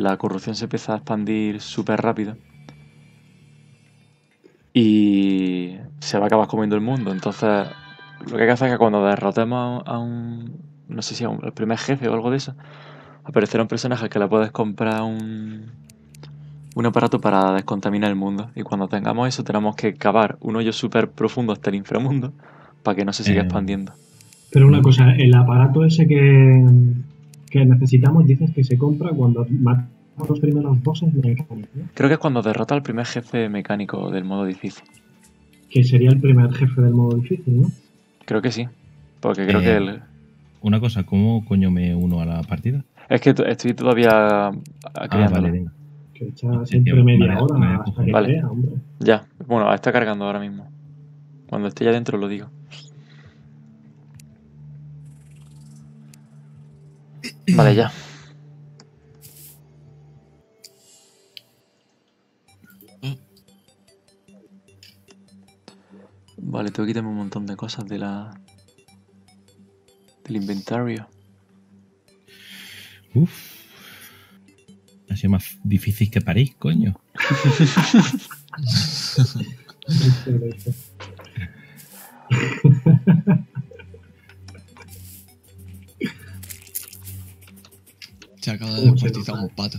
la corrupción se empieza a expandir súper rápido y se va a acabar comiendo el mundo. Entonces, lo que hay que hacer es que cuando derrotemos a un, no sé si a un, el primer jefe o algo de eso, aparecerá un personaje que le puedes comprar un, un aparato para descontaminar el mundo. Y cuando tengamos eso, tenemos que cavar un hoyo súper profundo hasta el inframundo para que no se siga Eh. expandiendo. Pero una cosa, el aparato ese que, que necesitamos dices que se compra cuando matamos los primeros bosses mecánicos, ¿no? Creo que es cuando derrota al primer jefe mecánico del modo difícil. que sería el primer jefe del modo difícil, ¿no? Creo que sí. Porque creo Eh, que el, Una cosa, ¿cómo coño me uno a la partida? Es que estoy todavía Ah, vale, venga. Que echa siempre media vale, hora vale, hasta que vale. crea, hombre. Ya, bueno, está cargando ahora mismo. Cuando esté ya dentro lo digo. Vale, ya. Vale, tengo que quitarme un montón de cosas de la del inventario. Uf. Ha sido más difícil que París, coño. Se acaba de ¿Cómo se descuartizar un pato.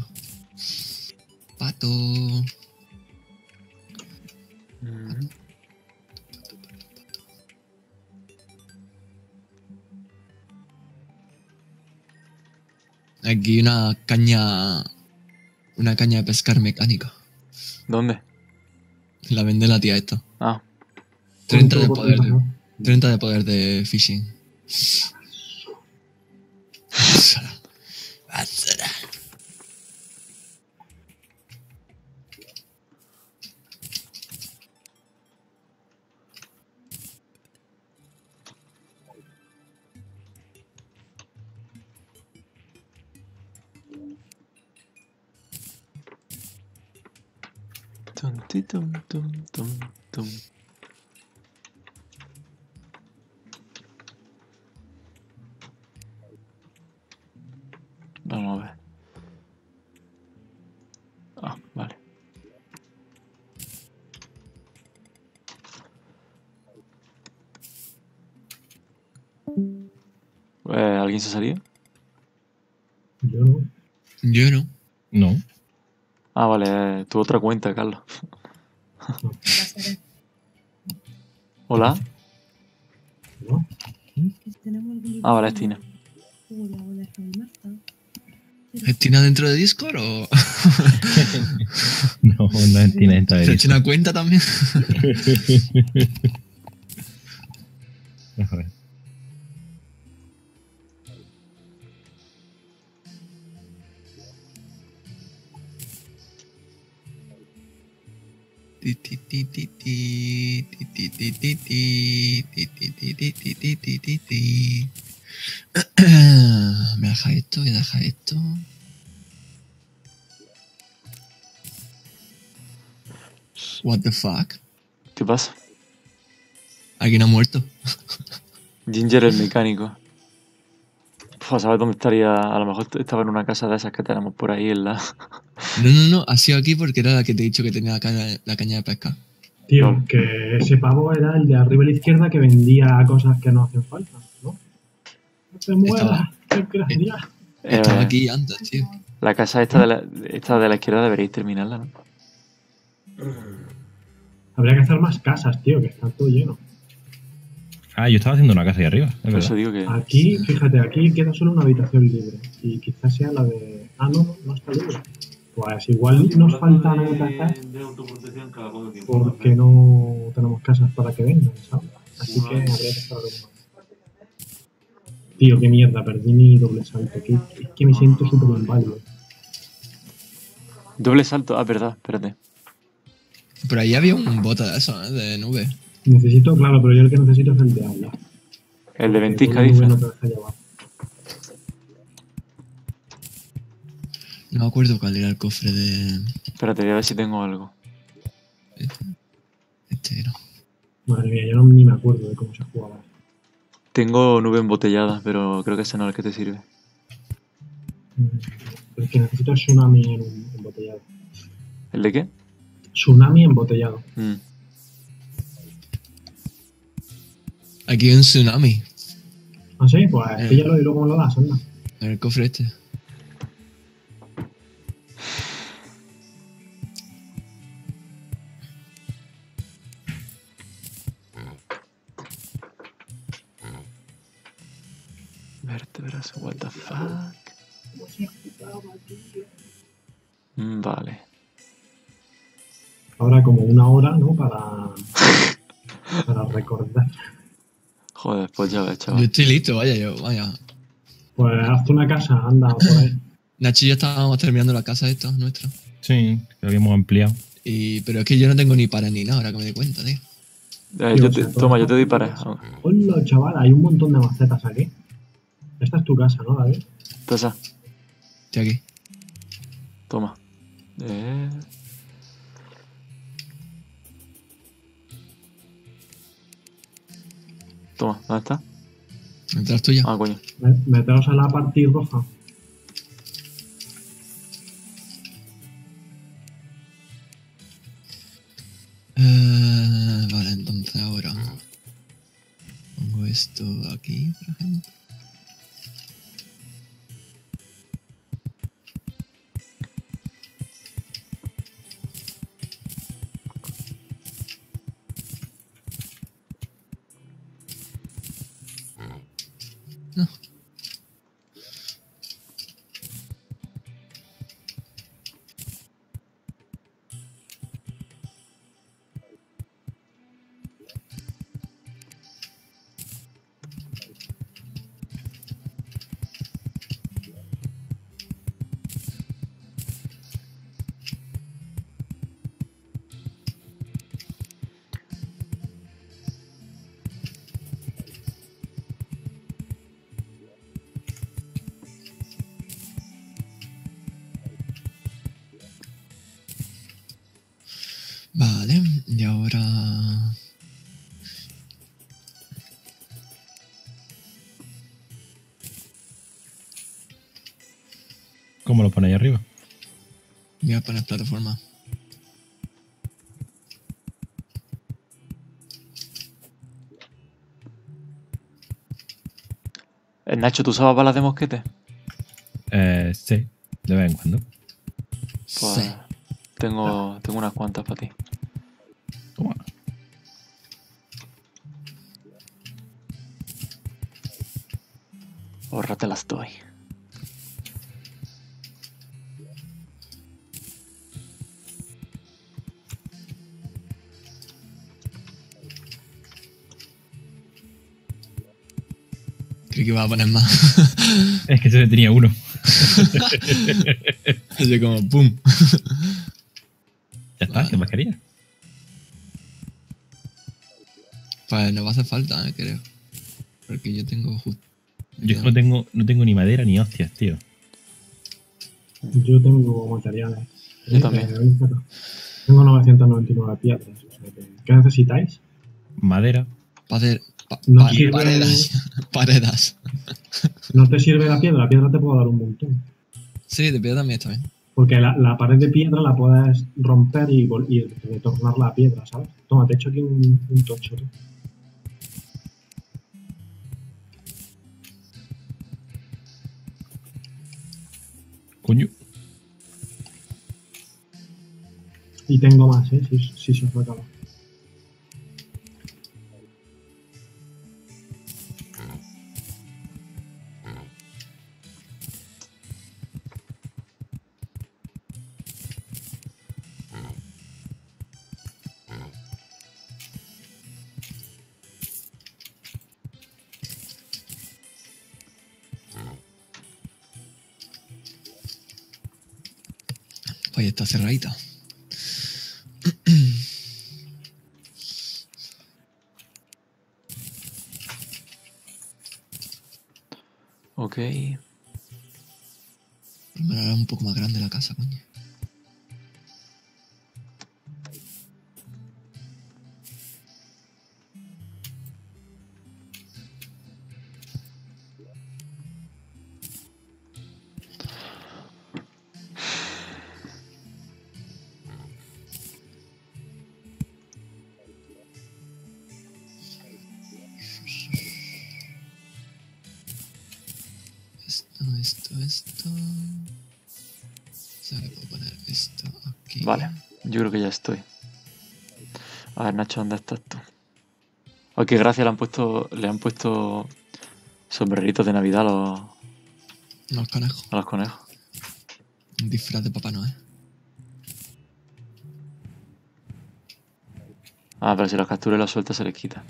Pato. Mm. Aquí una caña. Una caña de pescar mecánica. ¿Dónde? La vende la tía esta. Ah, 30 de ¿Cuánto poder de, porcentaje? 30 de poder de That's it. Dum dum dum dum dum Vamos a ver. Ah, vale. Eh, ¿Alguien se salió? Yo no. Yo no. No. Ah, vale, eh, tu otra cuenta, Carlos. Hola. ¿no? Ah, vale, es Tina. ¿Es Tina dentro de Discord o.? No, no es tiene esta ¿Se ha de hecho una cuenta también? A ver. Me deja esto, me deja esto. What the fuck? ¿Qué pasa? Alguien ha muerto. Ginger el mecánico. Uf, ¿sabes dónde estaría? A lo mejor estaba en una casa de esas que tenemos por ahí en la. No, no, no, ha sido aquí porque era la que te he dicho que tenía la, caña, la caña de pesca. Tío, que ese pavo era el de arriba a la izquierda que vendía cosas que no hacen falta mueras, desgracia. Estaba Eh, aquí antes, tío. La casa esta de la, esta de la izquierda deberíais terminarla, ¿no? Habría que hacer más casas, tío, que está todo lleno. Ah, yo estaba haciendo una casa ahí arriba. Es Por eso verdad. digo que. Aquí, fíjate, aquí queda solo una habitación libre. Y quizás sea la de. Ah, no, no, está libre. Pues igual nos faltan casas porque no tenemos casas para que vengan, ¿sabes? Así que habría que hacer algo más. Tío, qué mierda, perdí mi doble salto. Que, es que me siento súper inválido. Doble salto. Ah, verdad, espérate. Por ahí había un bote de eso, ¿eh? De nube. Necesito, claro, pero yo el que necesito es el de habla. El de ventisca, dice. no me acuerdo cuál era el cofre de. Espérate, voy a ver si tengo algo. Este era. Madre mía, yo no, ni me acuerdo de cómo se jugaba. Tengo nube embotellada, pero creo que ese no es el que te sirve. El que necesito es tsunami en un embotellado. ¿El de qué? Tsunami embotellado. Mm. Aquí hay un tsunami ¿Ah, sí? Pues Eh. píllalo y luego me lo das, anda. en el cofre este. Joder, ya ves, Yo estoy listo, vaya, yo, vaya. Pues hazte una casa, anda por ahí. Nachi y yo estábamos terminando la casa esta, nuestra. Sí, lo habíamos ampliado. Y, pero es que yo no tengo ni para ni nada, ahora que me doy cuenta, tío. Eh, yo te- toma, yo te doy para. Hola, chaval, hay un montón de macetas aquí. Esta es tu casa, ¿no, David? Pesa, Estoy aquí. toma. Toma, ¿dónde está? Entras tuya. Ah, coño. Me- Meteos a la parte roja. Nacho, ¿tú usabas balas de mosquete? Eh, sí, de vez en cuando. Pues Sí. tengo, tengo unas cuantas para ti. Toma. Ahora te las doy. Iba a poner más. Es que solo tenía uno. Así como, ¡pum! Ya está, ¿qué más quería? Pues no va a hacer falta, eh, creo. Porque yo tengo justo. Yo no tengo, no tengo ni madera ni hostias, tío. Yo tengo materiales. Yo también. Eh, Tengo 999 piedras. o sea que- ¿Qué necesitáis? Madera. Pared, pa- No pa- sirve- paredas. paredas. ¿No te sirve la piedra? La piedra te puedo dar un montón. Sí, de piedra también está bien. Porque la, la pared de piedra la puedes romper y, y retornarla a piedra, ¿sabes? Toma, te he hecho aquí un, un tocho. tú. Coño. Y tengo más, ¿eh? Si, si se os acaba. Está cerradita. Ok. Me la hará un poco más grande la casa, coño. Ver, Nacho, ¿dónde estás tú? Ay, qué gracia le han puesto, le han puesto sombreritos de Navidad a los, Los conejos. a los conejos. Un disfraz de Papá Noel. Ah, pero si los capturas y los sueltas se les quita.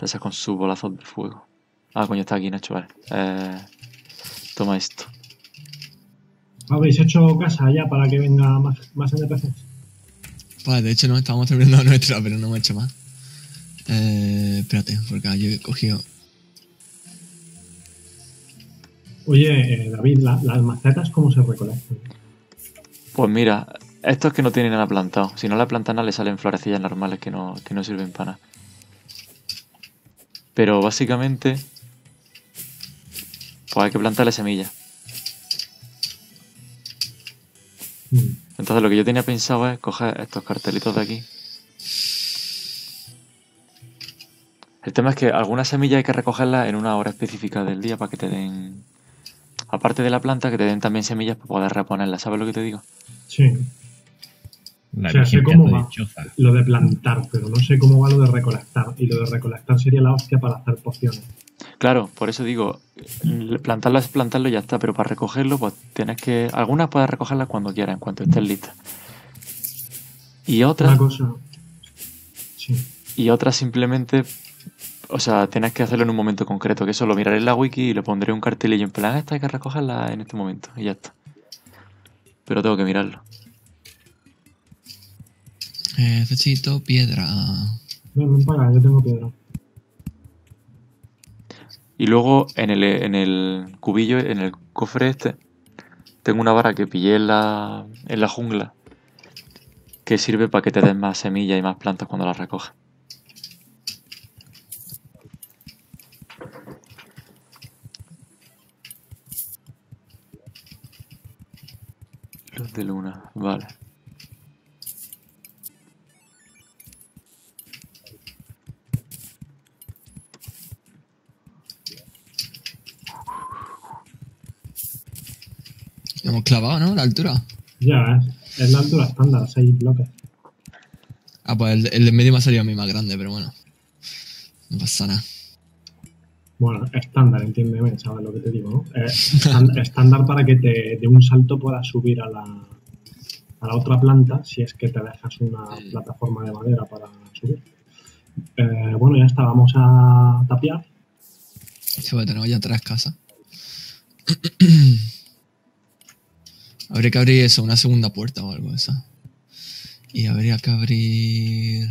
Esa con sus bolazos de fuego. Ah, coño, está aquí, Nacho, vale. Eh, toma esto. ¿Habéis hecho casa ya para que venga más, más NPCs? Pues de hecho no estábamos terminando nuestra, pero no hemos hecho más. Eh, espérate, porque yo he cogido. Oye, eh, David, la- las macetas, ¿cómo se recolectan? Pues mira, estos que no tienen nada plantado. Si no le plantan nada, le salen florecillas normales que no, que no sirven para nada. Pero básicamente, pues hay que plantarle semillas. Mm. Entonces lo que yo tenía pensado es coger estos cartelitos de aquí. El tema es que algunas semillas hay que recogerlas en una hora específica del día para que te den, aparte de la planta, que te den también semillas para poder reponerlas. ¿Sabes lo que te digo? Sí, La O sea, sé cómo va. lo de plantar, pero no sé cómo va lo de recolectar. Y lo de recolectar sería la hostia para hacer pociones. Claro, por eso digo, plantarlo es plantarlo y ya está, pero para recogerlo, pues tienes que. Algunas puedes recogerlas cuando quieras, en cuanto estés lista. Y Una otras, cosa. Sí. y otras simplemente. O sea, tienes que hacerlo en un momento concreto, que eso lo miraré en la wiki y le pondré un cartelillo en plan, esta hay que recogerla en este momento, y ya está. Pero tengo que mirarlo. Eh, necesito piedra. Ven, ven para yo tengo piedra. Y luego en el, en el cubillo, en el cofre este, tengo una vara que pillé en la, en la jungla que sirve para que te den más semillas y más plantas cuando las recoges. Luz de luna, vale. Hemos clavado, ¿no? La altura. Ya, es, es la altura estándar, 6 bloques. Ah, pues el, el de medio me ha salido a mí más grande, pero bueno. No pasa nada. Bueno, estándar, entiéndeme, ¿sabes lo que te digo? ¿no? Estan- estándar para que te, de un salto puedas subir a la, a la otra planta si es que te dejas una plataforma de madera para subir. Eh, bueno, ya está, vamos a tapiar. Sí, porque tenemos ya tres casas. habría que abrir eso, una segunda puerta o algo esa. Y habría que abrir.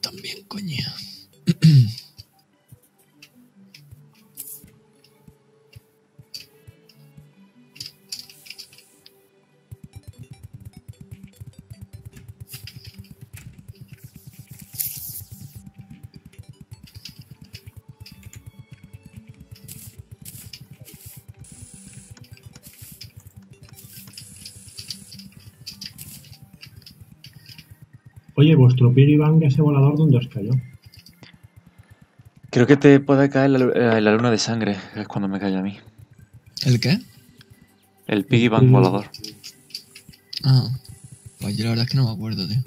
También, Oye, vuestro piggy bank, ese volador, ¿dónde os cayó? Creo que te puede caer la, eh, la luna de sangre, que es cuando me cae a mí. ¿El qué? El piggy bank volador. Ah. Pues yo la verdad es que no me acuerdo, tío.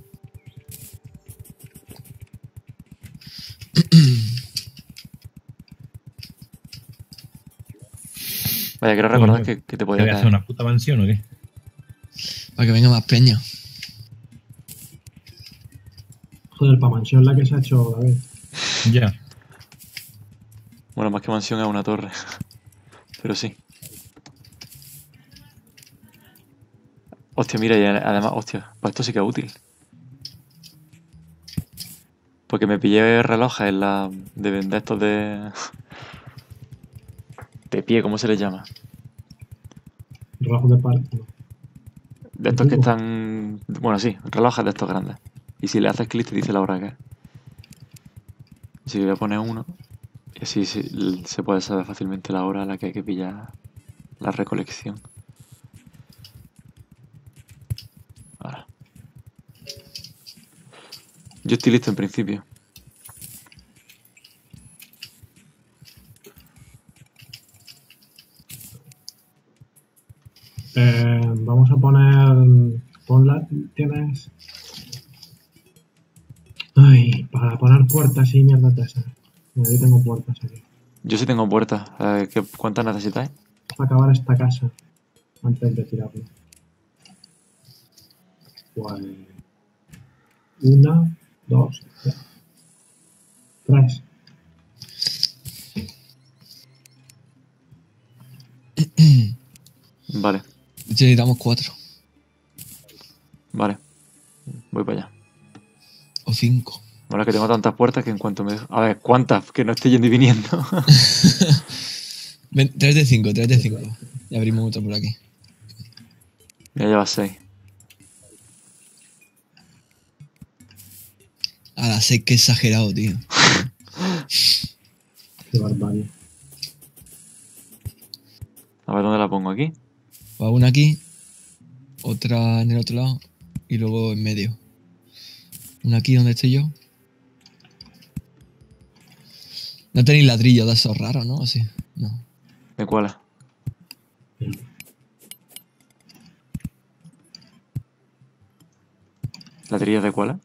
Vaya, quiero recordar que, que te ¿Te podía a hacer caer. una puta mansión o qué? Para que venga más peña. Joder, para mansión la que se ha hecho David. Ya. Bueno, más que mansión es una torre. Pero sí. Hostia, mira, y además, hostia, pues esto sí que es útil. Porque me pillé relojes en la. de vender estos de. de pie, ¿cómo se les llama? reloj de par. no. De estos que están. Bueno, sí, relojes de estos grandes. Y si le haces clic te dice la hora que es. Si le pones uno, y así se, se puede saber fácilmente la hora a la que hay que pillar la recolección. Ahora. Yo estoy listo en principio. Puertas y mierda de esas. Mira, Yo tengo puertas aquí. Yo sí tengo puertas. Eh, ¿qué- ¿Cuántas necesitáis? Para acabar esta casa. Antes de tirarla. Pues. Una, dos, tres. Vale, necesitamos cuatro vale. Voy para allá. o cinco. Bueno, es que tengo tantas puertas que en cuanto me... A ver, ¿cuántas? Que no estoy yendo y viniendo. Ven, tres de cinco, tres de cinco. Y abrimos otro por aquí. ya llevas seis. A la sé que exagerado, tío. Qué barbarie. A ver, ¿dónde la pongo? ¿Aquí? Va una aquí, otra en el otro lado y luego en medio. Una aquí donde estoy yo. No tenéis ladrillos de esos raros, ¿no? ¿O sí? No. ¿De cuál? ¿La teoría de cuál?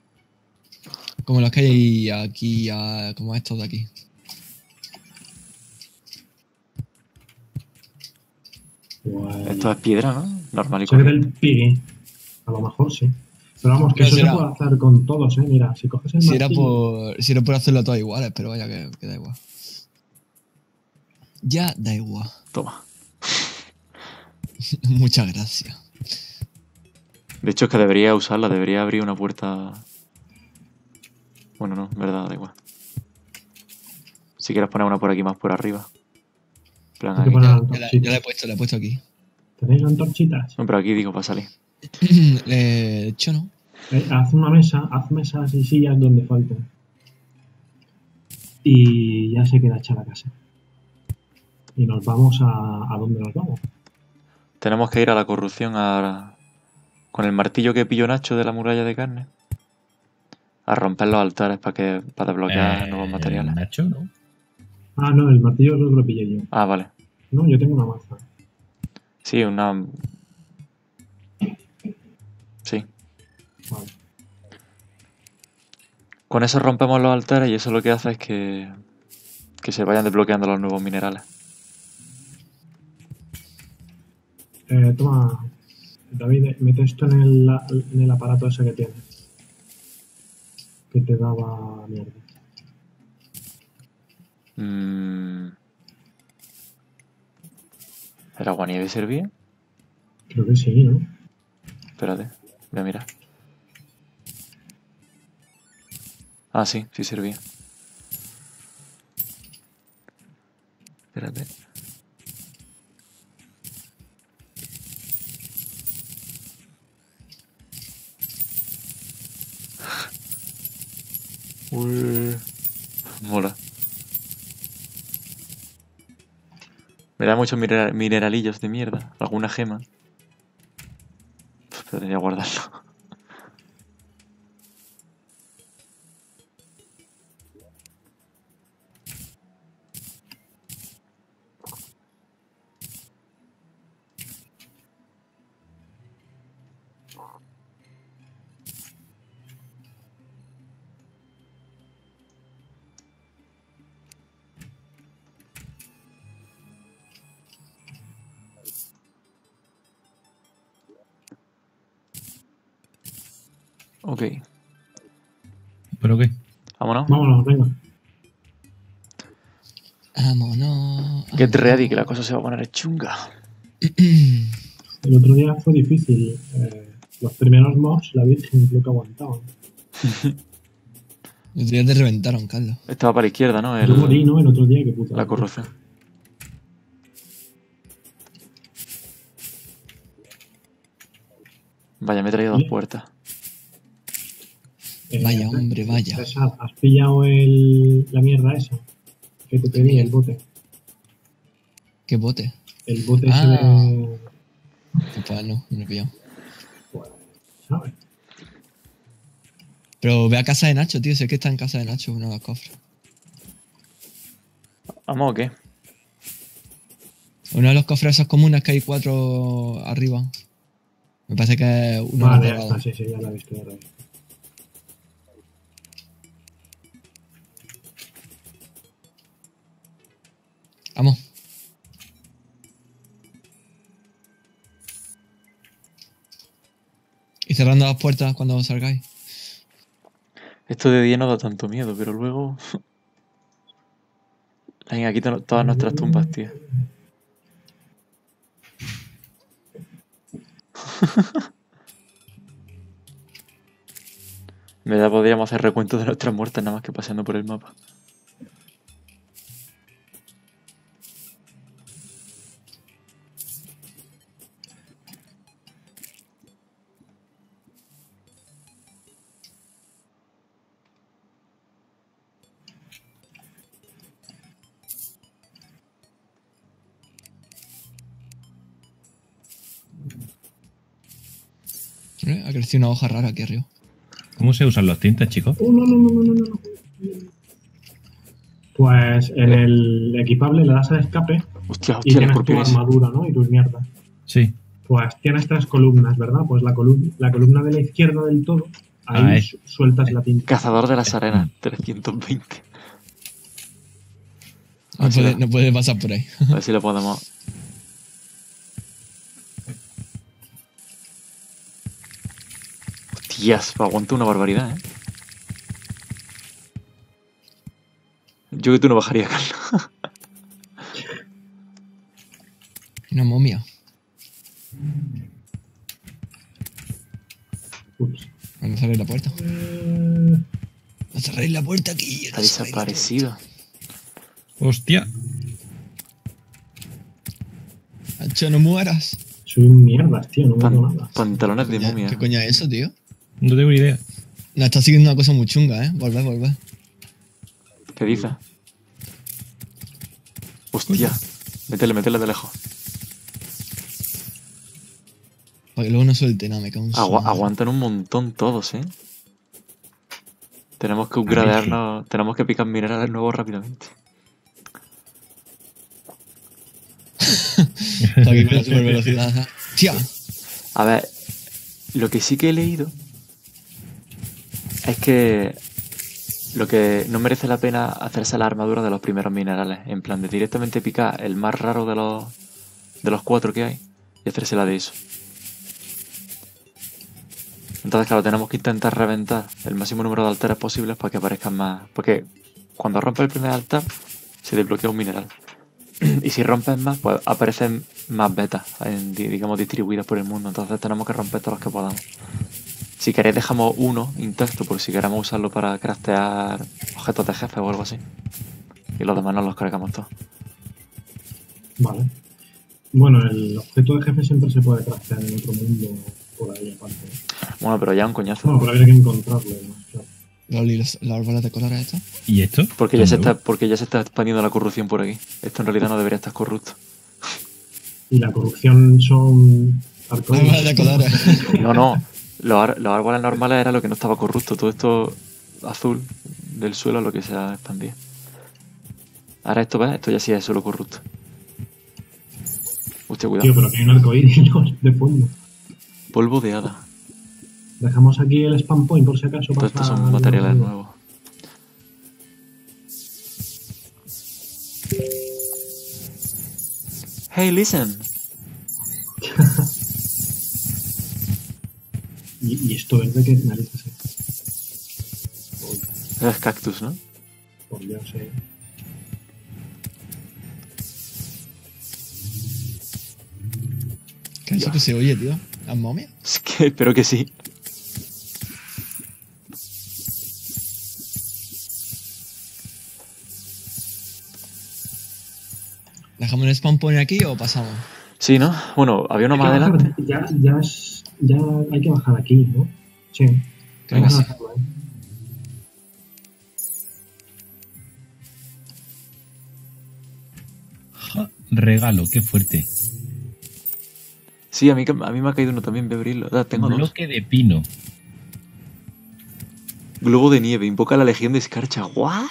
Como los que hay aquí, a- como estos de aquí. Esto es piedra, ¿no? Normal y corriente. del Piggy. A lo mejor sí. Pero vamos, que eso será. se puede hacer con todos, ¿eh? Mira, si coges el Si era, por, si era por hacerlo todos iguales, pero vaya que, que da igual. Ya da igual. Toma. Muchas gracias. De hecho, es que debería usarla, debería abrir una puerta. Bueno, no, en verdad, da igual. Si quieres poner una por aquí más por arriba. En plan Ya, ya la, ya la he puesto, la he puesto aquí. ¿Tenéis antorchitas? No, pero aquí digo para salir. Eh, De hecho, no. Eh, haz una mesa, haz mesas y sillas donde falten. Y ya se queda hecha la casa. Y nos vamos a. ¿A dónde nos vamos? Tenemos que ir a la corrupción a... con el martillo que pilló Nacho de la muralla de carne. A romper los altares para que para desbloquear Eh, nuevos materiales. Nacho, ¿no? Ah, no, el martillo que lo pillé yo. Ah, vale. No, yo tengo una maza. Sí, una. Sí. Vale. Con eso rompemos los altares y eso lo que hace es que. que se vayan desbloqueando los nuevos minerales. Eh, toma, David, mete esto en el, en el aparato ese que tienes. Que te daba mierda. Mm. ¿El aguanieve servía? Creo que sí, ¿no? Espérate, voy a mirar. Ah, sí, sí servía. Espérate. Uy. Mola. Me da muchos minera- mineralillos de mierda. Alguna gema. Pero tenía que guardarlo. Get ready, que la cosa se va a poner chunga. El otro día fue difícil. Eh, los primeros mobs, la Virgen, lo que aguantaban. El otro día te reventaron, Carlos. Estaba para la izquierda, ¿no? Yo morí, El, ¿no? El otro día, que puta. la corrupción. Vaya, me he traído dos puertas. Eh, Vaya, hombre, vaya. ¿has pillado el, la mierda esa? Que te pedí, el bote. ¿Qué bote? El bote ese Ah. de... Pues no, no lo he pillado. ¿sabes? Pero ve a casa de Nacho, tío. Sé que está en casa de Nacho, uno de los cofres. ¿Vamos o qué? Uno de los cofres esos comunes que hay cuatro arriba. Me parece que es uno Vale, de ya los está, sí, sí, ya la he visto, ya la he visto. Cerrando las puertas cuando salgáis. Esto de día no da tanto miedo, pero luego. Venga, aquí to- todas nuestras tumbas, tío. En verdad podríamos hacer recuentos de nuestras muertes nada más que paseando por el mapa. Una hoja rara aquí arriba. ¿Cómo se usan los tintes, chicos? Oh, no, no, no, no, no. Pues en el equipable le das al escape Hostia, y hostia, tienes tu armadura, ¿no? Y tus mierdas. Sí. Pues tienes tres columnas, ¿verdad? Pues la, columna la columna de la izquierda del todo, ahí Ah, su- sueltas la tinta. Cazador de las arenas, 320. No puede, no puede pasar por ahí. A ver si lo podemos. Hostias, aguanta una barbaridad, ¿eh? Yo que tú no bajaría, Carlos. Una momia. Ups. Cuando cerréis la puerta. Eh, No cerréis la puerta aquí. Ha no cerréis la desaparecido. Hostia. Nacho, no mueras. soy un mierdas, tío, no me Pan- hago nada. pantalones de momia. ¿Qué coño es eso, tío? No tengo ni idea. Nos está siguiendo una cosa muy chunga, ¿eh? Volver, volver. ¿Qué dices? Hostia. Métele, métele de lejos. Para que luego no suelte nada, me cago en Agua- aguantan un montón todos, ¿eh? Tenemos que upgradearnos. Tenemos que picar minerales nuevos rápidamente. Está aquí con la super velocidad. ¡Tía! A ver, lo que sí que he leído es que lo que no merece la pena hacerse la armadura de los primeros minerales, en plan de directamente picar el más raro de los de los cuatro que hay y hacerse la de eso. Entonces, claro, tenemos que intentar reventar el máximo número de altares posibles para que aparezcan más. Porque cuando rompes el primer altar, se desbloquea un mineral. Y si rompes más, pues aparecen más betas, digamos, distribuidas por el mundo. Entonces tenemos que romper todos los que podamos. Si queréis dejamos uno intacto por si queremos usarlo para craftear objetos de jefe o algo así. Y los demás nos los cargamos todos. Vale. Bueno, el objeto de jefe siempre se puede craftear en otro mundo por ahí aparte. Bueno, pero ya un coñazo. Bueno, pero habría que encontrarlo. ¿no? Los, los árboles de colores estos. ¿Y esto? Porque ya, se ¿Dónde está, porque ya se está expandiendo la corrupción por aquí. Esto en realidad no debería estar corrupto. Y la corrupción son. Árboles de colores. No, no. Los, los árboles normales era lo que no estaba corrupto. Todo esto azul del suelo lo que se ha expandido. Ahora esto, ¿ves? Esto ya sí es solo corrupto. Hostia, Tío, cuidado. pero que hay un arcoíris de fondo. Polvo de hada. Dejamos aquí el spam point por si acaso. Todos pasa estos son materiales nuevos. Hey, listen. ¿Y, y esto verde qué narices es? Es cactus, ¿no? Por Dios, eh. ¿Qué es eso que se oye, tío? ¿Las momias? Es que espero que sí. ¿Dejamos el spawn point aquí o pasamos? Sí, ¿no? Bueno, había que más adelante. Ya, ya es ya hay que bajar aquí, ¿no? Sí. Sí. ¿eh? Ja, regalo, qué fuerte. Sí, a mí, a mí me ha caído uno también, abrirlo. Ah, tengo dos. Bloque de pino. Globo de nieve, invoca la legión de escarcha. ¿What?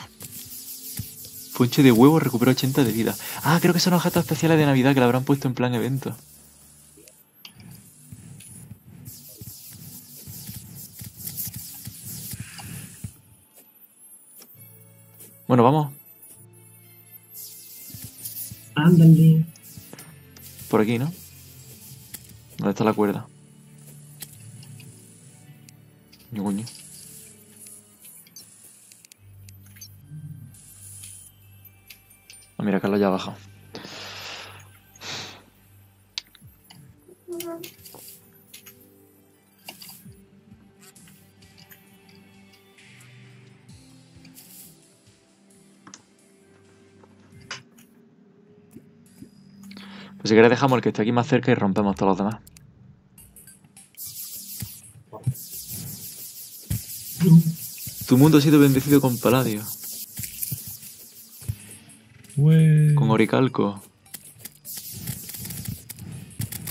Ponche de huevo, recupera 80 de vida. Ah, creo que son objetos especiales de Navidad que le habrán puesto en plan evento. Bueno, vamos. Ándale. Por aquí, ¿no? ¿Dónde está la cuerda? Coño. Ah, mira, Carlos ya ha bajado. Pues si queréis dejamos el que esté aquí más cerca y rompemos todos los demás. Tu mundo ha sido bendecido con paladio, Ué. con oricalco,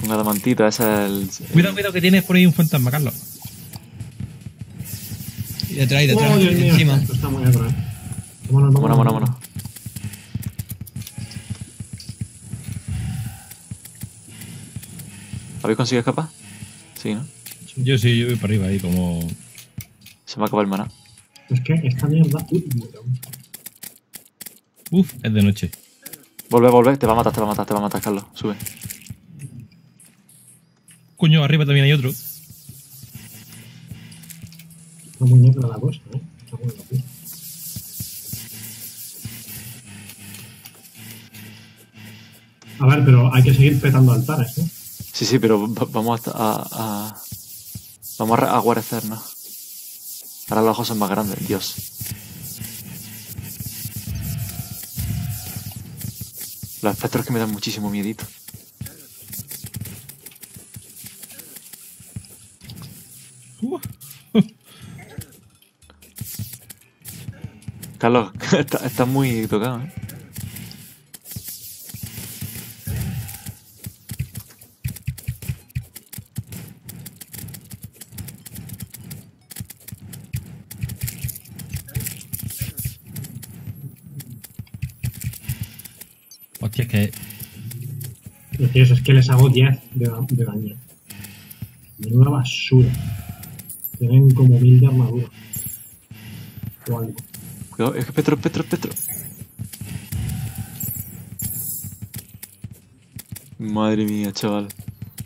con adamantita, ese es el... Cuidado, cuidado, que tienes por ahí un fantasma, Carlos. Y detrás, y detrás, Oh, Dios y mío, encima. esto está muy atrás. Vámonos, Vámonos, vámonos, vámonos. ¿Habéis conseguido escapar? Sí, ¿no? Yo sí, yo voy para arriba ahí como... Se me acaba el maná. Es que esta mierda. Uf, es de noche. Volve, volve, te va a matar, te va a matar, te va a matar, Carlos. Sube. Coño, arriba también hay otro. Está muy negra la cosa, ¿eh? Está muy loco. A ver, pero hay que seguir petando altares, ¿eh? Sí, sí, pero va- vamos a, a, a- vamos a, re- a guarecernos. Ahora los ojos son más grandes, Dios. Los espectros que me dan muchísimo miedito. Uh, Carlos, estás está muy tocado, ¿eh? hostia, es que... Los tíos, es que les hago 10 de, de daño. Menuda basura. Tienen como mil de armadura. O algo. Cuidado, es que Petro, Petro, Petro. Madre mía, chaval.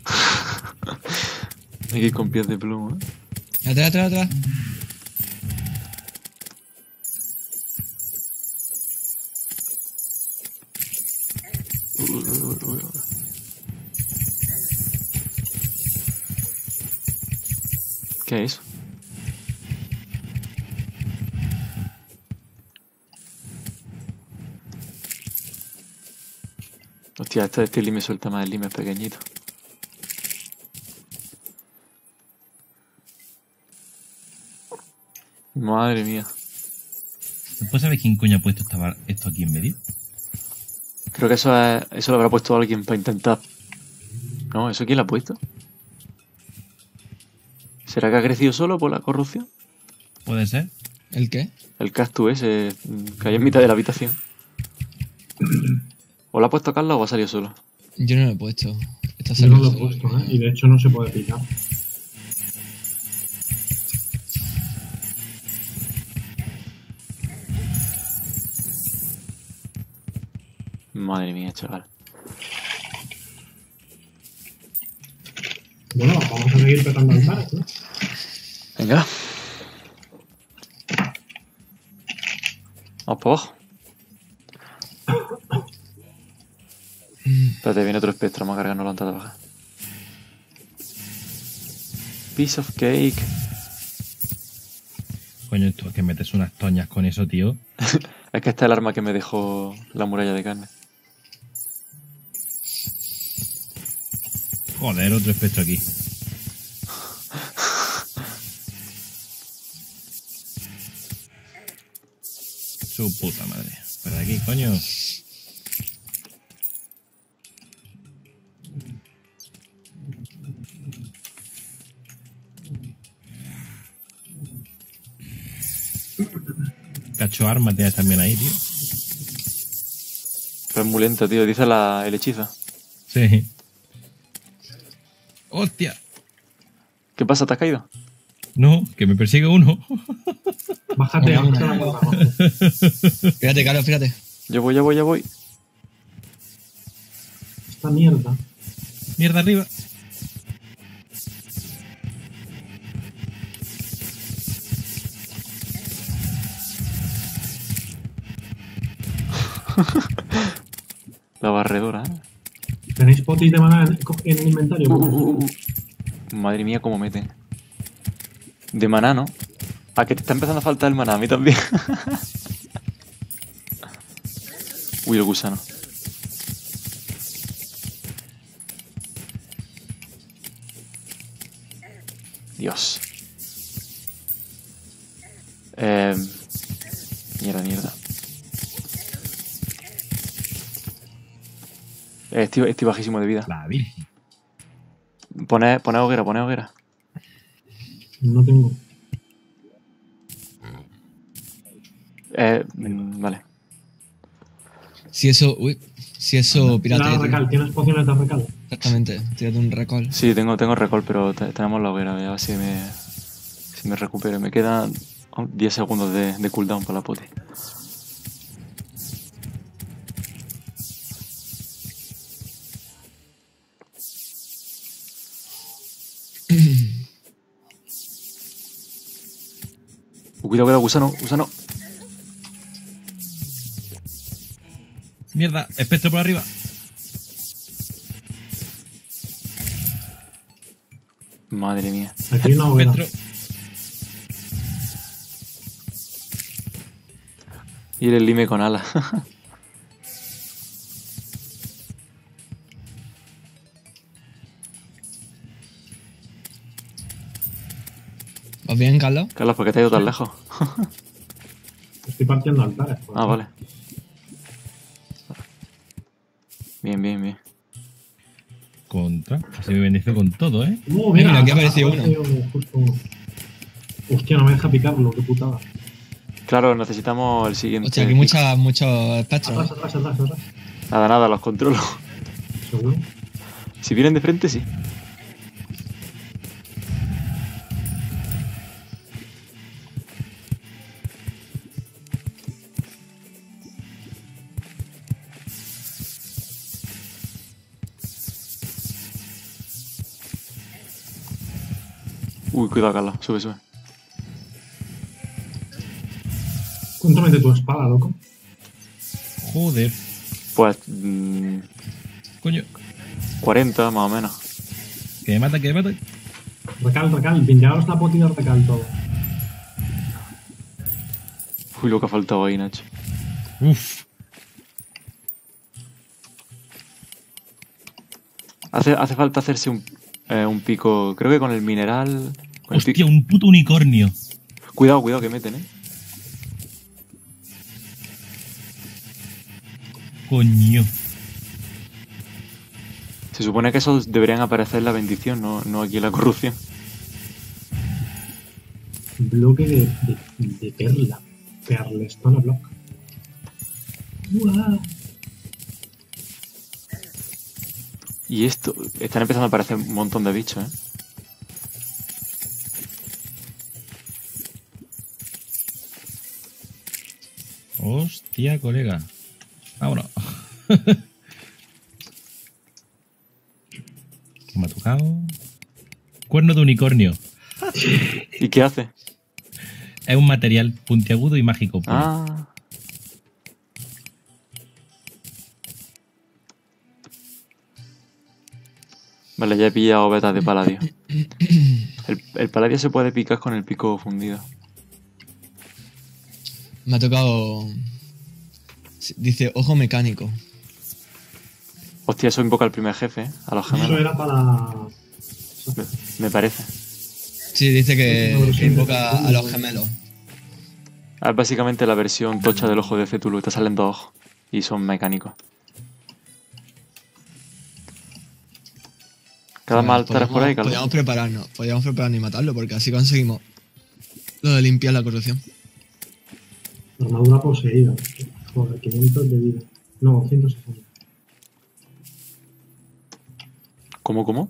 Hay que ir con pies de pluma. ¿eh? Atrás, atrás, atrás. ¿Qué es? Hostia, este, este lime suelta más el lime pequeñito. Madre mía. ¿Después sabes quién coño ha puesto esta esto aquí en medio? Creo que eso es, eso lo habrá puesto alguien para intentar. No, ¿eso quién lo ha puesto? ¿Será que ha crecido solo por la corrupción? ¿Puede ser? ¿El qué? El cactus ese mm, que hay en mitad de la habitación. ¿O lo ha puesto Carlos o ha salido solo? Yo no lo he puesto. Está Yo no lo he puesto. ¿eh? Y de hecho no se puede picar. Madre mía, chaval. Bueno, vamos a seguir petando altares, ¿no? Venga. Vamos para abajo. Espérate, viene otro espectro, vamos a cargarnos antes de bajar. Piece of cake. Coño, esto es que metes unas toñas con eso, tío. Es que esta es el arma que me dejó la muralla de carne. Joder, otro espectro aquí. Coño. Cacho arma tienes también ahí, tío. Pero es muy lento, tío. Dice la, el hechizo. Sí. ¡Hostia! ¿Qué pasa? ¿Te has caído? No, que me persigue uno. Bájate. Fíjate, Carlos, fíjate. Yo voy, ya voy, ya voy. Esta mierda. Mierda arriba. La barredora, ¿eh? ¿Tenéis potis de mana en, en el inventario? Uh, uh, uh. Madre mía, cómo mete. De maná, ¿no? A que te está empezando a faltar el maná, a mí también. Uy, el gusano. Dios. Eh, mierda, mierda. Eh, estoy, estoy bajísimo de vida. La virgen. Pone, pone hoguera, pone hoguera. No tengo. Eh. Si eso, uy, si eso, pirata. Tira tío. recal, ¿tienes pociones de recal? Exactamente, tírate un recall. Sí, tengo, tengo recall, pero te- tenemos la hoguera. A ver si me, si me recupero. Me quedan 10 segundos de, de cooldown para la poti. Cuidado, cuidado, gusano, gusano. Mierda, espectro por arriba. Madre mía. Aquí hay una hoguera. Espectro. Y el lime con alas. ¿Vas bien, Carlos? Carlos, ¿por qué te has ido tan lejos? Estoy partiendo altares. pues. Ah, vale. Se me bendice con todo, ¿eh? Uh, Mira, mira, aquí ha aparecido ha aparecido justo uno. Hostia, no me deja picarlo, qué putada. Claro, necesitamos el siguiente. Hostia, aquí mucha, muchos espectros. Atrás, atrás, atrás, atrás. Nada, nada, los controlo. Seguro. Si vienen de frente, sí. Cuidado. Sube, sube. ¿Cuánto mete tu espada, loco? Joder. Pues. mm, Coño. 40 más o menos. Que me mata, que me mata. Recal, recal. Pinchaos la poti de recal todo. Uy, lo que ha faltado ahí, Nacho. Uf. Hace, hace falta hacerse un, eh, un pico. Creo que con el mineral. Hostia, un puto unicornio. Cuidado, cuidado que meten, eh. Coño. Se supone que esos deberían aparecer en la bendición, no, no aquí en la corrupción. Bloque de, de, de perla. Perlestone block. Uah. Y esto, están empezando a aparecer un montón de bichos, ¿eh? Hostia, colega. Vámonos. ¿Qué me ha tocado? Cuerno de unicornio. ¿Y qué hace? Es un material puntiagudo y mágico. puro. Ah. Vale, ya he pillado betas de paladio. El, el paladio se puede picar con el pico fundido. Me ha tocado. Dice, ojo mecánico. Hostia, eso invoca al primer jefe, ¿eh? A los Eso gemelos. era para. Me, me parece. Sí, dice que, invoca a los gemelos. Es básicamente la versión tocha del ojo de Cthulhu. Te salen dos ojos. Y son mecánicos. Cada más altares por ahí, Podríamos Carlos. prepararnos, podríamos prepararnos y matarlo, porque así conseguimos lo de limpiar la corrupción. Armadura poseída. Joder, 500 de vida. No, 160. ¿Cómo, cómo?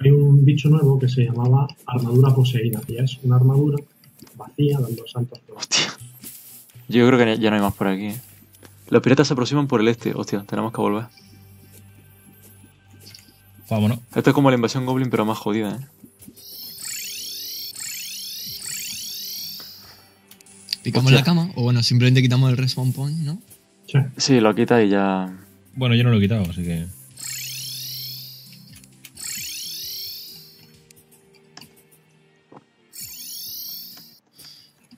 Hay un bicho nuevo que se llamaba armadura poseída, y es una armadura vacía dando saltos por Hostia. Yo creo que ya no hay más por aquí. ¿eh? Los piratas se aproximan por el este. Hostia, tenemos que volver. Vámonos. Esto es como la invasión Goblin, pero más jodida, ¿eh? Picamos Hostia. la cama, o bueno, simplemente quitamos el respawn point, ¿no? Sí. Sí, lo quita y ya. Bueno, yo no lo he quitado, así que.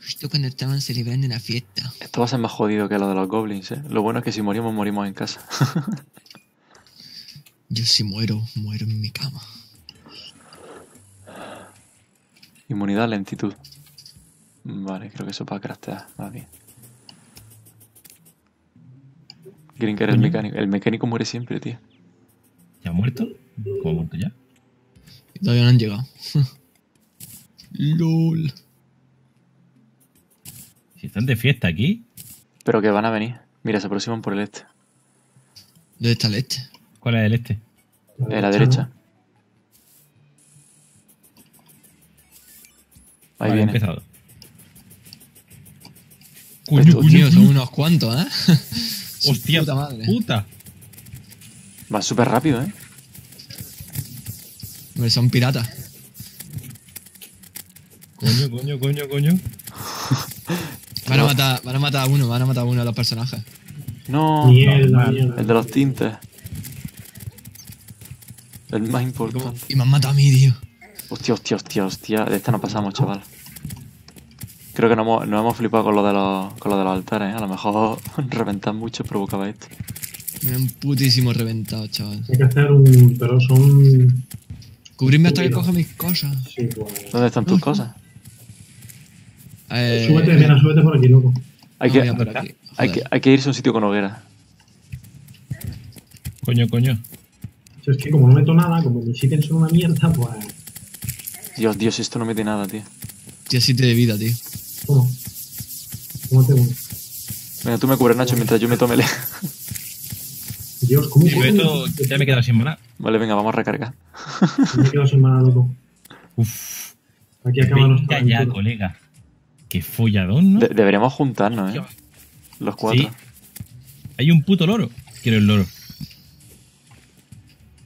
Justo cuando estaban celebrando una fiesta. Esto va a ser más jodido que lo de los goblins, ¿eh? Lo bueno es que si morimos, morimos en casa. Yo si muero, muero en mi cama. Inmunidad, lentitud. Vale, creo que eso para craftear. Va bien. Grinker, el Coño. mecánico. El mecánico muere siempre, tío. ¿Ya ha muerto? ¿Cómo ha muerto ya? Todavía no han llegado. LOL. Si están de fiesta aquí, Pero que van a venir. Mira, se aproximan por el este. ¿Dónde está el este? ¿cuál es el este? De la derecha. Ahí Vale, viene. empezado. Tío, coño, son unos cuantos, ¿eh? Hostia, puta madre. puta. Va súper rápido, ¿eh? Hombre, son piratas. Coño, coño, coño, coño. Van a matar, van a matar a uno, van a matar a uno de los personajes. No, Mierda, no, mierda. el de los tintes. El más importante. Y me han matado a mí, tío. Hostia, hostia, hostia, hostia. De esta no pasamos, chaval. Creo que nos hemos, nos hemos flipado con lo de los, con lo de los altares, ¿eh? A lo mejor reventar mucho provocaba esto. Me han putísimo reventado, chaval. Hay que hacer un. Pero son. Cubrirme hasta que coja mis cosas. Sí, pues. ¿Dónde están tus cosas? Eh, Súbete, mira, súbete por aquí, loco. Hay no, que, mira, por aquí. hay, que, hay que irse a un sitio con hoguera. Coño, coño. Si es que como no meto nada, como mis ítems son una mierda, pues. Dios, Dios, esto no mete nada, tío. Tío, siete de vida, tío. ¿Cómo? ¿Cómo te uno? Venga, tú me cubres, Nacho, mientras yo me tome el... Dios, ¿cómo coño? esto ya me he quedado sin maná. Vale, venga, vamos a recargar. Me he quedado sin mana, loco. Uf. Aquí acaba nuestra Venga ya, aventura. colega. Qué folladón, ¿no? De- deberíamos juntarnos, ¿eh? Los cuatro. Sí. Hay un puto loro. Quiero el loro.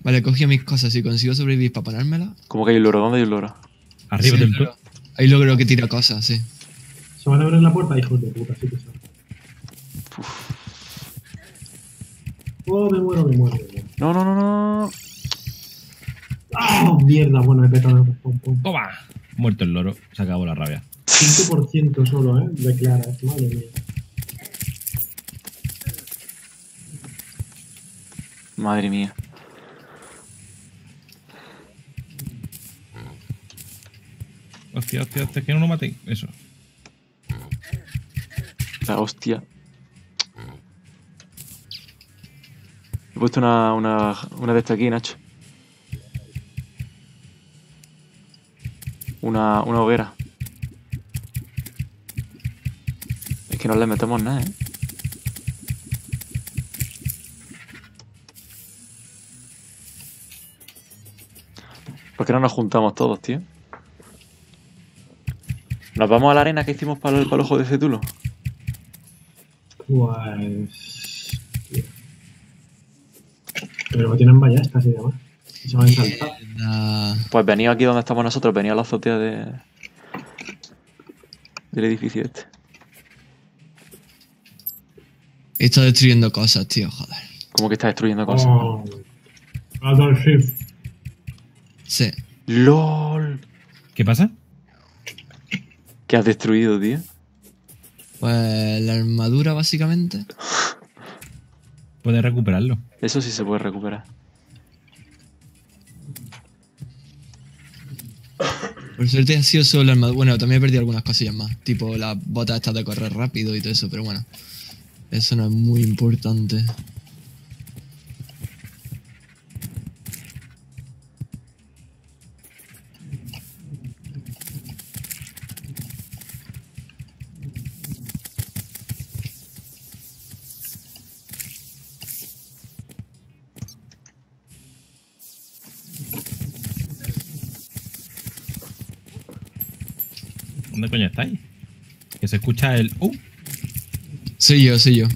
Vale, cogí mis cosas. Si consigo sobrevivir para ponérmelas. ¿Cómo que hay un loro? ¿Dónde hay un loro? Arriba Sí, del todo. Ahí logro que tira cosas, sí. ¿Se van a abrir la puerta? Hijos de puta, sí que son. Oh, me muero, me muero, me muero. No, no, no, no. ¡Ah! Mierda, bueno, he petado point. ¡Toma! Muerto el loro. Se acabó la rabia. 5% solo, ¿eh? Declaras, madre mía. Madre mía. Hostia, hostia, hostia, que no lo maten. Eso. La hostia. He puesto una, una, una de estas aquí, Nacho. Una, una hoguera. Es que no le metemos nada, ¿eh? ¿Por qué no nos juntamos todos, tío? ¿Nos vamos a la arena que hicimos para el, para el ojo de Cetulo? Pues. Pero tienen ballestas y demás. Se van a saltar. La- Pues venía aquí donde estamos nosotros, venía a la azotea de... del edificio este. He estado destruyendo cosas, tío, joder. Como que está destruyendo cosas. Oh. Adolf Shift. Sí. ¡LOL! ¿Qué pasa? ¿Qué has destruido, tío? Pues la armadura, básicamente. Puedes recuperarlo. Eso sí se puede recuperar. Por suerte ha sido solo el Bueno, también he perdido algunas cosillas más. Tipo las botas estas de correr rápido y todo eso, pero bueno. Eso no es muy importante. Escucha el. ¡Uh! Soy yo, soy yo.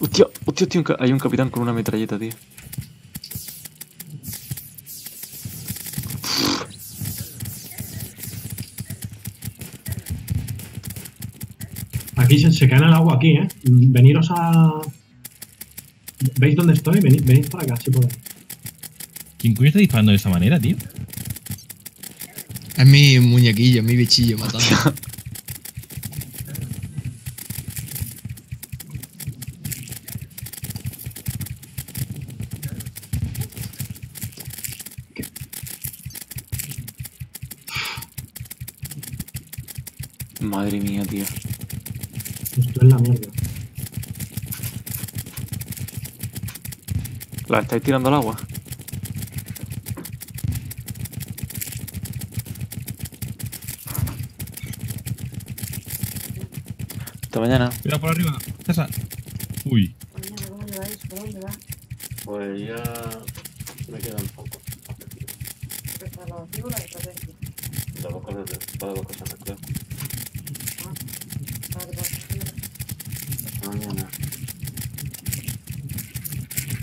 Hostia, hostia, ca- hay un capitán con una metralleta, tío. Aquí se, se cae en el agua, aquí, ¿eh? Veniros a... ¿Veis dónde estoy? Venid, venid para acá, si podéis. ¿Quién coño está disparando de esa manera, tío? Es mi muñequillo, mi bichillo matando. Madre mía, tío. Estoy en la mierda. ¿La estáis tirando al agua? Hasta mañana. Cuidado por arriba. César. Uy. Mañana, ¿cómo le vais? ¿Por dónde va? Pues ya me quedan poco. La o la estrategia. Para que te Hasta mañana.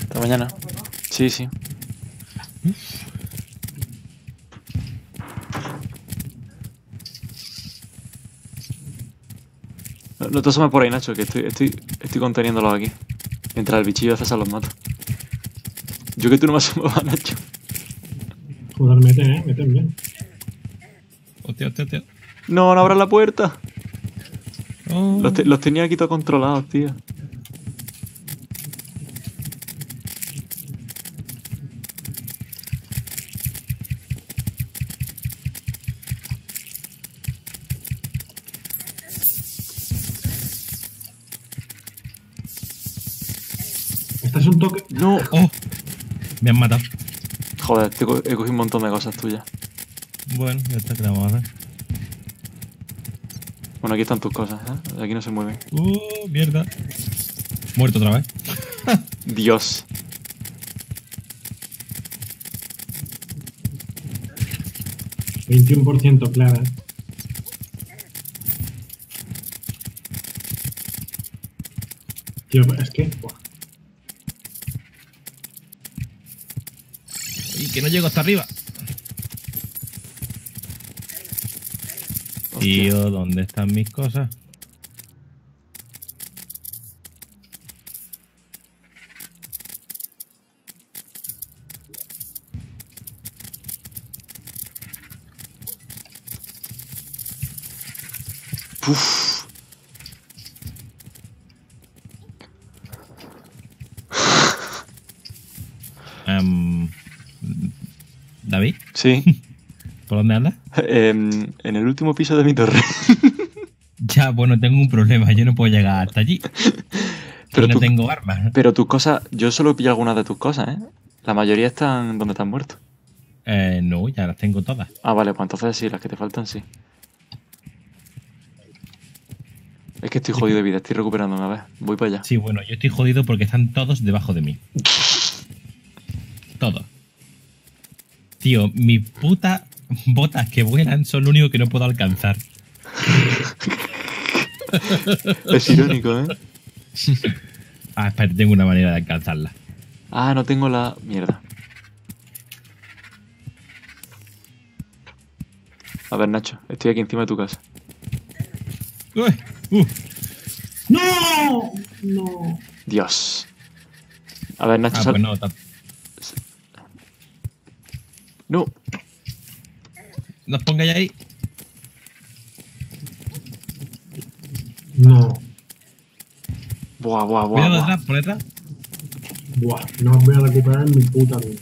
Hasta mañana. Sí, sí. No, no te asomes por ahí, Nacho, que estoy, estoy, estoy conteniéndolos aquí. Mientras el bichillo de César los mata. Yo que tú no me asomas, Nacho. Joder, mete, ¿eh? Meten bien. Hostia, hostia, hostia. No, no abras la puerta. Oh. Los, te- los tenía aquí todos controlados, tío. Este es un toque... No. Oh. Me han matado. Co- he cogido un montón de cosas tuyas. Bueno, ya está, que la vamos a hacer? Bueno, aquí están tus cosas, ¿eh? Aquí no se mueven. Uh, mierda. Muerto otra vez. Dios. ...21% clara. Tío, es que... buah. Que no llego hasta arriba. Hostia. Tío, ¿dónde están mis cosas? Uf. Em, David, Sí. ¿por dónde andas? Em, en el último piso de mi torre. Ya, bueno, tengo un problema. Yo no puedo llegar hasta allí. Pero no tengo armas. Pero tus cosas, yo solo pillo algunas de tus cosas, ¿eh? La mayoría están donde están muertos. Eh, no, ya las tengo todas. Ah, vale, pues entonces sí, las que te faltan sí. Es que estoy jodido de vida, estoy recuperándome, a ver. Voy para allá. Sí, bueno, yo estoy jodido porque están todos debajo de mí. Tío, mis putas botas que vuelan son lo único que no puedo alcanzar. Es irónico, ¿eh? Ah, espera, tengo una manera de alcanzarla. Ah, no tengo la... Mierda. A ver, Nacho, estoy aquí encima de tu casa. Uy, uh, ¡No! No. Dios. A ver, Nacho, ah, sal- pues no, No. no os pongáis ahí. No. Buah, buah, buah. Cuidado buah. detrás, por detrás. Buah, no os voy a recuperar en mi puta vida.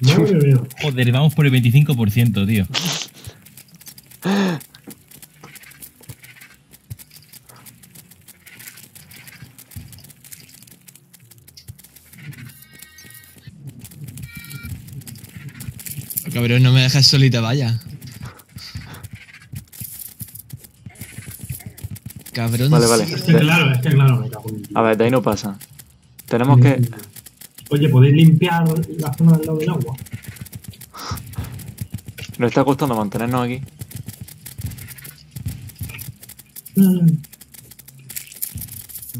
Madre mía. Joder, vamos por el 25%, tío. Cabrón, no me dejes solita, vaya. Cabrón. Vale, vale. sí. Es que claro, es que claro, me cago en. A ver, de ahí no pasa. Tenemos que. Oye, ¿podéis limpiar la zona del lado del agua? Nos está costando mantenernos aquí. Mm.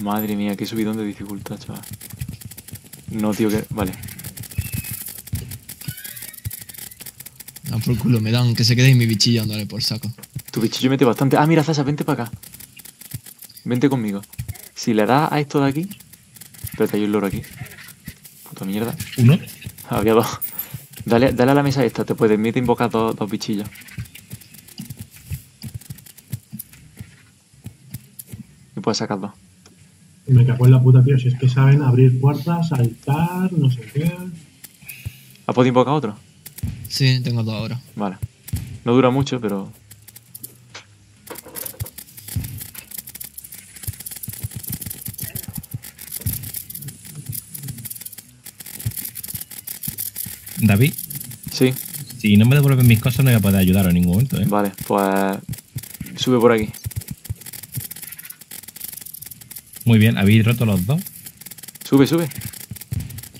Madre mía, qué subidón de dificultad, chaval. No, tío, que. Vale. Por culo, me dan que se quede ahí mi bichillo dándole por saco. Tu bichillo mete bastante. Ah, mira, Zasa, vente para acá. Vente conmigo. Si le das a esto de aquí. Espérate, hay un loro aquí. Puta mierda. Uno. Había dos. Dale, dale a la mesa esta, te puede permite invocar dos, dos bichillos. Y puedes sacar dos. Me cago en la puta, tío. Si es que saben abrir puertas, saltar, no sé qué. ¿Has podido invocar otro? Sí, tengo dos ahora. Vale. No dura mucho, pero. David, Sí, si no me devuelven mis cosas, no voy a poder ayudar en ningún momento, ¿eh? vale, pues. Sube por aquí. Muy bien, ¿habéis roto los dos? Sube, sube.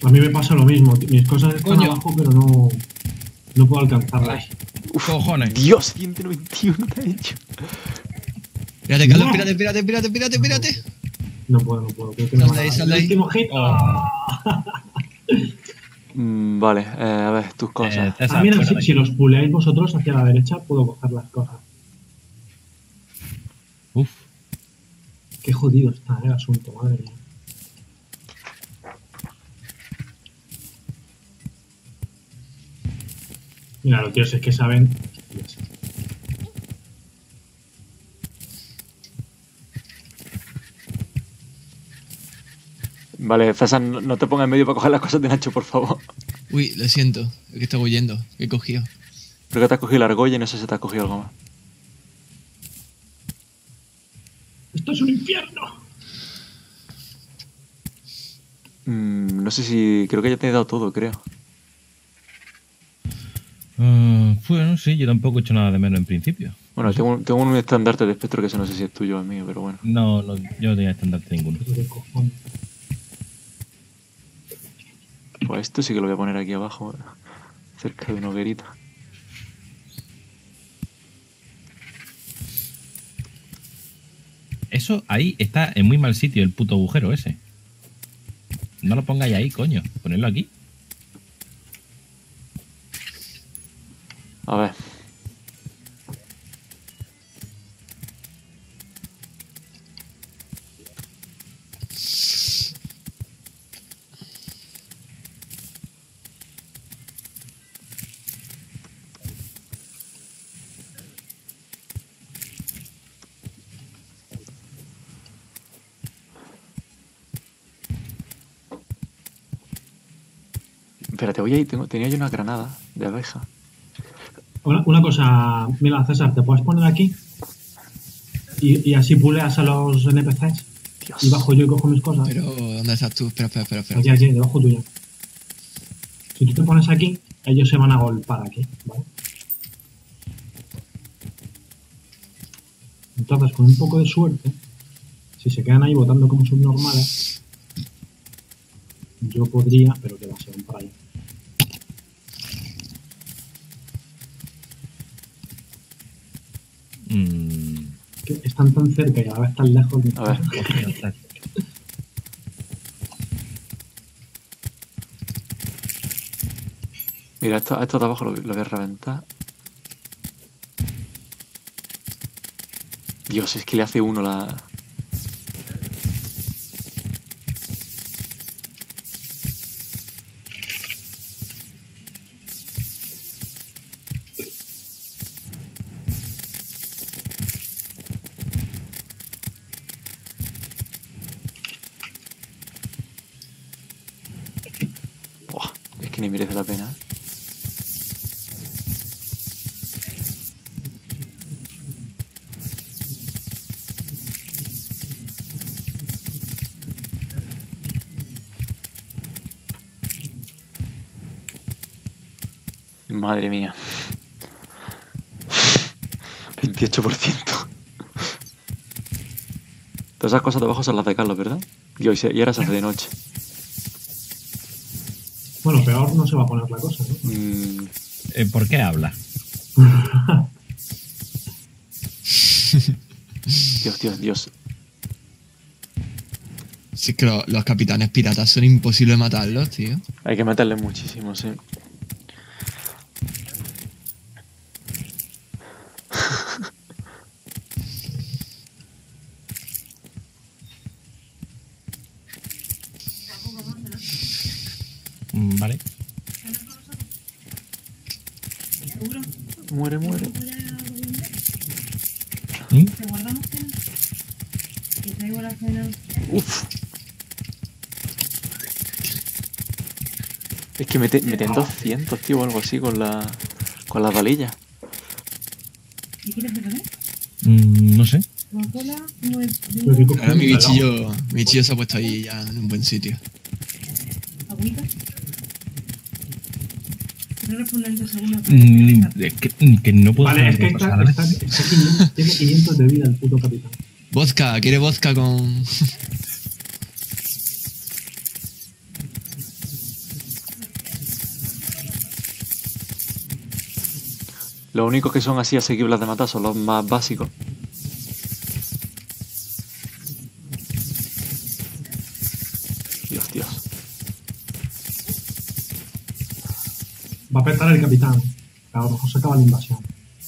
A mí me pasa lo mismo. Mis cosas están Coño. abajo, pero no, no puedo alcanzarlas. Cojones. Dios, 191 te ha hecho. Pírate, Carlos, pírate, pírate, pírate, pírate. No puedo, no puedo. Creo que Sal de ahí, sal ahí. último hit. Oh. Mm, vale, eh, a ver, tus Eh, cosas. César, Ah, mira, fuera si, si los puleáis vosotros hacia la derecha, puedo coger las cosas. Uf, Qué jodido está eh, el asunto, madre mía. Mira, los tíos es que saben. Vale, César, no, no te pongas en medio para coger las cosas de Nacho, por favor. Uy, lo siento. Es que estaba huyendo. que He cogido. Creo que te has cogido la argolla y no sé si te has cogido algo más. ¡Esto es un infierno! Mm, no sé si. Creo que ya te he dado todo, creo. Ah, bueno, sí, yo tampoco he hecho nada de menos en principio. Bueno, tengo, un- tengo un estandarte de espectro que no sé si es tuyo o es mío, pero bueno. No, no yo no tenía estandarte ninguno. Pues esto sí que lo voy a poner aquí abajo, cerca de una hoguerita. Eso ahí está en muy mal sitio, el puto agujero ese. No lo pongáis ahí, coño. Ponedlo aquí. A ver. Espérate, voy ahí, tengo, tenía yo una granada de abeja. Una, una cosa, mira, César, ¿te puedes poner aquí? Y, y así puleas a los NPCs. Dios. Y bajo yo y cojo mis cosas. Pero, ¿dónde estás tú? Espera, espera, espera. espera. Aquí, aquí, debajo tuyo. Si tú te pones aquí, ellos se van a golpar aquí, ¿vale? Entonces, con un poco de suerte, si se quedan ahí votando como subnormales, yo podría, pero que va a ser un por Que están tan cerca y a la vez tan lejos. de- A ver. Mira, esto, esto de abajo lo, lo voy a reventar. Dios, es que le hace uno la. que ni merece la pena. Madre mía. 28%. Todas esas cosas de abajo son las de Carlos, ¿verdad? Y, hoy se- y ahora se hace de noche. Bueno, peor no se va a poner la cosa, ¿no? Mm, Eh, ¿Por qué habla? Dios, Dios, Dios. Sí, que lo- los capitanes piratas son imposibles de matarlos, tío. Hay que meterle muchísimo, sí. Mm, Vale. ¿Seguro? Muere, muere. ¿Mm? ¿Te guardamos cena? Y traigo la cena. Uf. Es que mete- meten 200, tío, o algo así con la con las valillas. ¿Qué quieres comer? Mm, no sé. Coca-Cola, no es Lo rico Ahora mi bichillo, mi bichillo se ha puesto ahí ya en un buen sitio. agüita. Mm, es que, que no puedo Vale, es que está, está, está 500 tiene 500 de vida el puto capitán. Vodka, ¿quiere vodka con...? Los únicos que son así asequibles de matar son los más básicos. Dios, Dios. Va a petar el capitán. A lo mejor se acaba la invasión.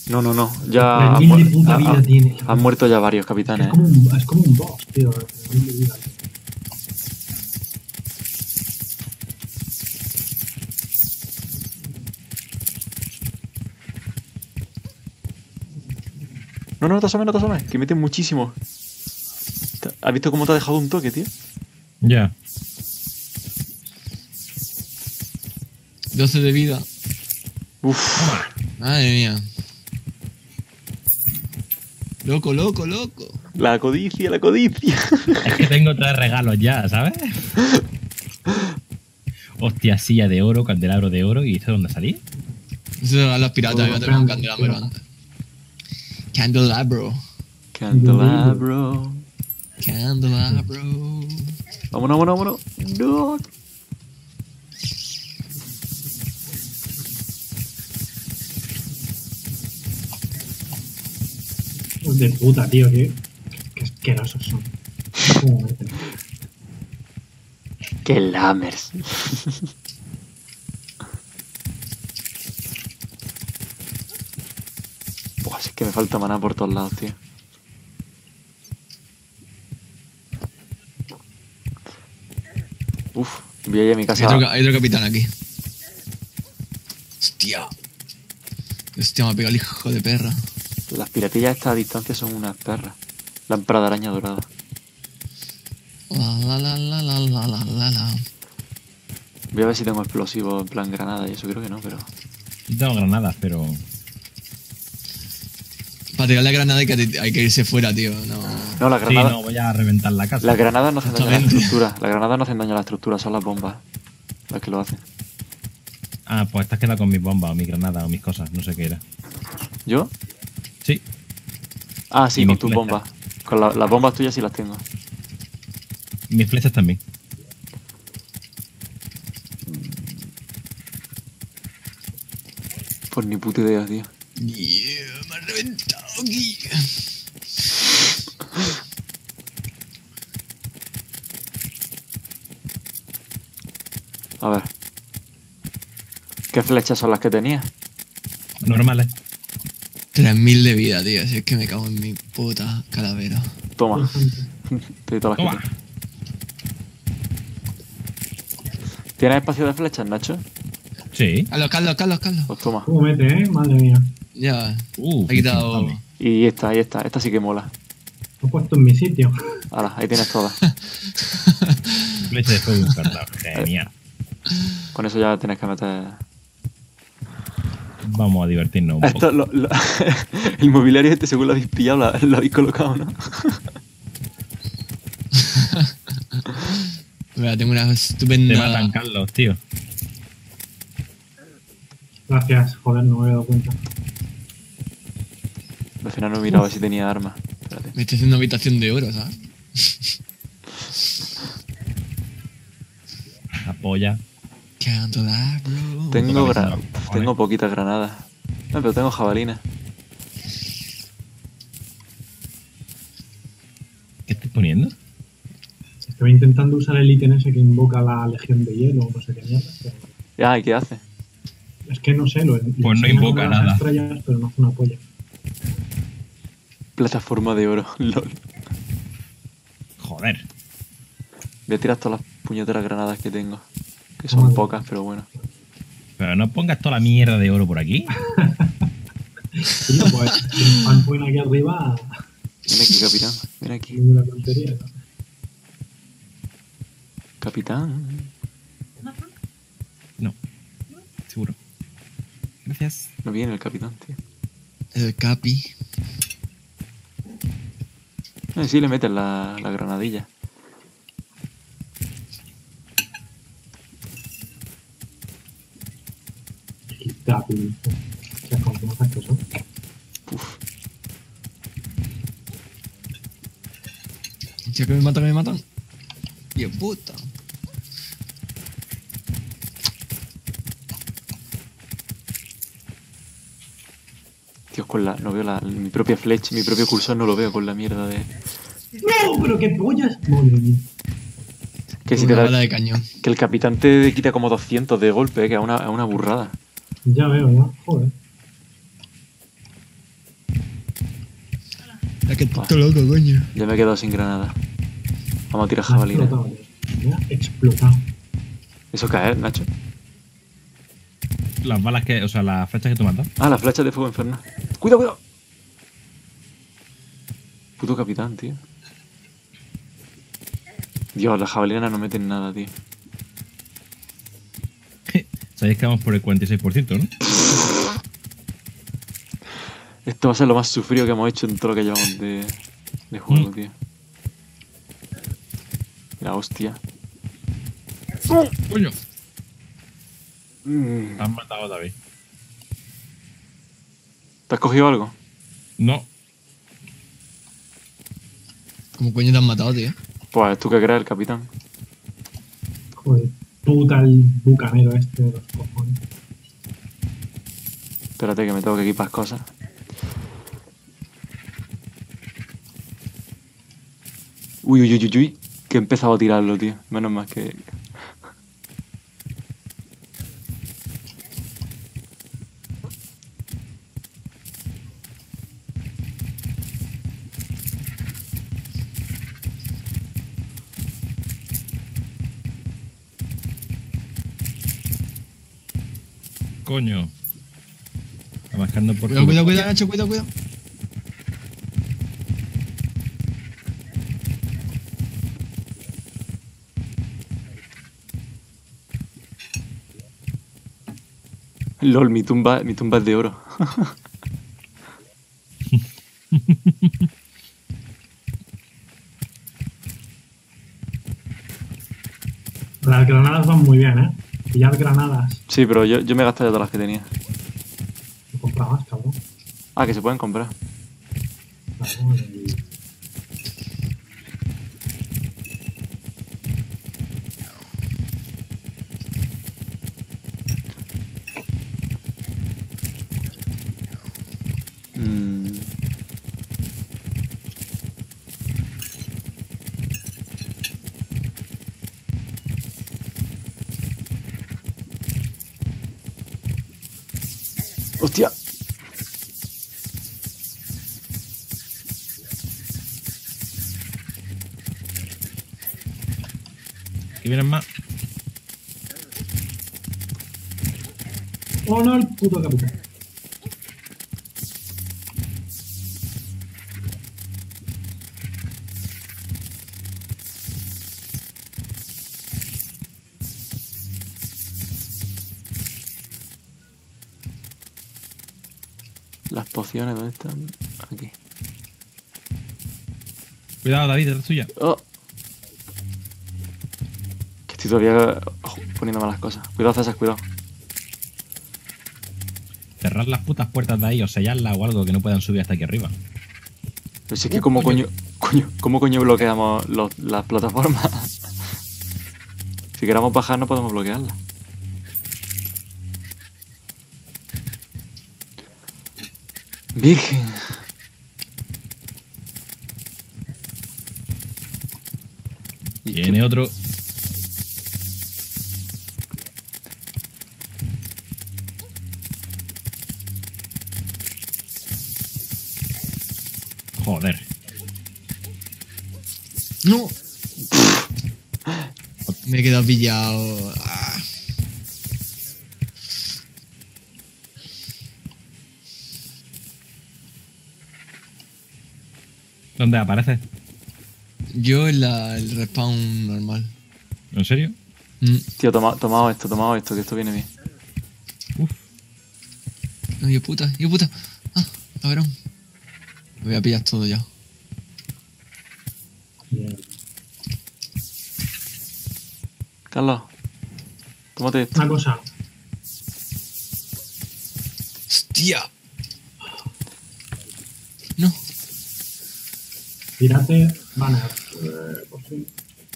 No, no, no. Ya han, 3000 de muer- puta ha- ha- han muerto ya varios Es capitanes. ¿eh? como, un, es como un boss, tío. 3000 de vida. No, no, no te asomes, no te asomes. Que meten muchísimo. ¿Has visto cómo te ha dejado un toque, tío? Ya. 12 de vida. Uf. Madre mía. Loco, loco, loco. La codicia, la codicia. Es que tengo tres regalos ya, ¿sabes? Hostia, silla de oro, candelabro de oro. ¿Y eso dónde salí? Eso eran los piratas, iba a tener un candelabro antes. Candelabro. Candelabro. Candelabro. Vámonos, vámonos, vámonos. No. Hijos de puta, tío. Qué, qué asquerosos son. Qué lamers. Así que me falta maná por todos lados, tío. Uf, voy a ir a mi casa. Hay otro, capitán aquí. Hostia. Hostia, me ha pegado el hijo de perra. Las piratillas a esta distancia son unas perras. Lámpara de araña dorada. La, la, la, la, la, la, la, la. Voy a ver si tengo explosivos en plan granada y eso creo que no, pero... Yo tengo granadas, pero... Para tirar la granada hay que, hay que irse fuera, tío. No. No, las Sí, granadas. no, voy a reventar la casa. Las granadas no hacen daño a la estructura. Las granadas no hacen daño a la estructura, son las bombas las que lo hacen. Ah, pues esta queda con mis bombas o mis granadas o mis cosas, no sé qué era. ¿Yo? Sí, Ah, sí, Y con tus flechas. bombas. Con la- las bombas tuyas sí las tengo. mis flechas también. Pues ni puta idea, tío. Yeah, me ha reventado aquí. A ver. ¿Qué flechas son las que tenía? Normales. 3000 de vida, tío. Si es que me cago en mi puta calavera. Toma, te las Toma. ¿Tienes espacio de flechas, Nacho? Sí. Carlos, Carlos, Carlos, Carlos. Pues toma. ¿Cómo mete, eh? Madre mía. Ya. Uh, Ha quitado. Y esta, ahí está. Esta sí que mola. Lo he puesto en mi sitio. Ahora, ahí tienes todas. Flecha de fuego. Genial. Con eso ya tienes que meter. Vamos a divertirnos un poco. Esto, lo- lo- el mobiliario este, según lo habéis pillado, lo, lo habéis colocado, ¿no? Mira, tengo una Te estupenda. matan, Carlos, tío. Gracias, joder, no me había dado cuenta. Al final no he mirado a ver si tenía armas. Espérate. Me estoy haciendo habitación de oro, ¿sabes? Bro. Tengo, gra- tengo poquitas granadas. No, pero tengo jabalinas. ¿Qué estoy poniendo? Estoy intentando usar el ítem ese que invoca la legión de hielo, no sé qué mierda. pero Ya, ¿y qué hace? Es que no sé, lo le Pues no invoca nada. estrellas, pero no hace una polla. Plataforma de oro. Lol. Joder. Voy a tirar todas las puñeteras granadas que tengo. Que son pocas, pero bueno. Pero no pongas toda la mierda de oro por aquí. Tío, pues point aquí arriba Ven aquí, capitán. Ven aquí. Capitán. No. Seguro. Gracias. No viene el capitán, tío. El capi. Eh, sí, le meten la, la granadilla. Y capi. ¿Qué conoces que? Uf. Me matan, que me matan. Tío, puta. Dios, con la. No veo la, mi propia flecha, mi propio cursor no lo veo con la mierda de. ¡No! ¡Pero qué pollas! Que si te da. bala de cañón. Que el capitán te quita como 200 de golpe, eh, que es una, una burrada. Ya veo, ya. Joder. Es que estoy loco, coño. Ya me he quedado sin granada. Vamos a tirar jabalina. explotado. ¿Eso es, Nacho? Las balas que. O sea, las flechas que tú matas. Ah, las flechas de fuego infernal. ¡Cuidado, cuidado! Puto capitán, tío. Dios, las jabalinas no meten nada, tío. Sabéis que vamos por el 46%, ¿no? Esto va a ser lo más sufrido que hemos hecho en todo lo que llevamos de, de juego, Mm. tío. La hostia. Coño. Mm. Te han matado, David. ¿Te has cogido algo? No. Como coño te han matado, tío. Pues tú que crees, el capitán. Joder. Puta el bucanero este de los cojones. Espérate que me tengo que equipar cosas. Uy, uy, uy, uy, uy. Que he empezado a tirarlo, tío. Menos mal que. Coño. Está mascando por Cuidado, cuidado, cuidado, Nacho, cuidado, cuidado. LOL, mi tumba, mi tumba es de oro. Las granadas van muy bien, ¿eh? Pillar granadas. Sí, pero yo, yo me he gastado ya todas las que tenía. No compra más, cabrón. Ah, que se pueden comprar. Claro, puto capitán. Las pociones, ¿dónde están? Aquí. Cuidado, David, es la suya. Oh. Que estoy todavía oh, poniéndome cosas. Cuidado, César, cuidado. Cerrar las putas puertas de ahí o sellarlas o algo que no puedan subir hasta aquí arriba. Pero si es que como coño. coño, coño, ¿cómo coño bloqueamos los- las plataformas? si queramos bajar no podemos bloquearlas. Virgen. ¿Y qué- Tiene otro. Pillado. Ah. ¿Dónde aparece? Yo en la, el respawn normal. ¿En serio? Mm. Tío, toma, tomaos esto, tomaos esto, que esto viene bien. Uf. No, yo puta, yo puta. Ah, cabrón. Me voy a pillar todo ya. Carlos, tómate esto. Una cosa, ¡Hostia! No. tírate banner. Eh, por fin.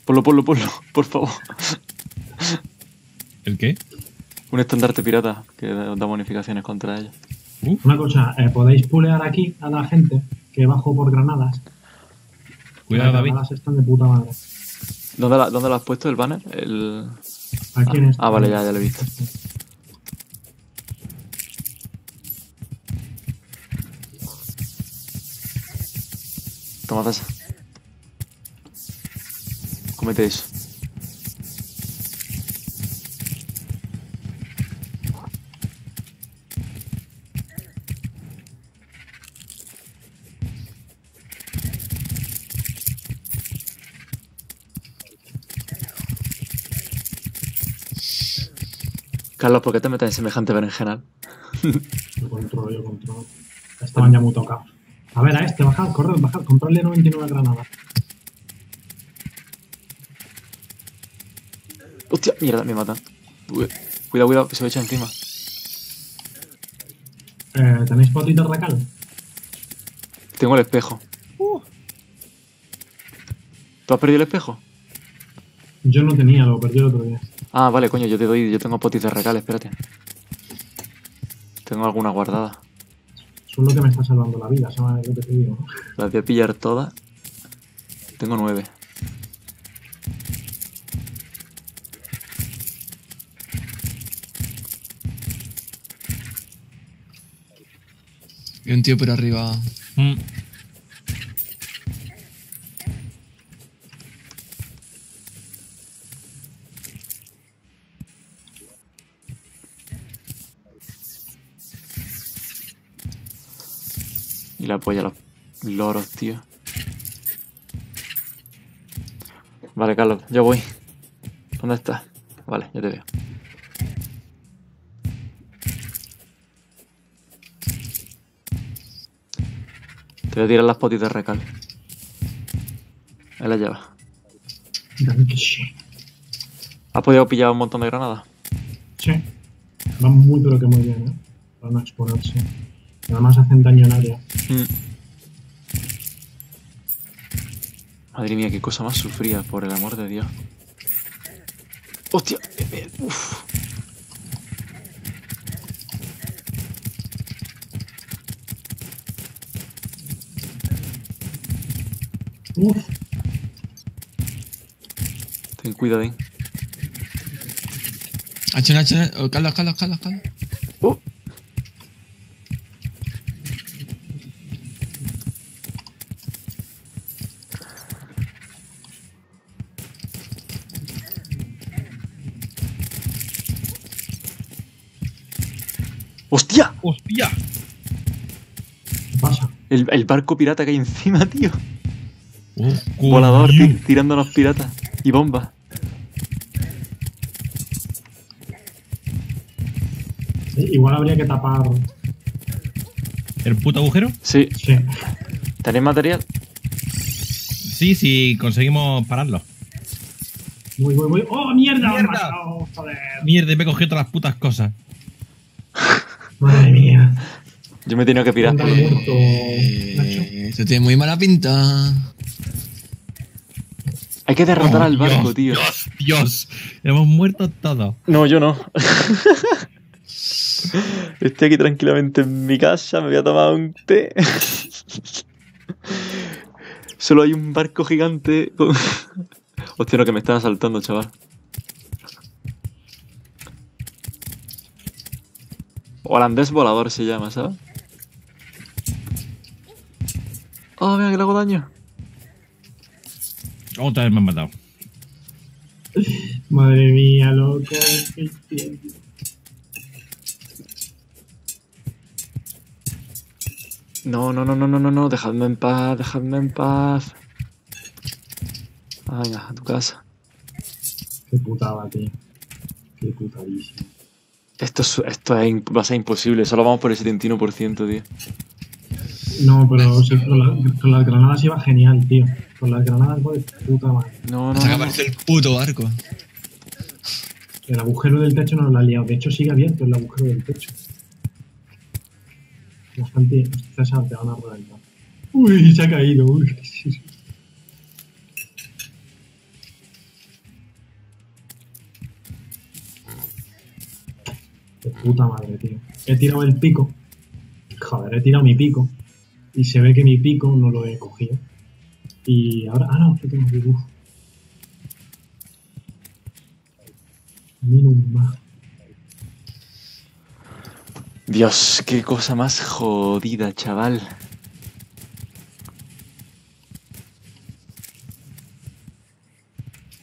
Ponlo, ponlo, ponlo, por favor. ¿El qué? Un estandarte pirata que da da bonificaciones contra ellos. Uf. Una cosa, eh, podéis pulear aquí a la gente que bajo por granadas. Cuidado, Las David. granadas están de puta madre. ¿Dónde, la- ¿Dónde lo has puesto el banner? El... Aquí este. Ah, vale, ya, ya lo he visto. Toma taza. Cómete eso. Carlos, ¿por qué te metes en semejante berenjenal? Yo controlo, yo controlo. Estaban ya muy tocados. A ver, a este, bajad, corred, bajad, compradle 99 granadas. Hostia, mierda, me matan. Cuidado, cuidado, que se me echa encima. Eh, ¿Tenéis potitos de cal? Tengo el espejo. ¿Tú has perdido el espejo? Yo no tenía, lo perdí el otro día. Ah, vale, coño, yo te doy, yo tengo potis de recal, espérate. Tengo alguna guardada. Son lo que me está salvando la vida, ¿sabes lo que te digo? Las voy a pillar todas. Tengo nueve. Y un tío por arriba. Mm. La polla a los loros, tío. Vale, Carlos, yo voy. ¿Dónde estás? Vale, ya te veo. Te voy a tirar las potis de recal. Ahí las llevas. ¿Has podido pillar un montón de granadas? Sí. Van muy pero que muy bien, ¿eh? Para no exponerse. Además hacen daño en área. Mm. Madre mía, qué cosa más sufrida, por el amor de Dios. ¡Hostia! Eh, eh, uf. Uf, Ten cuidado, ¿eh? Oh, Carlos, Carlos, Carlos, Carlos. ¡Oh! El, el barco pirata que hay encima, tío. Oh, Volador, tío, tirando a los piratas. Y bombas. Sí, igual habría que tapar. ¿El puto agujero? Sí. Sí. ¿Tenéis material? Sí, sí, conseguimos pararlo. Voy, voy, voy. ¡Oh, mierda! ¡Mierda! ¡Matado! ¡Joder! Mierda, me he cogido todas las putas cosas. Madre mía. Yo me he tenido que pirar. Eh, esto tiene muy mala pinta. Hay que derrotar Oh, al barco, Dios, tío. Dios, Dios. Hemos muerto todos. No, yo no. Estoy aquí tranquilamente en mi casa, me voy a tomar un té. Solo hay un barco gigante con... Hostia, no, que me están asaltando, chaval. Holandés volador se llama, ¿sabes? Oh, mira que le hago daño. Otra vez me han matado. Madre mía, loco. qué tiempo. No, no, no, no, no, no, no, dejadme en paz, dejadme en paz. Venga, a tu casa. Qué putada, tío. Qué putadísimo. Esto, es, esto es va a ser imposible, solo vamos por el 71%, tío. No, pero sí, con, la- con las granadas iba genial, tío. Con las granadas va de puta madre. No, no, Hasta que aparece el puto barco. El agujero del techo no lo ha liado. De hecho, sigue abierto el agujero del techo. Bastante. César, te van a reventar. Uy, se ha caído. Uy. De puta madre, tío. He tirado el pico. Joder, he tirado mi pico. Y se ve que mi pico no lo he cogido. Y ahora. Ah, no, que tengo mal. Dios, qué cosa más jodida, chaval.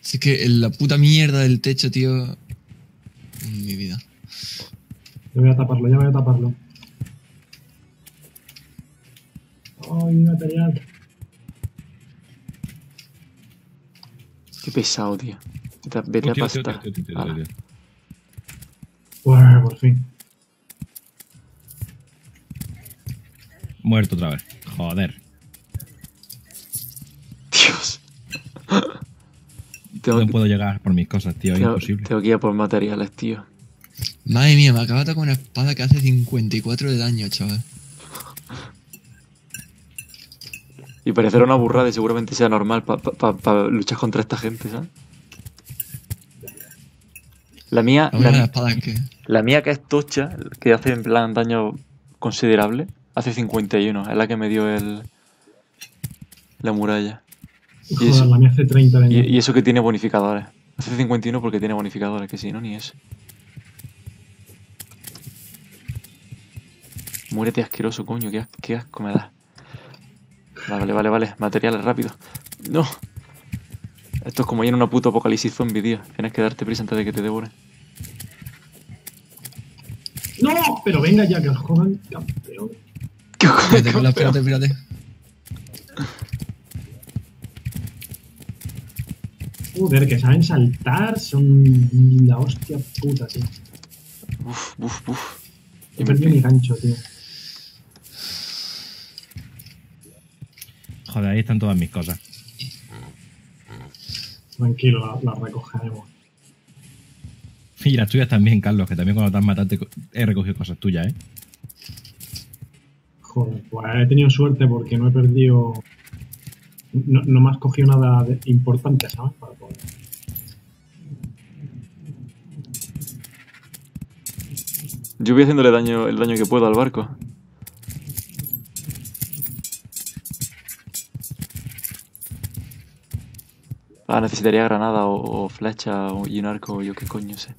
Así que la puta mierda del techo, tío. Mi vida. Ya voy a taparlo, ya voy a taparlo. Ay, mi material. Qué pesado, tío. Vete, a- pastar. Buah, por fin. Muerto otra vez. Joder. Dios. tengo, No puedo llegar por mis cosas, tío. Es imposible. tengo que ir a por materiales, tío. Madre mía, me acaba de tocar una espada que hace 54 de daño, chaval. Y parecerá una burrada y seguramente sea normal para luchar contra esta gente, ¿sabes? La mía, La la, espada que. la mía que es tocha, que hace en plan daño considerable, hace 51. Es la que me dio el la muralla. Y Joder, eso- la mía hace 30 de Y, y eso que tiene bonificadores. Hace 51 porque tiene bonificadores, que si no, ni eso. Muérete asqueroso, coño, qué, as- qué asco me da. Vale, vale, vale, materiales rápido. No. Esto es como ir en una puta apocalipsis zombie, tío. Tienes que darte prisa antes de que te devoren. ¡No! Pero venga ya, que os jodan, campeón. ¿Qué Espérate, Cola, espérate, espérate. Joder, que saben saltar, son la hostia puta, tío. Uf, uf, uf. He perdido mi gancho, tío. Joder, ahí están todas mis cosas. Tranquilo, la, la recogeremos. Y las tuyas también, Carlos, que también cuando te has matado te he recogido cosas tuyas, ¿eh? Joder, pues he tenido suerte porque no he perdido. No, no me has cogido nada de- importante, ¿sabes? Para poder. Yo voy haciéndole daño, el daño que puedo al barco. Ah, necesitaría granada o, o flecha o, y un arco o yo qué coño sé.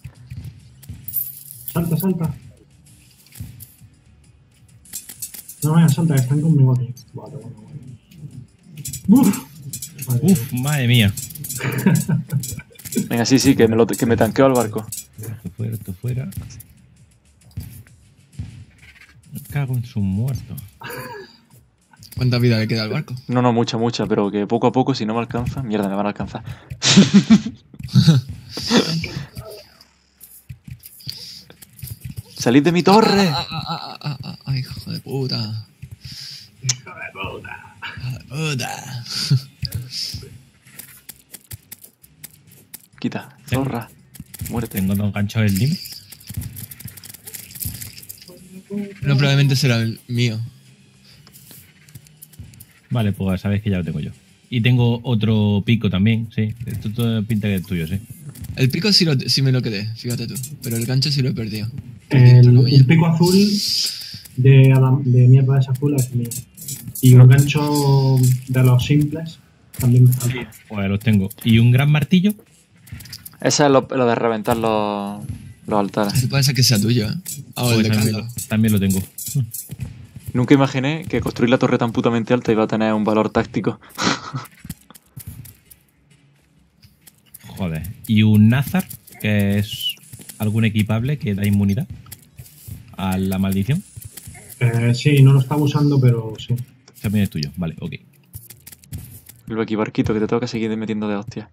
Salta, salta. No, vaya, salta, que están conmigo aquí. Vale, bueno, bueno. Uf. Vale, Uf, madre mía. Venga, sí, sí, que me, lo, que me tanqueo al barco. Esto fuera, esto fuera. Me cago en su muerto. ¿Cuánta vida le queda al barco? No, no, mucha, mucha, pero que poco a poco, si no me alcanza, mierda, me van a alcanzar. ¡Salid de mi torre! Ah, ah, ah, ah, ah, hijo de puta. puta. Puta. Quita, zorra. Muerte. Tengo dos ganchos el lime. No, probablemente será el mío. Vale, pues sabes que ya lo tengo yo. Y tengo otro pico también, sí. Esto todo pinta que es tuyo, sí. El pico sí, lo, sí me lo quedé, fíjate tú. Pero el gancho sí lo he perdido. El, el pico azul de, Adam- de mierda esa azul es mío. Y el gancho de los simples también me falta. Pues los tengo. ¿Y un gran martillo? Ese es lo, lo de reventar los, los altares. Ese puede ser que sea tuyo, ¿eh? Ah, el Pues de también, Carlos. lo, también lo tengo. Nunca imaginé que construir la torre tan putamente alta iba a tener un valor táctico. Joder. ¿Y un Nazar? Que es algún equipable que da inmunidad a la maldición. Eh, sí, no lo estaba usando, pero sí. También es tuyo. Vale, ok. El Becky Barquito que te toca seguir metiendo de hostia.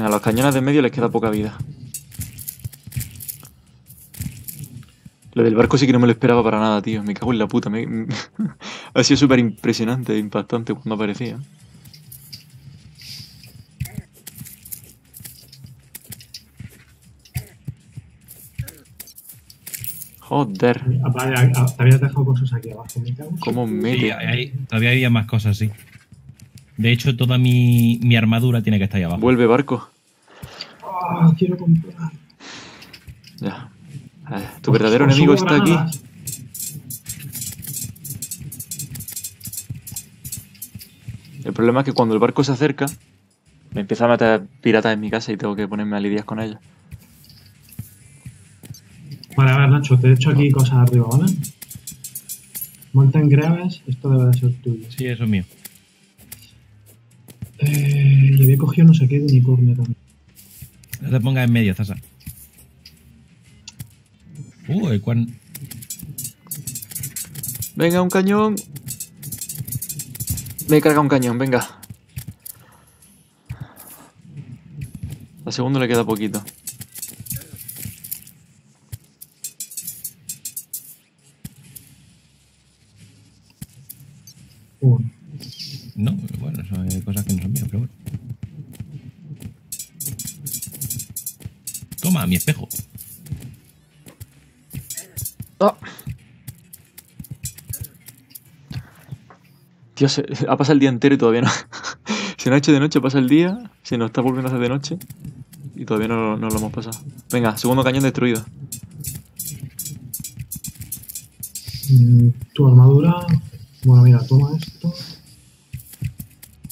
Venga, a los cañones de medio les queda poca vida. Lo del barco sí que no me lo esperaba para nada, tío. Me cago en la puta. me- ha sido súper impresionante e impactante cuando aparecía. Joder, Ah, vaya, ah, Te habías dejado cosas aquí abajo, me cago. cómo. Sí, hay- todavía había más cosas, sí. De hecho, toda mi, mi armadura tiene que estar ahí abajo. Vuelve barco. Ah, quiero comprar. Ya. Eh, tu verdadero enemigo está aquí. El problema es que cuando el barco se acerca, me empieza a meter piratas en mi casa y tengo que ponerme a lidiar con ellos. Vale, a ver, Nacho, te he hecho aquí cosas arriba, ¿vale? Mountain Graves, esto debe de ser tuyo. Sí, eso es mío. Eh, y había cogido no sé qué de unicornio también. No te pongas en medio, Zasa. El cuan... Venga, un cañón. Me carga un cañón, venga. Al segundo le queda poquito. Mi espejo. ¡Ah! Tío, se- ha pasado el día entero y todavía no. se nos ha hecho de noche, pasa el día. Se nos está volviendo a hacer de noche. Y todavía no, no lo hemos pasado. Venga, segundo cañón destruido. Mm, tu armadura. Bueno, mira, toma esto.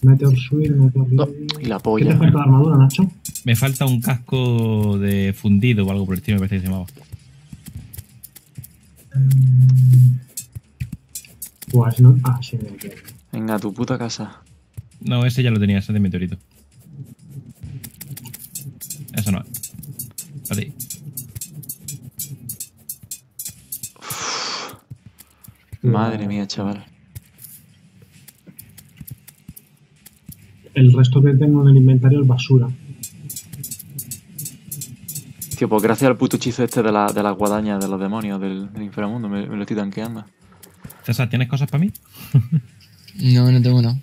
Meteor Swing, Meteor No, y la ¿Qué te polla. falta de armadura, Nacho? Me falta un casco de fundido o algo por el estilo, me parece que se llamaba. Pues no. Ah, sí, me. Venga, a tu puta casa. No, ese ya lo tenía, ese de meteorito. Eso no. Vale. Madre mía, chaval. El resto que tengo en el inventario es basura. Tío, pues gracias al puto hechizo este de la, de la guadaña de los demonios del, del inframundo, me, me lo estoy tanqueando. César, ¿tienes cosas para mí? No, no tengo nada.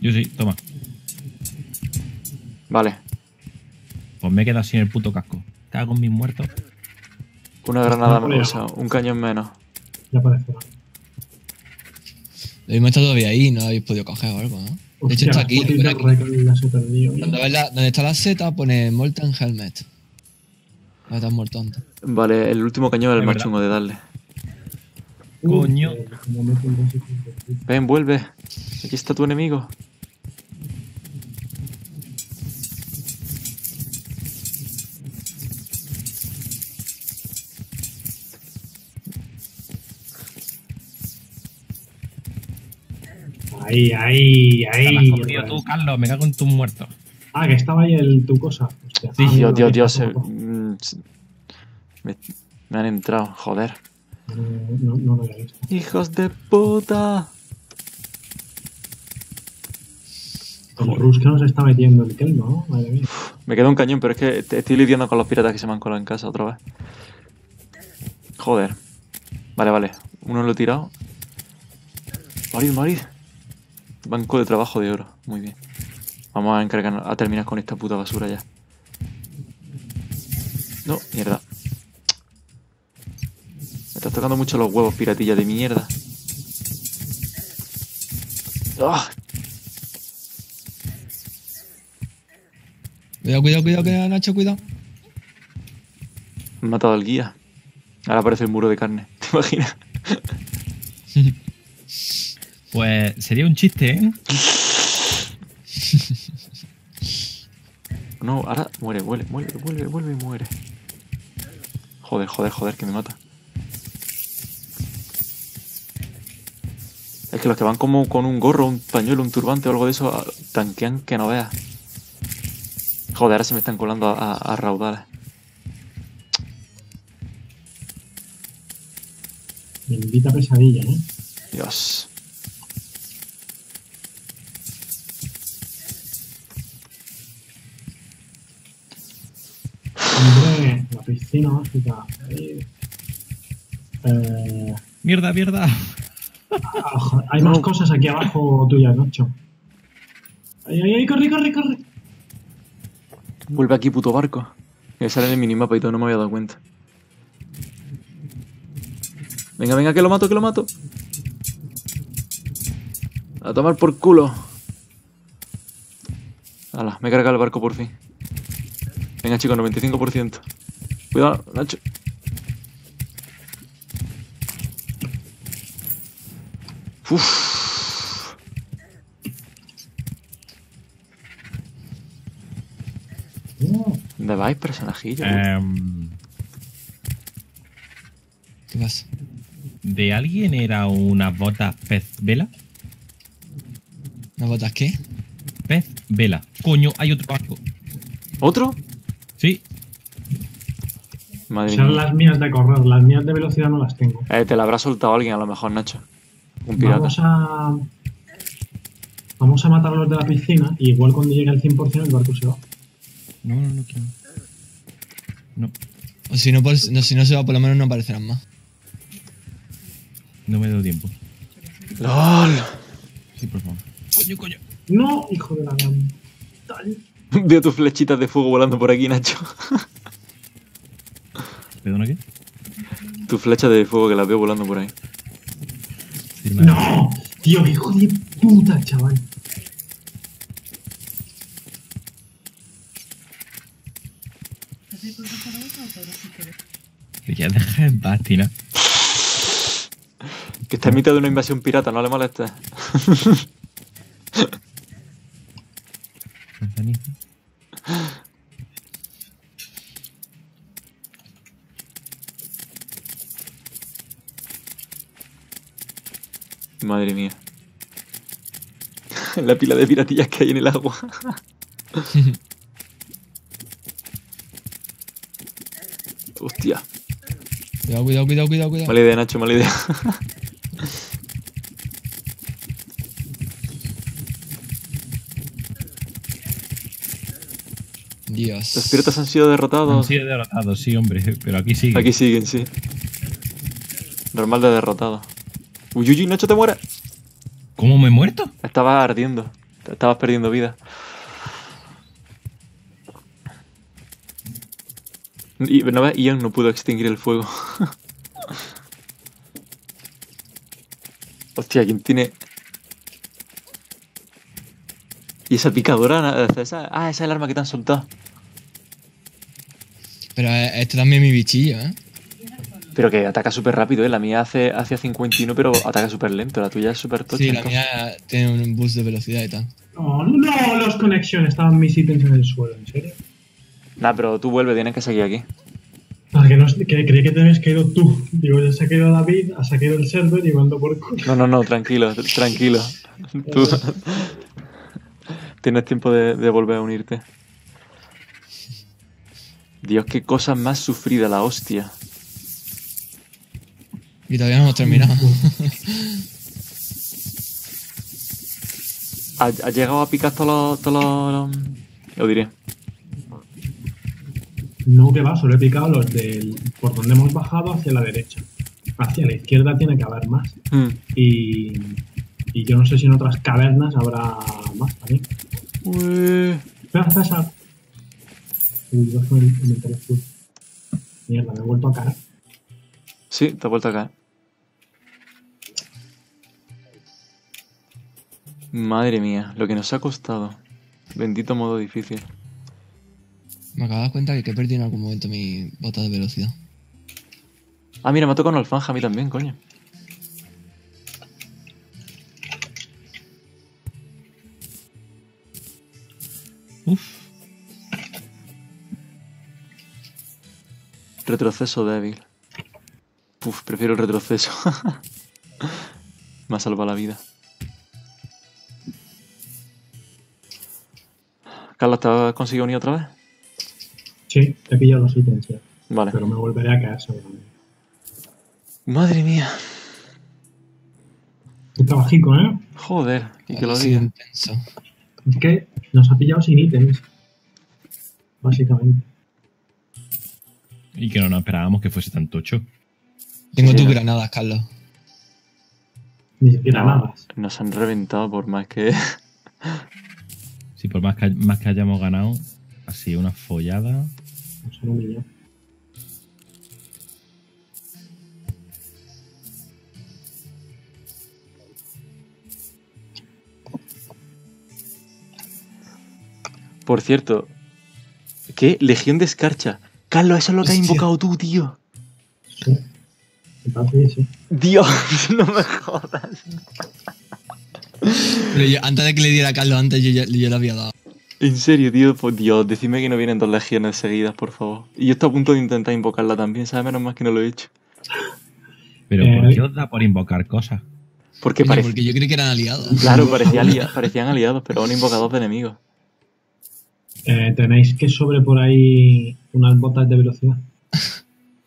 Yo sí, toma. Vale, Pues me he quedado sin el puto casco. Cago en mis muertos. una granada Vale. menos, un cañón menos. Ya aparecerá. Lo mismo está todavía ahí, no lo habéis podido coger o algo, ¿no? De hecho, está aquí. ves la- donde está la seta pone Molten Helmet. No estás muerto antes. Vale, el último cañón es el más chungo de darle. Coño. Ven, vuelve. Aquí está tu enemigo. Ahí, ahí, Te ahí. la has cogido tú, Carlos. Me cago en tus muertos. Ah, que estaba ahí el, tu cosa. Hostia. Sí, Ah, Dios, Dios, Dios. se- me, me han entrado, joder. No, no, no lo había visto. ¡Hijos de puta! El Rus que nos está metiendo el Kelmo, ¿no? Madre mía. Me queda un cañón, pero es que te- estoy lidiando con los piratas que se me han colado en casa otra vez. Joder. Vale, vale. Uno lo he tirado. Morid, morid. Banco de trabajo de oro. Muy bien. Vamos a encargarnos, a terminar con esta puta basura ya. No, mierda. Me estás tocando mucho los huevos, piratilla de mierda. ¡Ah! Cuidado, cuidado, cuidado, cuidado, Nacho, cuidado. He matado al guía. Ahora aparece el muro de carne. ¿Te imaginas? Pues sería un chiste, ¿eh? No, ahora muere, vuelve, vuelve, vuelve, vuelve y muere. Joder, joder, joder, que me mata. Es que los que van como con un gorro, un pañuelo, un turbante o algo de eso, ah, tanquean que no veas. Joder, ahora se me están colando a, a- a raudales. Bendita pesadilla, ¿eh? Dios. La piscina mágica. Ahí. Eh, Mierda, mierda. ah, hay más cosas aquí abajo tuyas, Nacho. Ay, ay, ay, corre, corre, corre. Vuelve aquí, puto barco. Que sale en el minimapa y todo, no me había dado cuenta. Venga, venga, que lo mato, que lo mato. A tomar por culo. Hala, me he cargado el barco por fin. Venga, chicos, 95%. Cuidado, Nacho. Uf. No, ¿Dónde vais, personajillo? Em, ¿Qué pasa? ¿De alguien era una bota pez vela? ¿Unas botas qué? Pez vela. Coño, hay otro barco. ¿Otro? Sí. Madre son mía. las mías de correr, las mías de velocidad no las tengo. Eh, te la habrá soltado alguien a lo mejor, Nacho. Un pirata. Vamos a. Vamos a matar a los de la piscina y igual cuando llegue al 100% el barco se va. No, no, no quiero. No, O si no, por- no, si no se va, por lo menos no aparecerán más. no me doy tiempo. ¡Lol! Sí, por favor. Coño, coño. No, hijo de la gran. Veo tus flechitas de fuego volando por aquí, Nacho. ¿Perdona qué? tus flechas de fuego que las veo volando por ahí. Sí. No, tío, qué hijo de puta, chaval. ¿Estás ahí por pasar agua o todo si quieres? Ya deja en paz, Tina. Que está en mitad de una invasión pirata, no le molestes. Madre mía. La pila de piratillas que hay en el agua. Hostia. Cuidado, cuidado, cuidado, cuidado, cuidado. Mala idea, Nacho, mala idea. Dios. Los piratas han sido Han derrotados. sido derrotados, sí, hombre, pero aquí sigue. Aquí siguen, sí. Normal de derrotado. Uy, uy, uy, Nacho, te mueres. ¿Cómo me he muerto? Estabas ardiendo. Estabas perdiendo vida. Y no Ian no pudo extinguir el fuego. Hostia, ¿quién tiene...? ¿Y esa picadora? esa- Ah, esa es el arma que te han soltado. Pero eh, este también es mi bichillo, ¿eh? Pero que ataca súper rápido, ¿eh? La mía hace, hace 51, pero ataca súper lento. La tuya es súper tocha. Sí, la entonces- mía tiene un boost de velocidad y tal. No, no, los conexiones estaban mis ítems en el suelo, ¿en serio? Nah, pero tú vuelve, tienes que seguir aquí. Ah, que, no, que creí que te habías caído tú. Digo, ya se ha caído David, ha caído el server y mando por culo. No, no, no, tranquilo, tranquilo. Tú tienes tiempo de, de volver a unirte. Dios, qué cosa más sufrida la hostia. Y todavía no hemos terminado. ¿Ha, ha llegado a picar todos los, todos los... Lo diré. No, que va, solo he picado los del. por donde hemos bajado hacia la derecha. Hacia la izquierda tiene que haber más. Mm. Y. Y yo no sé si en otras cavernas habrá más también. Espera, César. Uy, vas con el full. Mierda, me he vuelto a caer. Sí, te ha vuelto a caer. Madre mía, lo que nos ha costado. Bendito modo difícil. Me acabo de dar cuenta que he perdido en algún momento mi bota de velocidad. Ah, mira, me ha tocado un alfanja a mí también, coño. Uf. Retroceso débil. Uf, prefiero el retroceso. me ha salvado la vida. Carlos, ¿te has conseguido unir otra vez? Sí, he pillado los ítems ya. Vale. Pero me volveré a caer seguramente. Madre mía. Qué trabajico, ¿eh? Joder, y que lo diga. intenso. Es que nos ha pillado sin ítems. Básicamente. Y que no nos esperábamos que fuese tan tocho. Tengo Sí, tus no. granadas, Carlos. Ni siquiera No, nada. nos han reventado por más que. Si por más que, más que hayamos ganado, ha sido una follada. Por cierto, ¿qué? Legión de escarcha. Carlos, eso es lo que has invocado tú, tío. Sí. Sí. Dios, no me jodas. Pero yo- antes de que le diera a Carlos, antes yo, le había dado. En serio, tío, por Dios, decidme que no vienen dos legiones seguidas, por favor. Y yo estoy a punto de intentar invocarla también, ¿sabes? Menos mal que no lo he hecho. Pero Eh, ¿por qué os da por invocar cosas? Porque parece. porque yo creí que eran aliados. Claro, parecía parecían aliados, pero un invocador de enemigos. Eh, Tenéis que sobre por ahí unas botas de velocidad.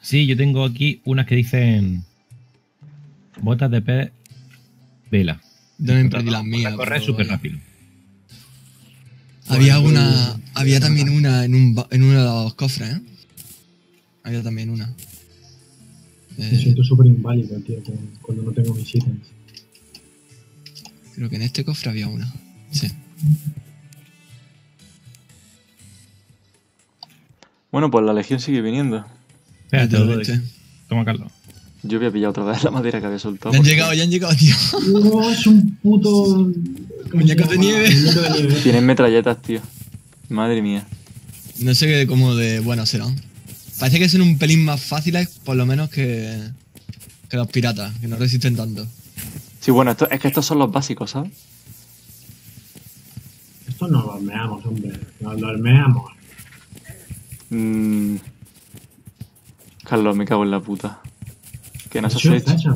Sí, yo tengo aquí unas que dicen botas de pez vela. Yo me perdí las mías. Para correr pero súper rápido. Había una. Había también una en, un, ba- en uno de los cofres, ¿eh? Había también una. Me Eh, siento súper inválido, tío, cuando no tengo mis ítems. creo que en este cofre había una. Sí. Bueno, pues la legión sigue viniendo. Espérate. Toma, Carlos. Yo voy a pillar otra vez la madera que había soltado. Ya han porque llegado, ya han llegado, tío. No, es un puto. ¿cómo Muñeco se de nieve. Tienen metralletas, tío. Madre mía. No sé qué- cómo de buenos serán. Parece que son un pelín más fáciles, por lo menos que, que los piratas, que no resisten tanto. Sí, bueno, esto, es que estos son los básicos, ¿sabes? Esto no lo meamos, hombre. Nos lo meamos. Mm. Carlos, me cago en la puta que no se hecho.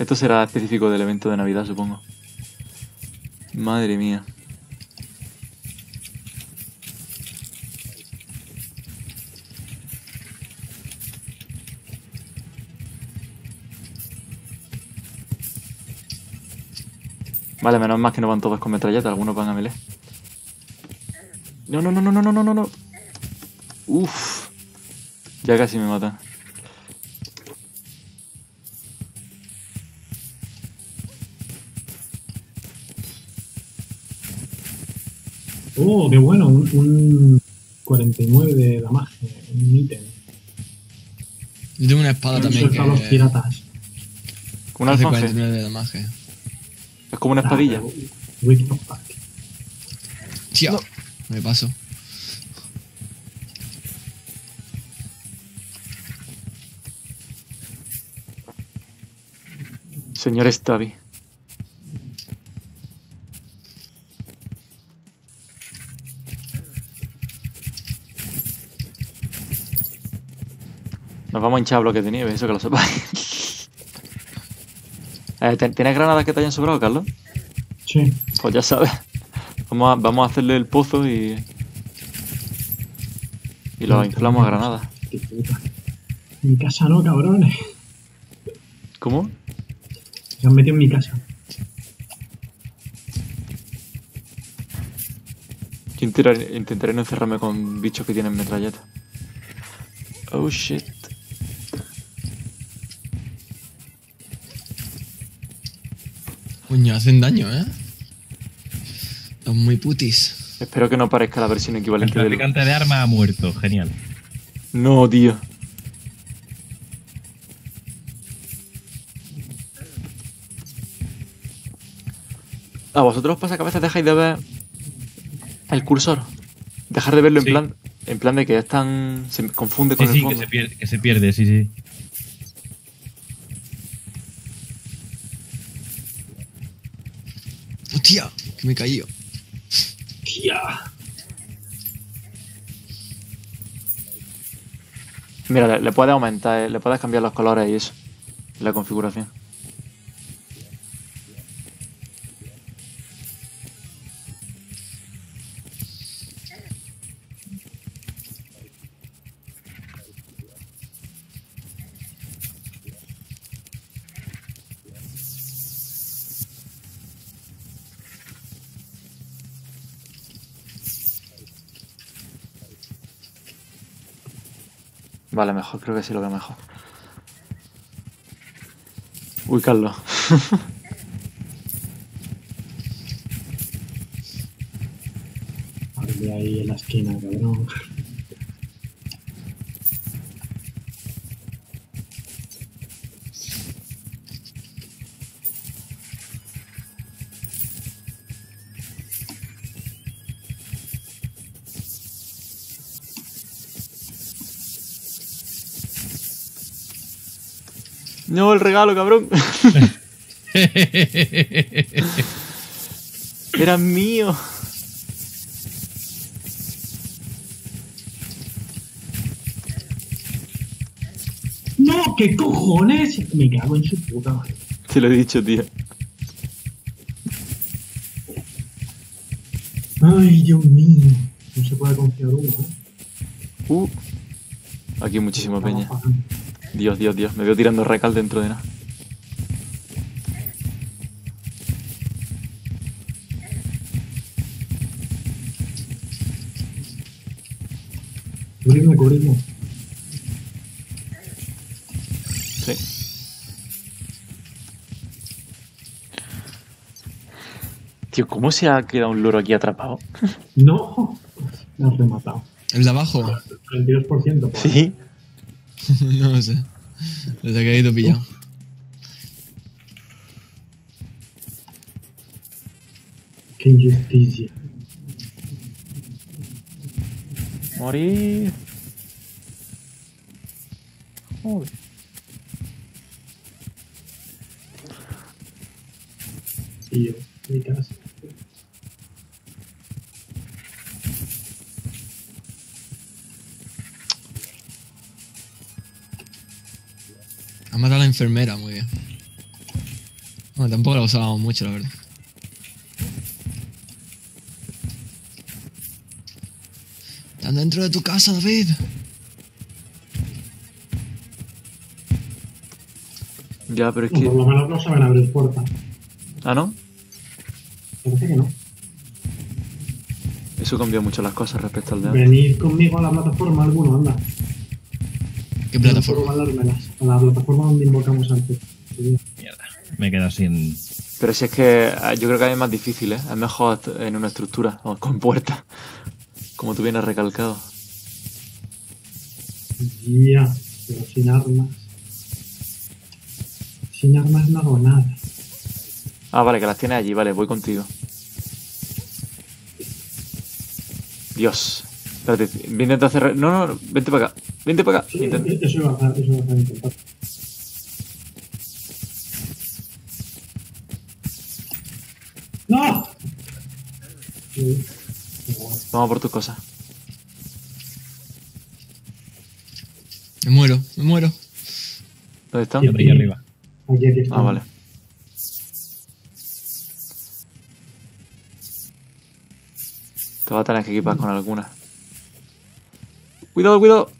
Esto será específico del evento de Navidad, supongo. Madre mía. Vale, menos más que no van todos con metralleta, algunos van a melee. No, no, no, no, no, no, no, no. Uf. Ya casi me matan. Oh, qué bueno. Un, un 49 de damaje. Un ítem. Yo tengo una espada Han también que los piratas. Un hace alfanje. 49 de damaje. Es como una espadilla. Ah, Knockback. Tía, me paso. Señor Stavi. Nos vamos a hinchar a bloques de nieve, eso que lo sepáis. Eh, ¿ten- ¿Tienes granadas que te hayan sobrado, Carlos? Sí. Pues ya sabes. Vamos a, vamos a hacerle el pozo y. Y lo inflamos a granadas. Mi casa no, cabrones. ¿Cómo? Se han metido en mi casa. Yo intentaré, intentaré no encerrarme con bichos que tienen metralleta. Oh shit. Coño, hacen daño, ¿eh? Son muy putis. Espero que no parezca la versión El equivalente del. traficante de armas ha muerto. Genial. No, tío. ¿A vosotros os pasa que a veces dejáis de ver el cursor? Dejar de verlo en plan en plan de que es tan. se me confunde Sí, con sí, el que fondo. se, pierde, que se pierde, sí, sí. ¡Hostia! Que me he caído. ¡Tía! Mira, le, le puedes aumentar, eh, le puedes cambiar los colores y eso. La configuración. Vale, mejor, creo que sí lo veo mejor. Uy, Carlos. Arde ahí en la esquina, cabrón. No, el regalo, cabrón. Era mío. ¡No! ¿Qué cojones? Me cago en su puta madre. Te lo he dicho, tío. Ay, Dios mío. No se puede confiar uno, ¿eh? Uh. Aquí hay muchísima peña. pagando. Dios, Dios, Dios. Me veo tirando recal dentro de nada. Cubrirme, cubrirme. Sí. Tío, ¿cómo se ha quedado un loro aquí atrapado? No. Me has rematado. El de abajo. 32%. por ahí. Sí. no lo sé. Que he ido pillado. Qué injusticia. Morir. Joder. Tío, mi casa. Enfermera, muy bien. Bueno, tampoco la usábamos mucho, la verdad. Están dentro de tu casa, David. Ya, pero es No, por que. lo menos no saben abrir puertas. Ah, ¿no? Parece que no. Eso cambió mucho las cosas respecto al de antes. Venid conmigo a la plataforma alguno, anda. ¿Qué No plataforma? A la plataforma donde invocamos antes. Mierda. Me he quedado sin. Pero si es que ah, yo creo que es más difícil, ¿eh? Es mejor en una estructura, o con puertas. Como tú vienes recalcado. Ya, pero sin armas. Sin armas no hago nada. Ah, vale, que las tienes allí, vale, voy contigo. Dios. Espérate, voy a intentar cerrar. No, no, vente para acá. Vente para acá. Sí, Intenta- Eso iba a eso iba a intentar. ¡No! Vamos por tus cosas. Me muero, me muero. ¿Dónde están? Yo aquí arriba. Aquí, aquí está. Ah, vale. Te vas a tener que equipar con alguna. Cuidado, cuidado.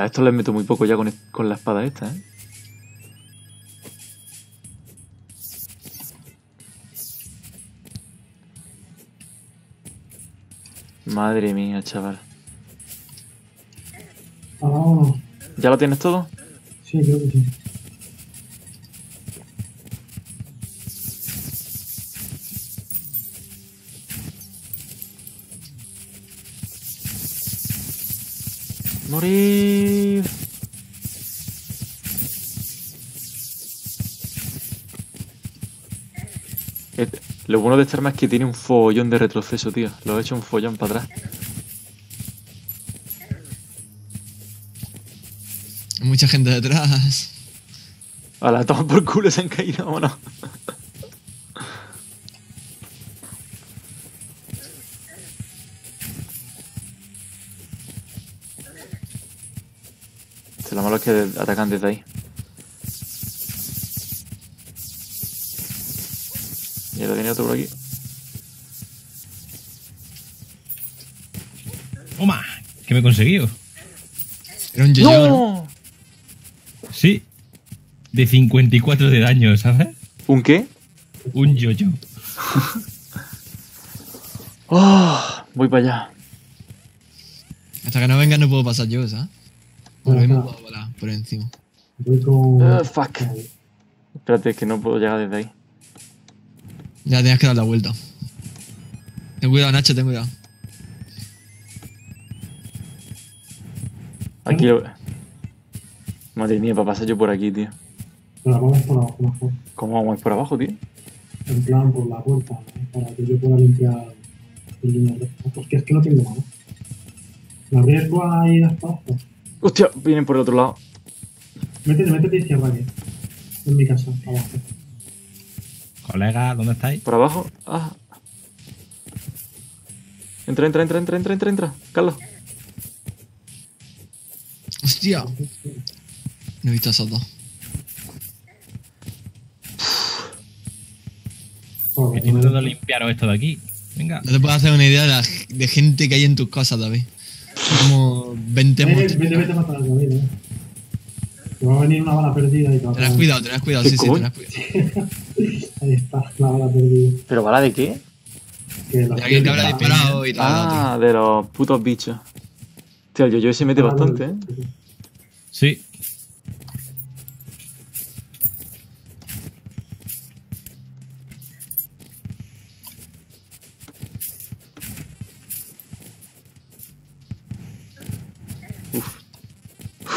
A esto les meto muy poco ya con, con la espada esta, ¿eh? Madre mía, chaval. Ah. ¿Ya lo tienes todo? Sí, creo que sí. Lo bueno de este arma es que tiene un follón de retroceso, tío. Lo he hecho un follón para atrás. Mucha gente detrás. A la toma por culo se han caído, vámonos. Este, Lo malo es que atacan desde ahí. Por aquí. ¡Toma! ¿Qué me he conseguido? Era un yo-yo, ¿no? Sí. De 54 de daño, ¿sabes? ¿Un qué? Un yo-yo. ¡Oh! Voy para allá. Hasta que no venga no puedo pasar yo, ¿sabes? Por puedo volar por encima. Voy con. Ah, fuck. Espérate, que no puedo llegar desde ahí. Ya tenías que dar la vuelta. Ten cuidado, Nacho, ten cuidado. Aquí lo... Madre mía, para pasar yo por aquí, tío. Pero vamos por abajo mejor. ¿Cómo vamos por abajo, tío? En plan, por la puerta, ¿no? para que yo pueda limpiar el línea recta. Porque es que no tengo nada. Me arriesgo a ir hasta abajo. ¡Hostia! Vienen por el otro lado. Métete, métete cierra aquí. En mi casa, abajo. Colega, ¿dónde estáis? ¿Por abajo? Ah. Entra, entra, entra, entra, entra, entra, entra. Carlos. ¡Hostia! No he visto a esos dos. Estoy intentando limpiaros esto de aquí. Venga. No te puedes hacer una idea de, la, de gente que hay en tus cosas, David. Como 20 Eh, monstruos. vete, vete Te va a venir una bala perdida y te va a Tenés pegar. cuidado, tenés cuidado, ¿Qué sí, sí, coño? tenés cuidado. Ahí está, la bala perdida. ¿Pero bala de qué? Que la De alguien que habrá disparado y tal. Ah, de los putos bichos. Tío, yo, yo se mete bastante, ¿eh? Sí.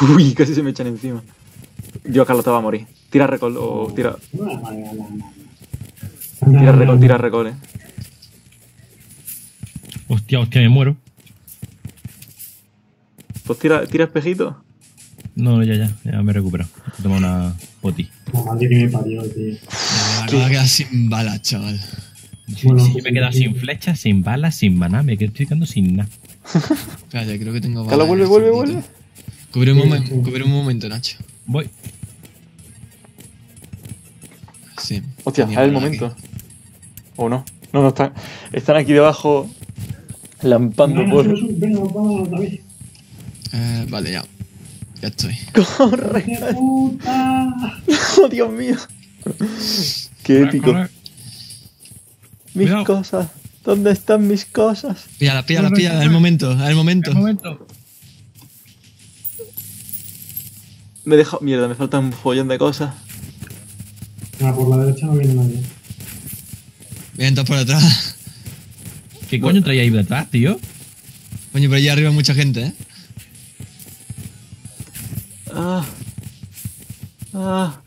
Uy, casi se me echan encima. Dios, Carlos te va a morir. Tira recol o tira. Vale, vale. Tira recol, tira recol, eh. Hostia, hostia, me muero. Pues tira, tira espejito. No, no, ya, ya. Ya me he recuperado. He tomado una poti. La madre que me parió, tío. Me acabo de quedar sin balas, chaval. Bueno, Yo me he quedado sin flechas, sin balas, sin maná. Me quedo- estoy quedando sin nada. Espérate, creo que tengo balas. Carlos, vuelve, vuelve, vuelve. Cubre un, cubre un momento, Nacho. Voy. Sí. Hostia, es el momento. ¿O no? No, no, están, están aquí debajo lampando por. vamos, David. aquí. Eh, vale, ya. Ya estoy. ¡Corre! ¡Qué puta! ¡Oh, Dios mío! ¡Qué épico! Corre, Mis Cuidado. cosas. ¿Dónde están mis cosas? Píllala. Es corre. el momento, es el momento. Un momento. Me he dejado. Mierda, me falta un follón de cosas. Venga, por la derecha no viene nadie. Vienen todos por detrás. ¿Qué coño traía ahí detrás, tío? Coño, pero allá arriba hay mucha gente, ¿eh? Ah. Ah.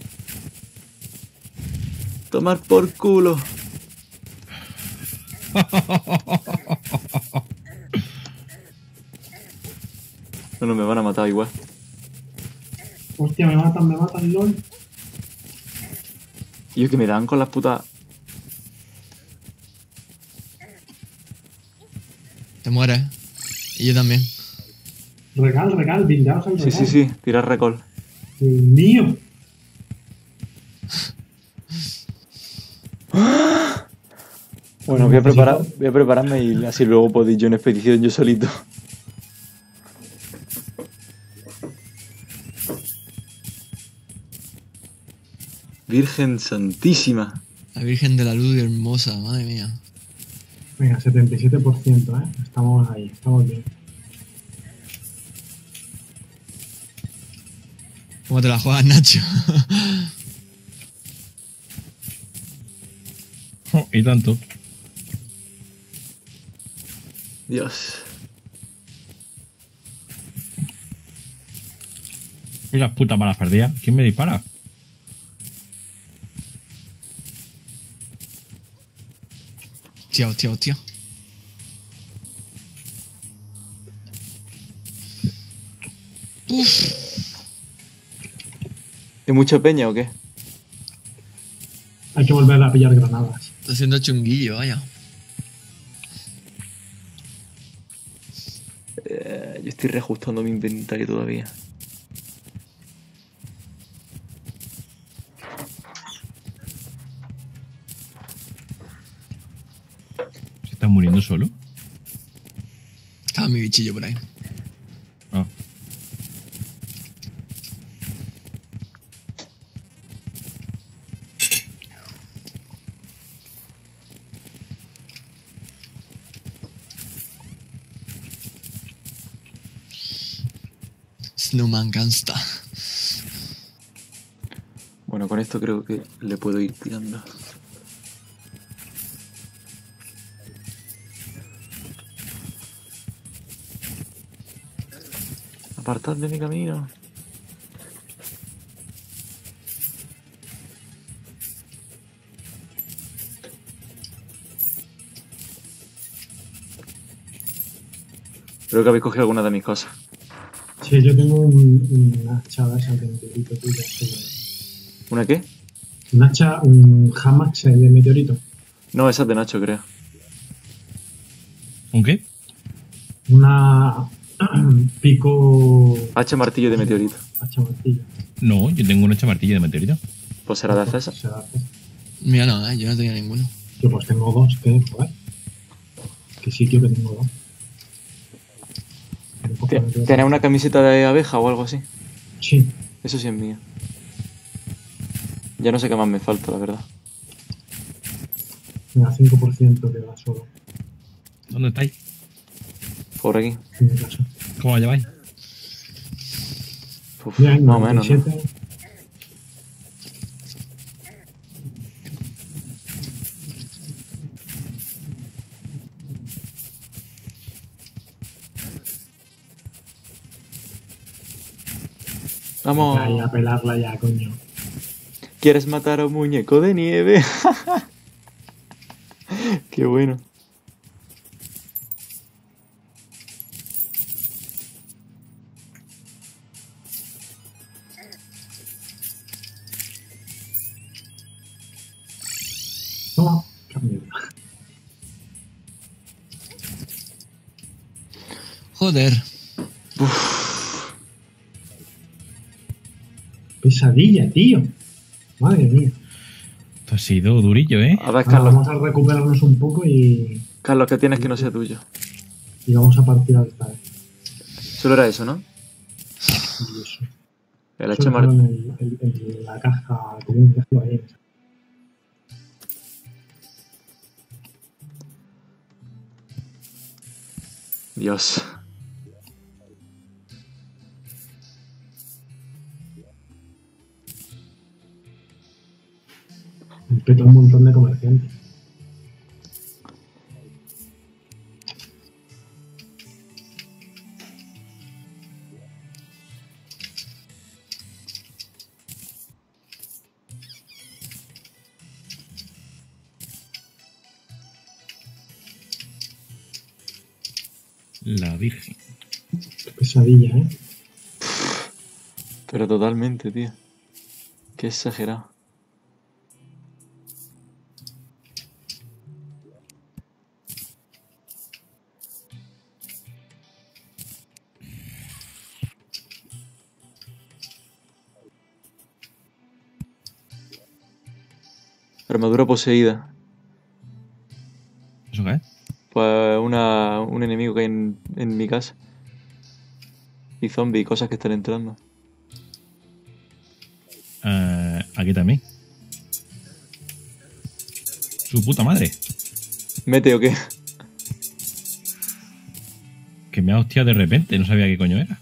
Tomar por culo. No, no, me van a matar igual. Hostia, me matan, me matan, LOL. Y yo que me dan con las putas. Te mueres. Y yo también. Regal, regal, blindaos al Sí, regal. sí, sí, tirar recol. Dios mío. Bueno, voy a preparar, voy a prepararme y así luego puedo ir yo en expedición yo solito. Virgen Santísima. La Virgen de la Luz hermosa, madre mía. Venga, 77%, ¿eh? Estamos ahí, estamos bien. ¿Cómo te la juegas, Nacho? Oh, y tanto. Dios. Y las putas balas perdidas. ¿Quién me dispara? Hostia, hostia, hostia. Uf, ¿Hay mucha peña o qué? Hay que volver a pillar granadas. está haciendo chunguillo, vaya. Eh, yo estoy reajustando mi inventario todavía. ¿Se está muriendo solo? Estaba mi bichillo por ahí. Ah. Snowman Gangsta. Bueno, con esto creo que le puedo ir tirando. Apartad de mi camino. Creo que habéis cogido alguna de mis cosas. Sí, yo tengo un, un hacha de esas de meteorito tuya. pero- ¿Una qué? Un hacha, un hamax de meteorito. No, esa es de Nacho, creo. ¿Un qué? Una pico H martillo de meteorito. hacha martillo. No, yo tengo un hacha martillo de meteorito. Pues será de. Se hace. Mira, no, eh, yo no tenía ninguno. Yo pues tengo dos, que joder. Que sitio que tengo dos. ¿Tenés una camiseta de abeja o algo así? Sí, Eso sí es mío. Ya no sé qué más me falta, la verdad. venga, 5% queda solo. ¿Dónde estáis? Por aquí. ¿Cómo la lleváis? Uf, Bien, más o menos. ¿no? 97. Vamos. Ahí a pelarla ya, coño. ¿Quieres matar a un muñeco de nieve? Qué bueno. Joder. Pesadilla, tío. Madre mía. Esto ha sido durillo, ¿eh? A ver, Ahora Carlos. vamos a recuperarnos un poco y, Carlos, ¿qué tienes que no sea tuyo? y vamos a partir al vez. Solo era eso, ¿no? Y eso. El Eso H estaba martillo. en, el- en- en la caja común que ahí. Dios. Me peto un montón de comerciantes. La Virgen. Qué pesadilla, ¿eh? Pero totalmente, tío. Qué exagerado. armadura poseída. ¿Eso qué es? Pues una, un enemigo que hay en, en mi casa. Y zombies y cosas que están entrando. Eh, aquí también. Su puta madre. ¿Mete o qué? Que me ha hostiado de repente, no sabía qué coño era.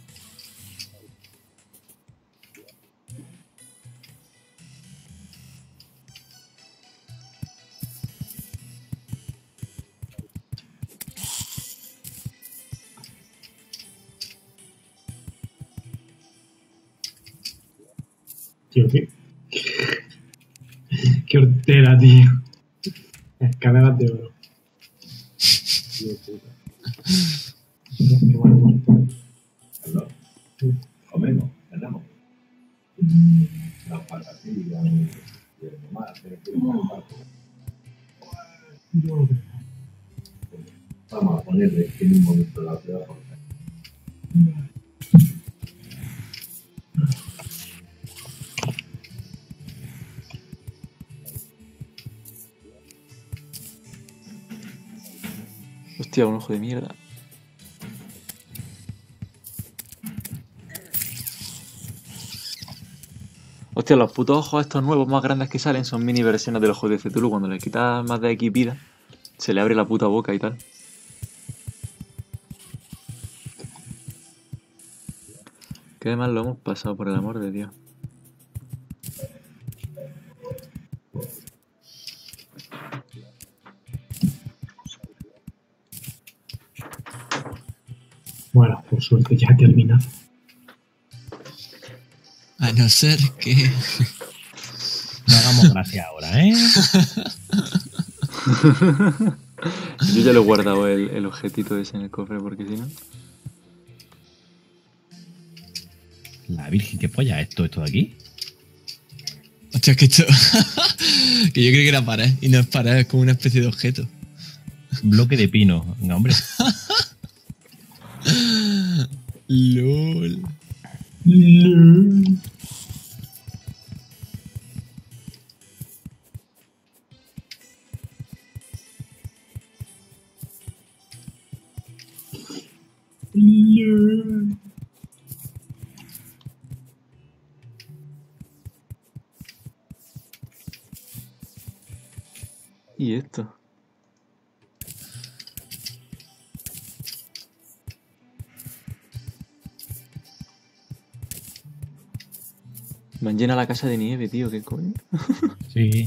De mierda. Hostia, los putos ojos estos nuevos más grandes que salen son mini versiones del ojo de Cthulhu. Cuando le quitas más de X se le abre la puta boca y tal. Qué mal lo hemos pasado, por el amor de Dios. No ser que. No hagamos gracia ahora, ¿eh? Yo ya lo he guardado el, el objetito ese en el cofre porque si no. La Virgen, ¿qué polla es esto, esto de aquí? Hostia, es que esto. que yo creí que era pared. Y no es pared, es como una especie de objeto. Bloque de pino. Venga, hombre. LOL. ¿Y Me han llenado la casa de nieve, tío, qué coño. Sí.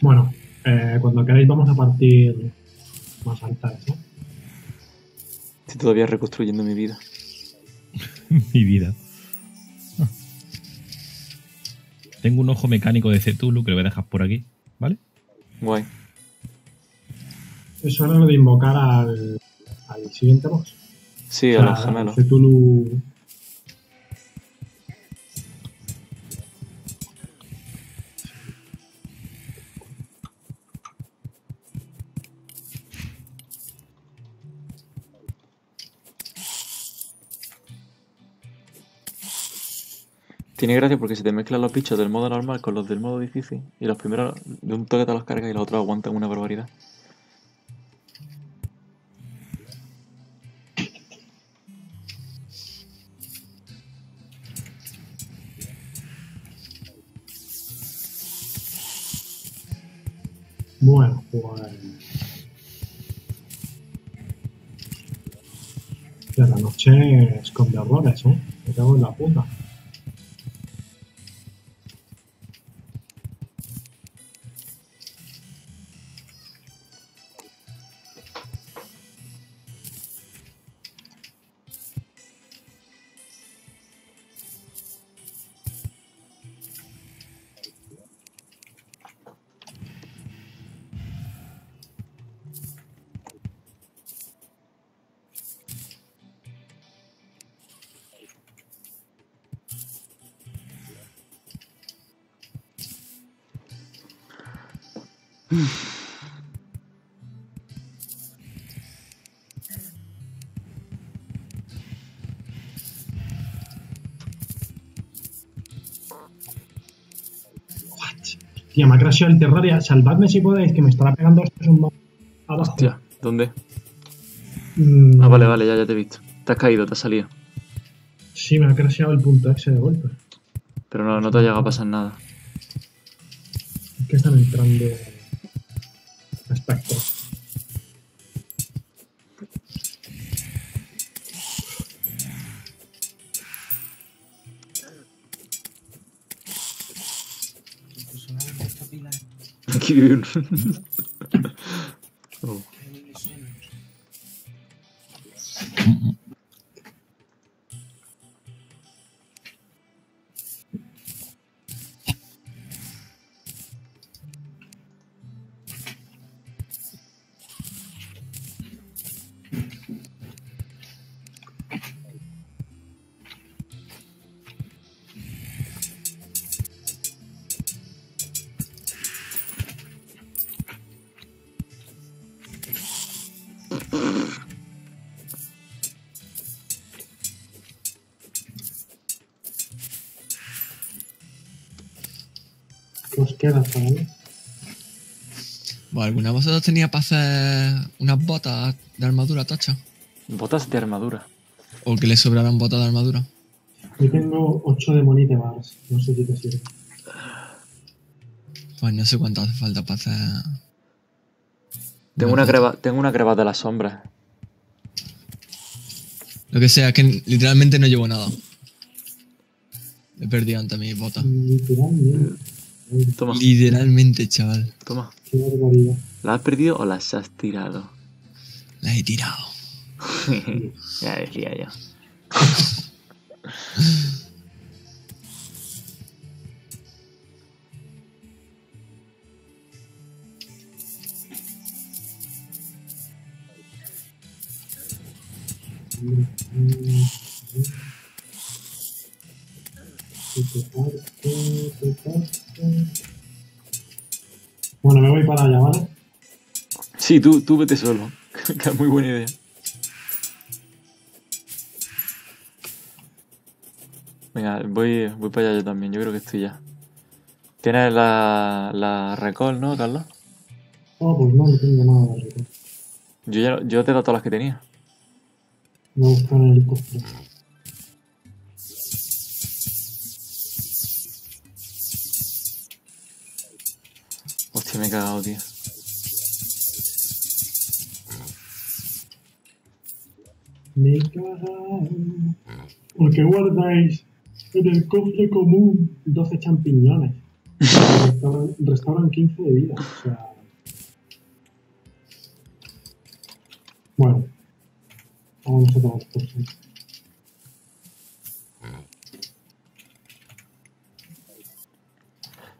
Bueno, eh, cuando queráis vamos a partir más altares, ¿eh? Estoy todavía reconstruyendo mi vida. Mi vida. Tengo un ojo mecánico de Cthulhu que lo voy a dejar por aquí, ¿vale? Guay. Eso era lo de invocar al, al siguiente boss. Sí, a los gemelos. Cthulhu- Tiene gracia porque se te mezclan los bichos del modo normal con los del modo difícil. Y los primeros de un toque te los cargas y los otros aguantan una barbaridad. Ya la noche esconde horrores, ¿eh? Me cago en la puta. Me ha crasheado el Terraria. Salvadme si podéis, que me estará pegando un abajo. Hostia, ¿dónde? Mm, Ah, vale, vale, ya, ya te he visto. Te has caído, te has salido. Sí, me ha crasheado el punto X de golpe. Pero no, no te ha llegado a pasar nada. Es que están entrando Aquí ¿alguna de vosotros tenía para hacer unas botas de armadura, tacha? Botas de armadura. ¿O que le sobraran botas de armadura? Yo tengo 8 de monite bars. No sé si te sirve. Pues no sé cuánto hace falta para hacer. Tengo una, creva, tengo una creva de las sombras. Lo que sea, que literalmente no llevo nada. He perdido antes mis botas. Literalmente. Toma, Literalmente, chaval. toma. Qué barbaridad. ¿Las has perdido o las has tirado? La he tirado. ya decía yo. Sí, tú, tú vete solo. que es muy buena idea. Venga, voy, voy para allá yo también. Yo creo que estoy ya. Tienes la, la recall, ¿no, Carlos? Oh, pues no, no tengo nada de recursos. Yo, ya, yo te he dado todas las que tenía. A buscar el cofre. Hostia, me he cagado, tío. Me cago. ¿Por qué guardáis en el cofre común 12 champiñones? Restauran, restauran 15 de vida. O sea. Bueno. Vamos a tomar por sí.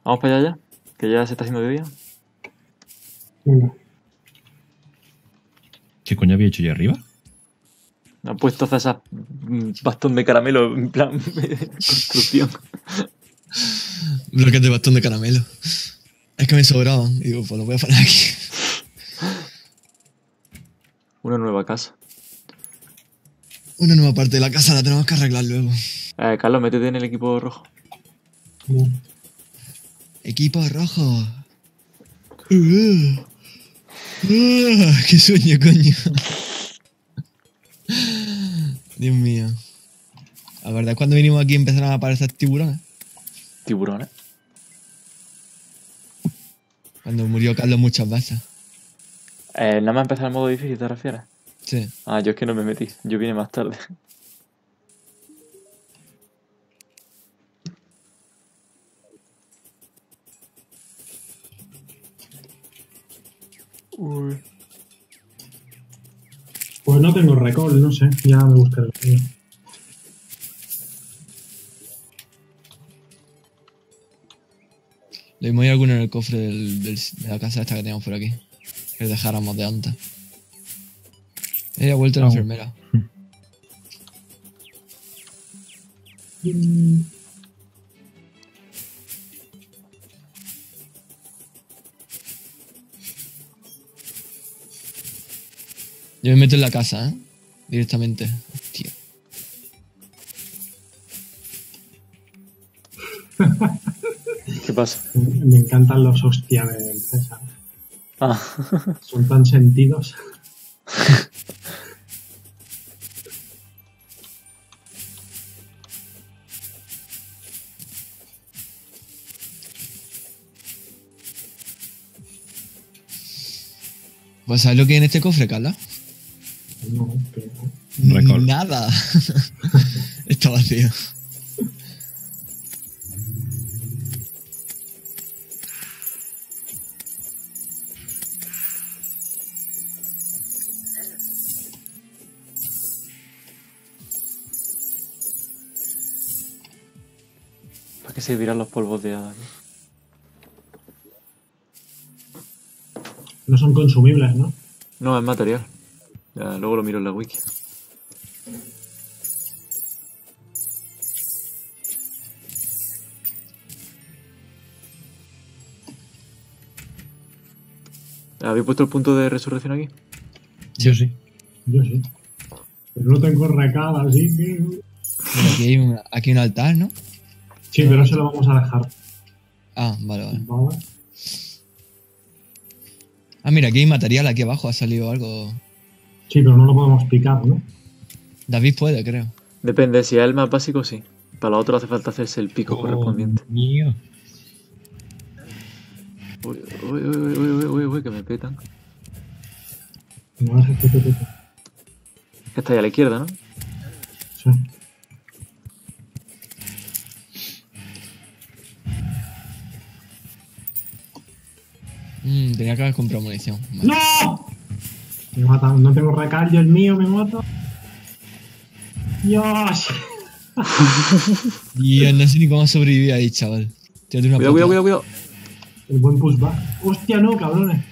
Vamos para allá ya. Que ya se está haciendo de día. Venga. ¿Qué coño había hecho yo arriba? Me han puesto esa mm, bastón de caramelo en plan construcción. Bloques de bastón de caramelo. Es que me sobraban. Y digo, pues lo voy a poner aquí. Una nueva casa. Una nueva parte de la casa la tenemos que arreglar luego. Eh, Carlos, métete en el equipo rojo. Bueno. Equipo rojo. Uh, uh, ¡Qué sueño, coño! Dios mío. La verdad, cuando vinimos aquí empezaron a aparecer tiburones. Tiburones. Cuando murió Carlos muchas veces. Eh, nada más empezar el modo difícil, ¿te refieres? Sí. Ah, yo es que no me metí. Yo vine más tarde. Uy. Pues no tengo recall, no sé. Ya me buscaré. Le dimos alguno en el cofre del- del- de la casa esta que teníamos por aquí. Que dejáramos de antes. Ella ha vuelto la Ah. enfermera. Yo me meto en la casa, ¿eh? Directamente. Hostia. ¿Qué pasa? Me encantan los hostia de César. Ah. Son tan sentidos. Pues, ¿Vas a lo que hay en este cofre, Carla? Nada. Está vacío. ¿Para qué servirán los polvos de hada? No son consumibles, ¿no? No, es material. Ya, luego lo miro en la wiki. ¿Habéis puesto el punto de resurrección aquí? Yo sí. Yo sí. Pero no tengo recada, así que... Aquí hay un, aquí hay un altar, ¿no? Sí, pero se lo vamos a dejar. Ah, vale, vale. ¿vale? Ah, mira, aquí hay material aquí abajo, ha salido algo. Sí, pero no lo podemos picar, ¿no? David puede, creo. Depende, si es el más básico, sí. Para lo otro hace falta hacerse el pico Oh, correspondiente. mío. Uy, uy, uy, uy, uy, uy, uy, que me petan. No dejes que te. Que está ahí a la izquierda, ¿no? Sí. Mm, tenía que haber comprado munición. Vale. ¡No! Me matan. No tengo recal, yo el mío me mata. Dios. Dios, no sé ni cómo sobrevivir ahí, chaval. Tírate una Cuidado, cuidado, cuidado, cuidado. El buen pushback. ¡Hostia, no, cabrones!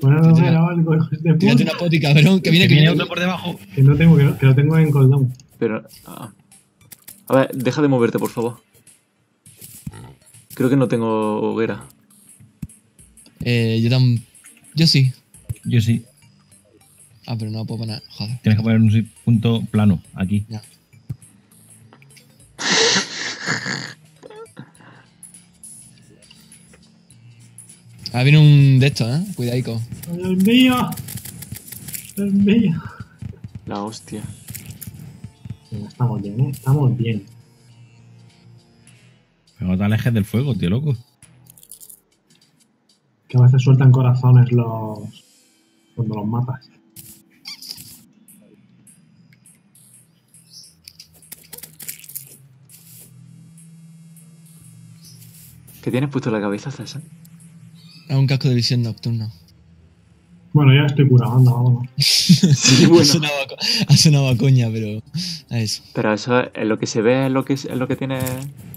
Ponernos Tira. a algo, de Tírate puta. una poti, cabrón, que viene, Que viene otro por debajo. Que no tengo, que, no- que lo tengo en cooldown. Pero. ah. A ver, deja de moverte, por favor. Creo que no tengo hoguera. Eh, yo tam... Yo sí. Yo sí. Ah, pero no lo puedo poner. Joder. Tienes que poner un punto plano aquí. Ya. Ah, viene un de estos, ¿eh? Cuidadico. ¡Dios mío! ¡Dios mío! La hostia. Venga, estamos bien, ¿eh? Estamos bien. Pero no te alejes del fuego, tío loco. Que a veces sueltan corazones los... Cuando los matas. ¿Qué tienes puesto en la cabeza, César? Es un casco de visión nocturno. Bueno, ya estoy curado, anda, vámonos. Sí, Ha sonado, a, ha sonado a coña, pero. A eso. Pero eso es lo que se ve, es lo que, es lo que tiene.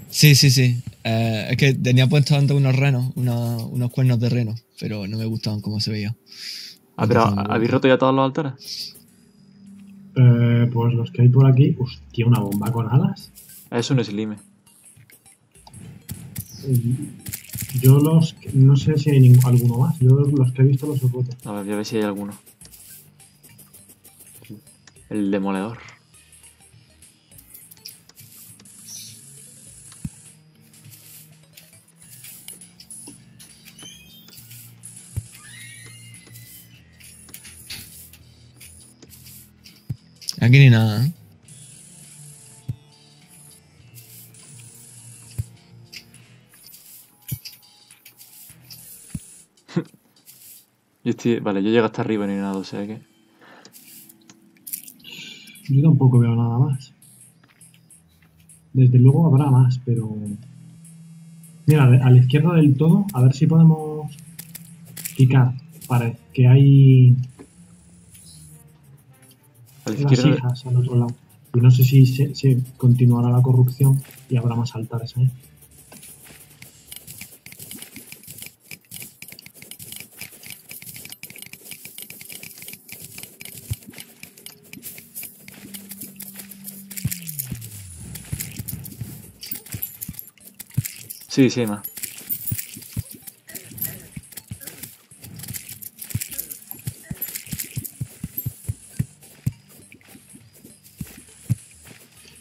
Sí, sí, sí. Eh, es que tenía puesto antes unos renos, unos, unos cuernos de reno, pero no me gustaban cómo se veía. Ah, pero. ¿habéis roto ya todos los altares? Eh, pues los que hay por aquí... Hostia, una bomba con alas. Es un slime. Eh, Yo los... No sé si hay ning- alguno más. Yo los que he visto los he roto. A ver, voy a ver si hay alguno. El demoledor. Aquí ni nada, ¿eh? Estoy. Vale, yo llego hasta arriba ni nada, o sea que. Yo tampoco veo nada más. Desde luego habrá más, pero... Mira, a la izquierda del todo, a ver si podemos picar. Parece que hay A la las izquierda. hijas al otro lado. Y no sé si se, se continuará la corrupción y habrá más altares ahí. Sí, sí, hay más.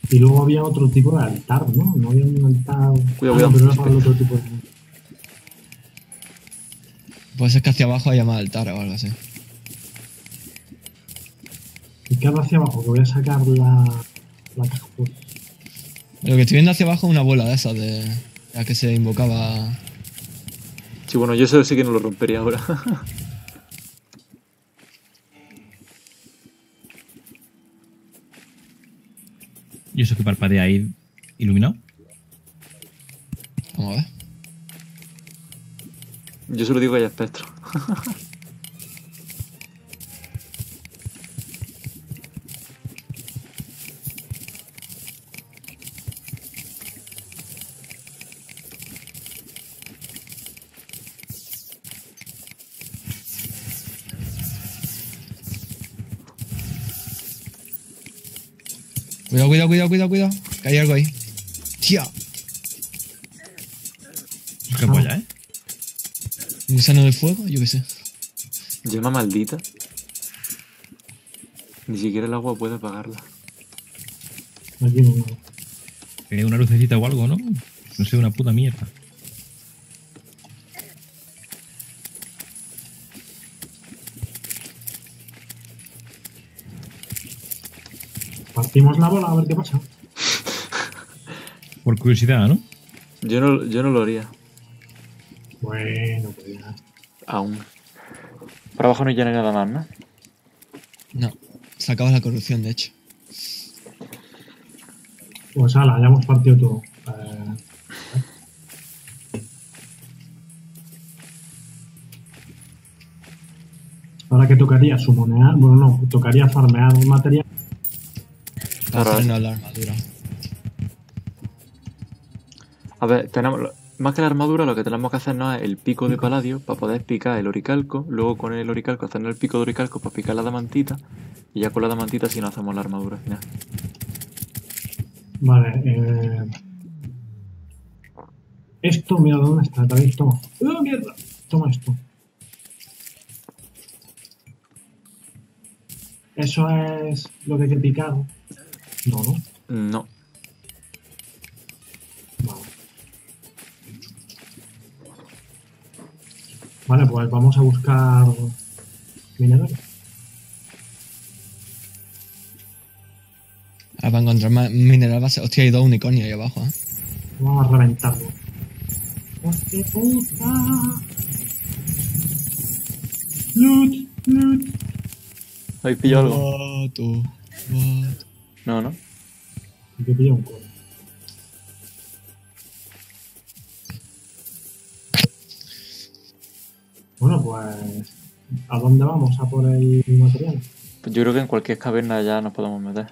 Y luego había otro tipo de altar, ¿no? No había un altar... Cuidado, Ah, cuidado. no, pero era para el otro tipo de... Puede ser que hacia abajo haya más altar o algo así. Y cada hacia abajo, que voy a sacar la, la caja fuerte. Lo que estoy viendo hacia abajo es una bola de esas, de a que se invocaba. Sí, bueno, yo eso sí que no lo rompería ahora. ¿Y eso que parpadea ahí iluminado? Vamos a ver. Yo se lo digo a espectro. Cuidado, cuidado, cuidado, cuidado. Que hay algo ahí. Tía. ¿Qué polla, eh? Un gusano de fuego, yo qué sé. Llama maldita. Ni siquiera el agua puede apagarla. Aquí no. Eh, una lucecita o algo, ¿no? No sé, una puta mierda. Partimos la bola a ver qué pasa. Por curiosidad, ¿no? Yo no, yo no lo haría. Bueno, pues ya. Aún. Por abajo no hay nada más, ¿no? No. Se acaba la corrupción, de hecho. Pues ala, ya hemos partido todo. Eh, Ahora que tocaría sumonear, bueno, no, tocaría farmear material. Hacernos la armadura. A ver, tenemos. Más que la armadura, lo que tenemos que hacer no es el pico de paladio para poder picar el oricalco. Luego con el oricalco hacernos el pico de oricalco para picar la damantita. Y ya con la damantita si no hacemos la armadura al final. Vale, eh... Esto, mira dónde está, David, toma. ¡Oh, mierda! Toma esto. Eso es lo que hay que picar. No, no. No. Vale. Vale, pues vamos a buscar minerales. Ahora para encontrar más mineral base. Hostia, hay dos unicornios ahí abajo, ¿eh? Vamos a reventarlo. ¡Hostia puta! ¡Loot! ¡Loot! ¿Habéis pillado algo? What, what? No, no. Y que pilla un cono. Bueno, pues. ¿A dónde vamos a por el material? Pues yo creo que en cualquier caverna ya nos podemos meter.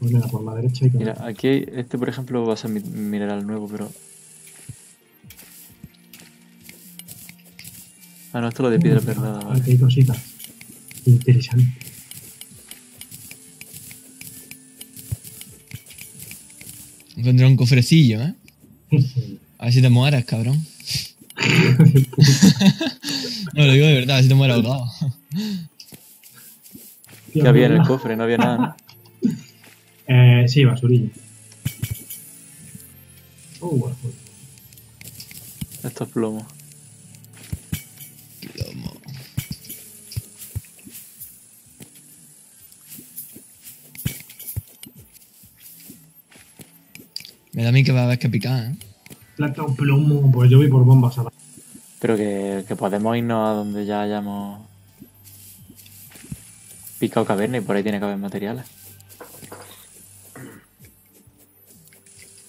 Pues mira, por la derecha hay que. Mira, aquí hay- este por ejemplo va a ser mi- mineral nuevo, pero. Ah, no, esto es lo de piedra perlada, Aquí vale. hay cositas. Interesante. Encontré un cofrecillo, ¿eh? A ver si te mueres, cabrón. No, lo digo de verdad, a ver si te mueres ahogado. ¿Qué había en el cofre? No había nada. Eh, sí, basurilla. Oh, bueno, pues. Esto Me da a mí que va a haber que picar, ¿eh? Plata o plomo, pues yo voy por bombas a la. Pero que, que podemos irnos a donde ya hayamos picado caverna y por ahí tiene que haber materiales.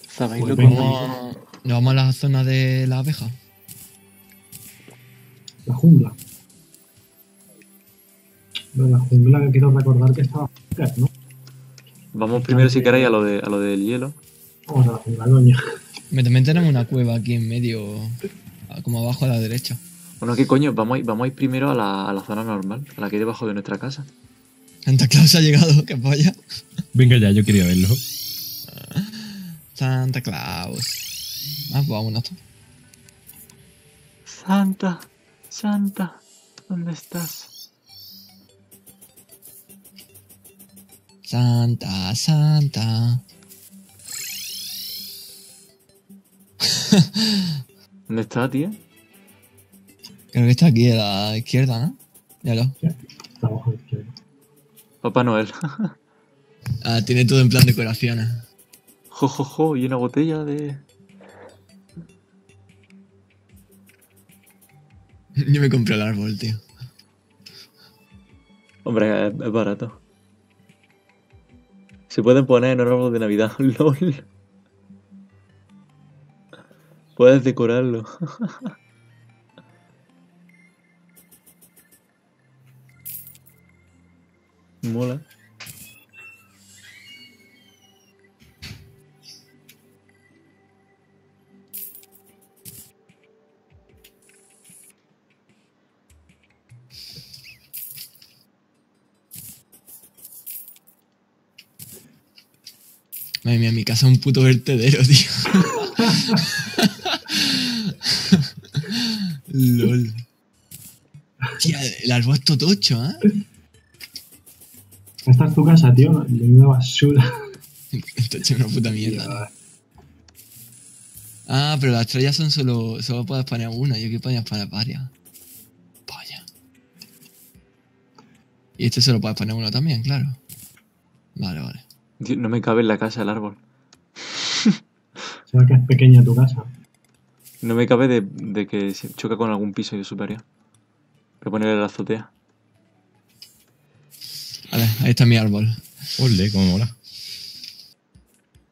¿Sabéis Pues lo que nos vamos a la zona de la abeja. La jungla. Pero la jungla que quiero recordar que estaba. ¿no? Vamos primero si queréis a lo de a lo del hielo. Vamos a la jungla, coño. Me también tenemos una cueva aquí en medio, como abajo a la derecha. Bueno, ¿qué coño? Vamos a ir, vamos a ir primero a la, a la zona normal, a la que hay debajo de nuestra casa. Santa Claus ha llegado, qué polla. Venga ya, yo quería verlo. Santa Claus. Ah, pues vámonos. tú. Santa, Santa, ¿dónde estás? Santa, Santa. ¿Dónde está, tío? Creo que está aquí a la izquierda, ¿no? Míralo. Está abajo a la izquierda. Papá Noel. Ah, tiene todo en plan decoraciones. jo, jo, jo, y una botella de... Yo me compré el árbol, tío. Hombre, es, es barato. Se pueden poner en un árbol de Navidad. LOL. Puedes decorarlo. Mola. Madre mía, mi casa es un puto vertedero, tío. LOL. Tía, el árbol es totocho, ¿eh? Esta es tu casa, tío. De una basura. Esto es una puta mierda. Ah, pero las estrellas son solo. Solo puedes poner una. Yo aquí podías poner varias. Vaya. Y este solo puedes poner uno también, claro. Vale, vale. No me cabe en la casa el árbol. ¿Sabes que es pequeña tu casa? No me cabe de, de que se choca con algún piso superior. Voy a ponerle la azotea. Vale, ahí está mi árbol. Ole, cómo mola.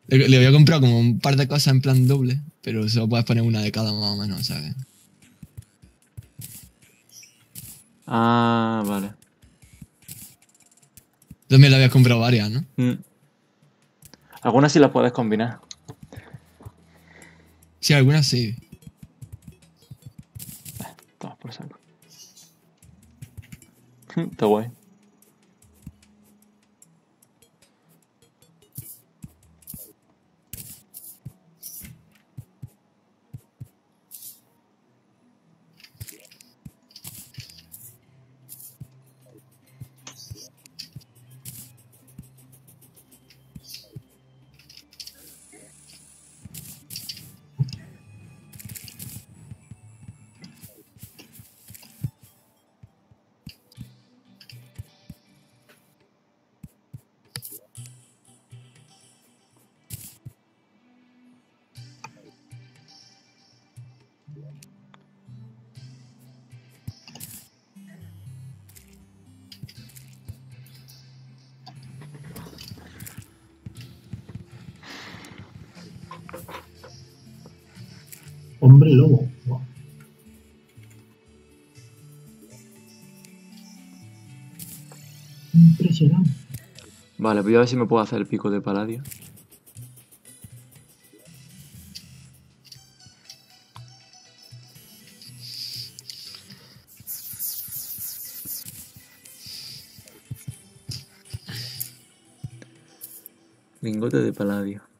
Le, le había comprado como un par de cosas en plan doble, pero solo puedes poner una de cada más o menos, ¿sabes? Ah, vale. Tú También le habías comprado varias, ¿no? Mm. Algunas sí las puedes combinar. Sí, algunas sí. Toma por saco. Está guay. Vale, voy a ver si me puedo hacer el pico de paladio. Lingote de paladio.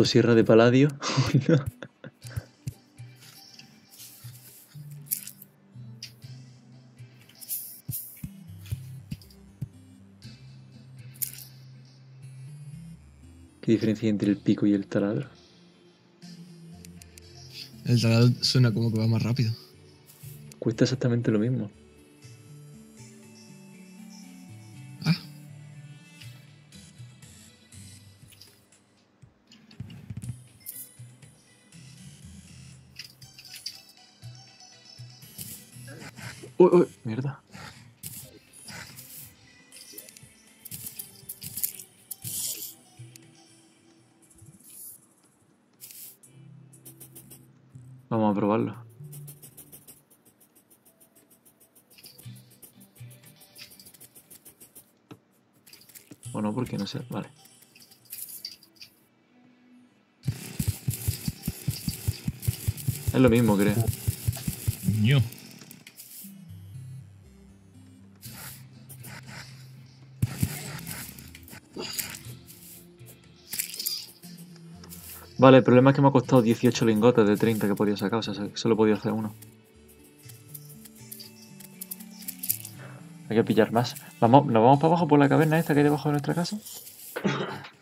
Motosierra de paladio. ¿Qué diferencia hay entre el pico y el taladro? El taladro suena como que va más rápido. Cuesta exactamente lo mismo. Uy, uy, mierda. Vamos a probarlo. O no, porque no sé. Vale. Es lo mismo, creo. Yo. Vale, el problema es que me ha costado 18 lingotes de 30 que podía sacar, o sea, solo podía hacer uno. Hay que pillar más. Vamos, ¿Nos vamos para abajo por la caverna esta que hay debajo de nuestra casa?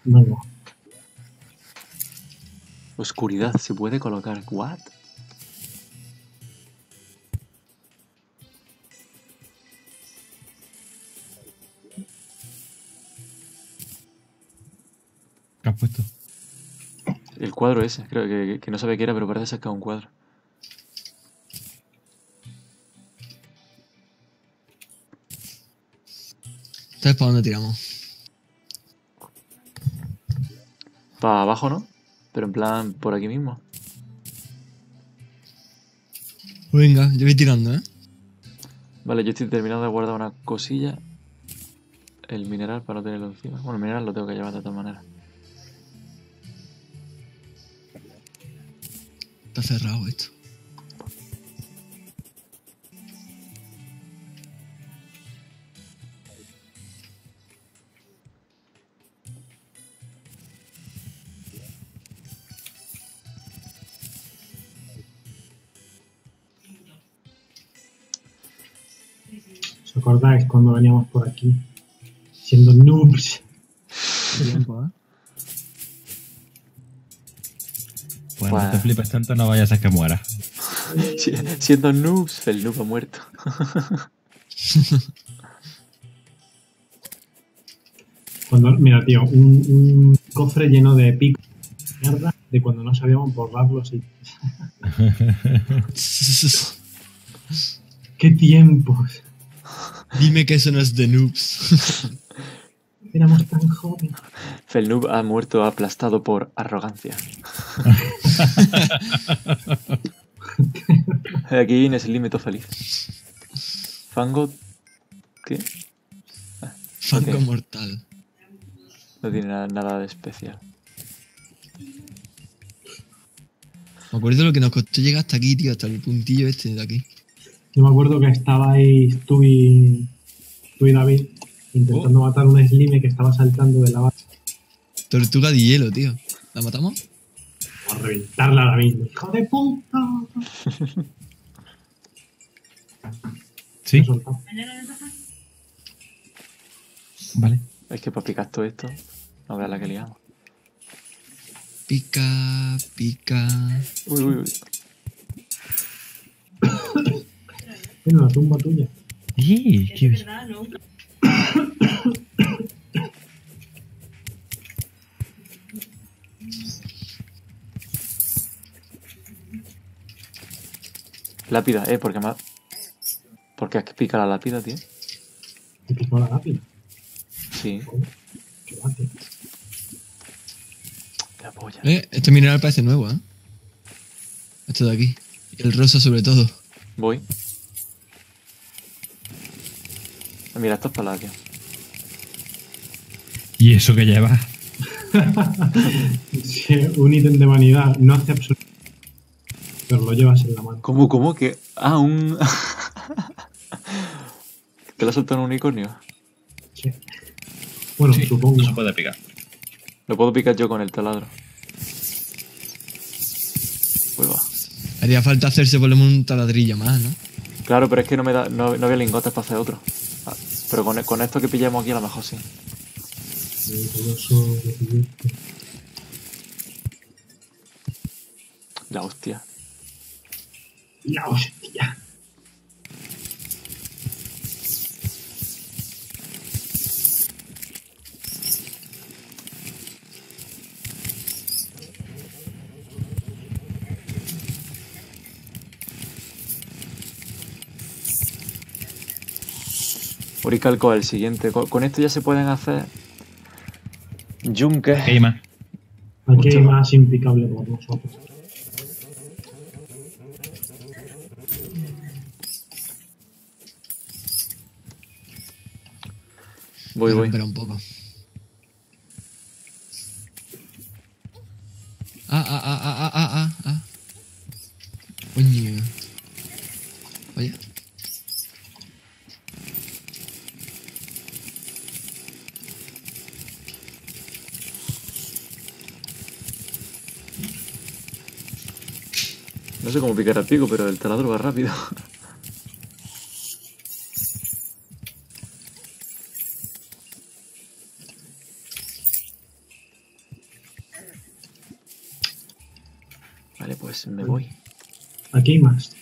Venga. Oscuridad, se puede colocar. ¿What? Cuadro ese, creo que, que no sabía qué era, pero parece es un cuadro. Entonces, ¿para dónde tiramos? Para abajo, ¿no? Pero en plan, por aquí mismo. Venga, yo voy tirando, ¿eh? Vale, yo estoy terminando de guardar una cosilla. El mineral para no tenerlo encima. Bueno, el mineral lo tengo que llevar de todas maneras. Está cerrado esto. ¿Os acordáis cuando veníamos por aquí? Siendo noobs. Bueno, Buah. no te flipes tanto, no vayas a que muera. Si- Siendo noobs, el noob ha muerto. Cuando, mira, tío, un, un cofre lleno de picos de mierda de cuando no sabíamos borrarlos y. ¡Qué tiempos! Dime que eso no es de noobs. Éramos tan jóvenes. Felnoob ha muerto aplastado por arrogancia. Aquí Inés el límite feliz. Fango. ¿Qué? Fango Ok. mortal. No tiene nada, nada de especial. Me acuerdo lo que nos costó llegar hasta aquí, tío, hasta el puntillo este de aquí. Yo me acuerdo que estabais tú y, tú y David intentando matar un slime que estaba saltando de la base. Tortuga de hielo, tío. ¿La matamos? A reventarla a David. ¡Hijo de puta! Sí, vale. Es que para picar todo esto, no veas la que liamos. Pica, pica. Uy, uy, uy. Mira, la tumba tuya. ¡Eh! Es qué- verdad, ¿no? Lápida, eh, porque más. Porque es que pica la lápida, tío. Te picó la lápida. Sí, Qué la polla. Eh, este mineral parece nuevo, ¿eh? Esto de aquí. Y el rosa sobre todo. Voy. Mira, esto es paladio. ¿Y eso que lleva? Sí, un ítem de vanidad no hace absolutamente. Pero lo llevas en la mano. ¿Cómo, cómo que.? Ah, un. ¿Te lo ha soltado un unicornio? Sí. Bueno, Sí, supongo. no se puede picar. Lo puedo picar yo con el taladro. Pues va. Haría falta hacerse por un taladrillo más, ¿no? Claro, pero es que no me da. No, no había lingotes para hacer otro. Pero con, con esto que pillamos aquí a lo mejor sí. La hostia. La hostia. Oricalco el siguiente. Con, con esto ya se pueden hacer. Yunques. Aquí hay Mucho. más impicable por nosotros. Voy, voy. Espera un poco. Ah, ah, ah, ah, ah, ah, ah, ah. Coño. Oye. No sé cómo picar el pico, pero el taladro va rápido. Vale, pues me voy. Aquí hay más.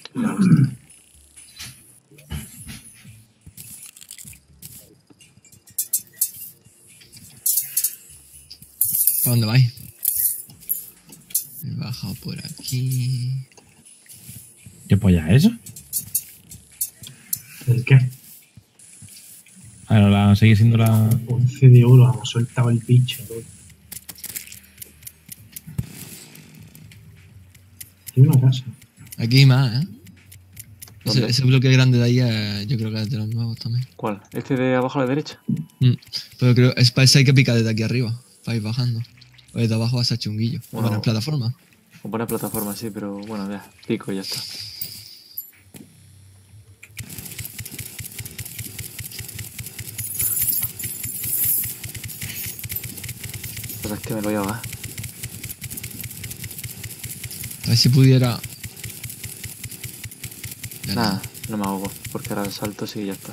La, sigue siendo la. 11 de oro, hemos soltado el bicho. Tiene una casa. Aquí hay más, ¿eh? Ese, bloque grande de ahí, eh, yo creo que es de los nuevos también. ¿Cuál? ¿Este de abajo a la derecha? Mm. Pero creo, es para eso hay que picar desde aquí arriba, para ir bajando. O desde abajo va a ser chunguillo. Bueno. Bueno, en plataforma. O pone plataforma, sí, pero bueno, ya, pico y ya está. Pero es que me lo voy a ahogar. A ver si pudiera. Nada, no me ahogo, porque ahora el salto sí y ya está.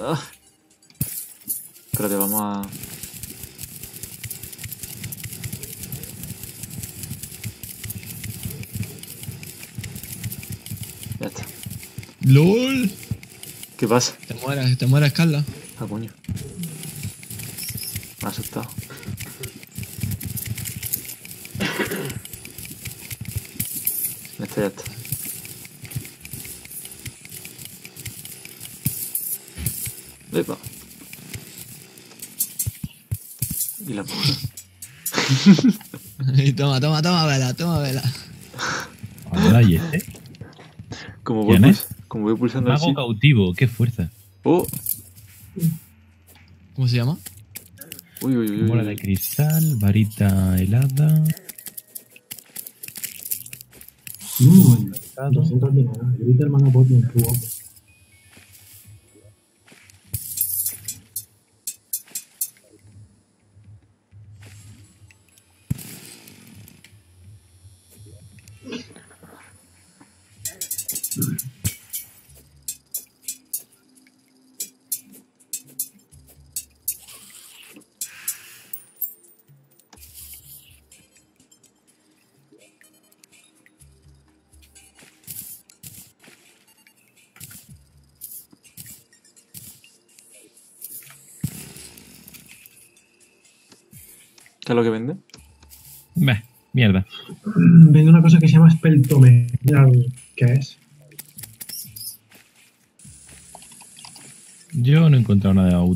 Ah. Espérate, vamos a... Ya está. ¡LOL! ¿Qué pasa? Te mueres, te mueres, Carla. Ah, coño. Me ha asustado. Este ya está. Epa. Y la Y toma, toma, toma, vela, toma, vela. Ahora y este. como voy, ¿Quién es? puls- como voy pulsando Mago así. cautivo, qué fuerza. Oh, ¿Cómo se llama? uy, uy, uy, Bola de cristal, varita helada. Mmm, 200 de nada. Grita hermano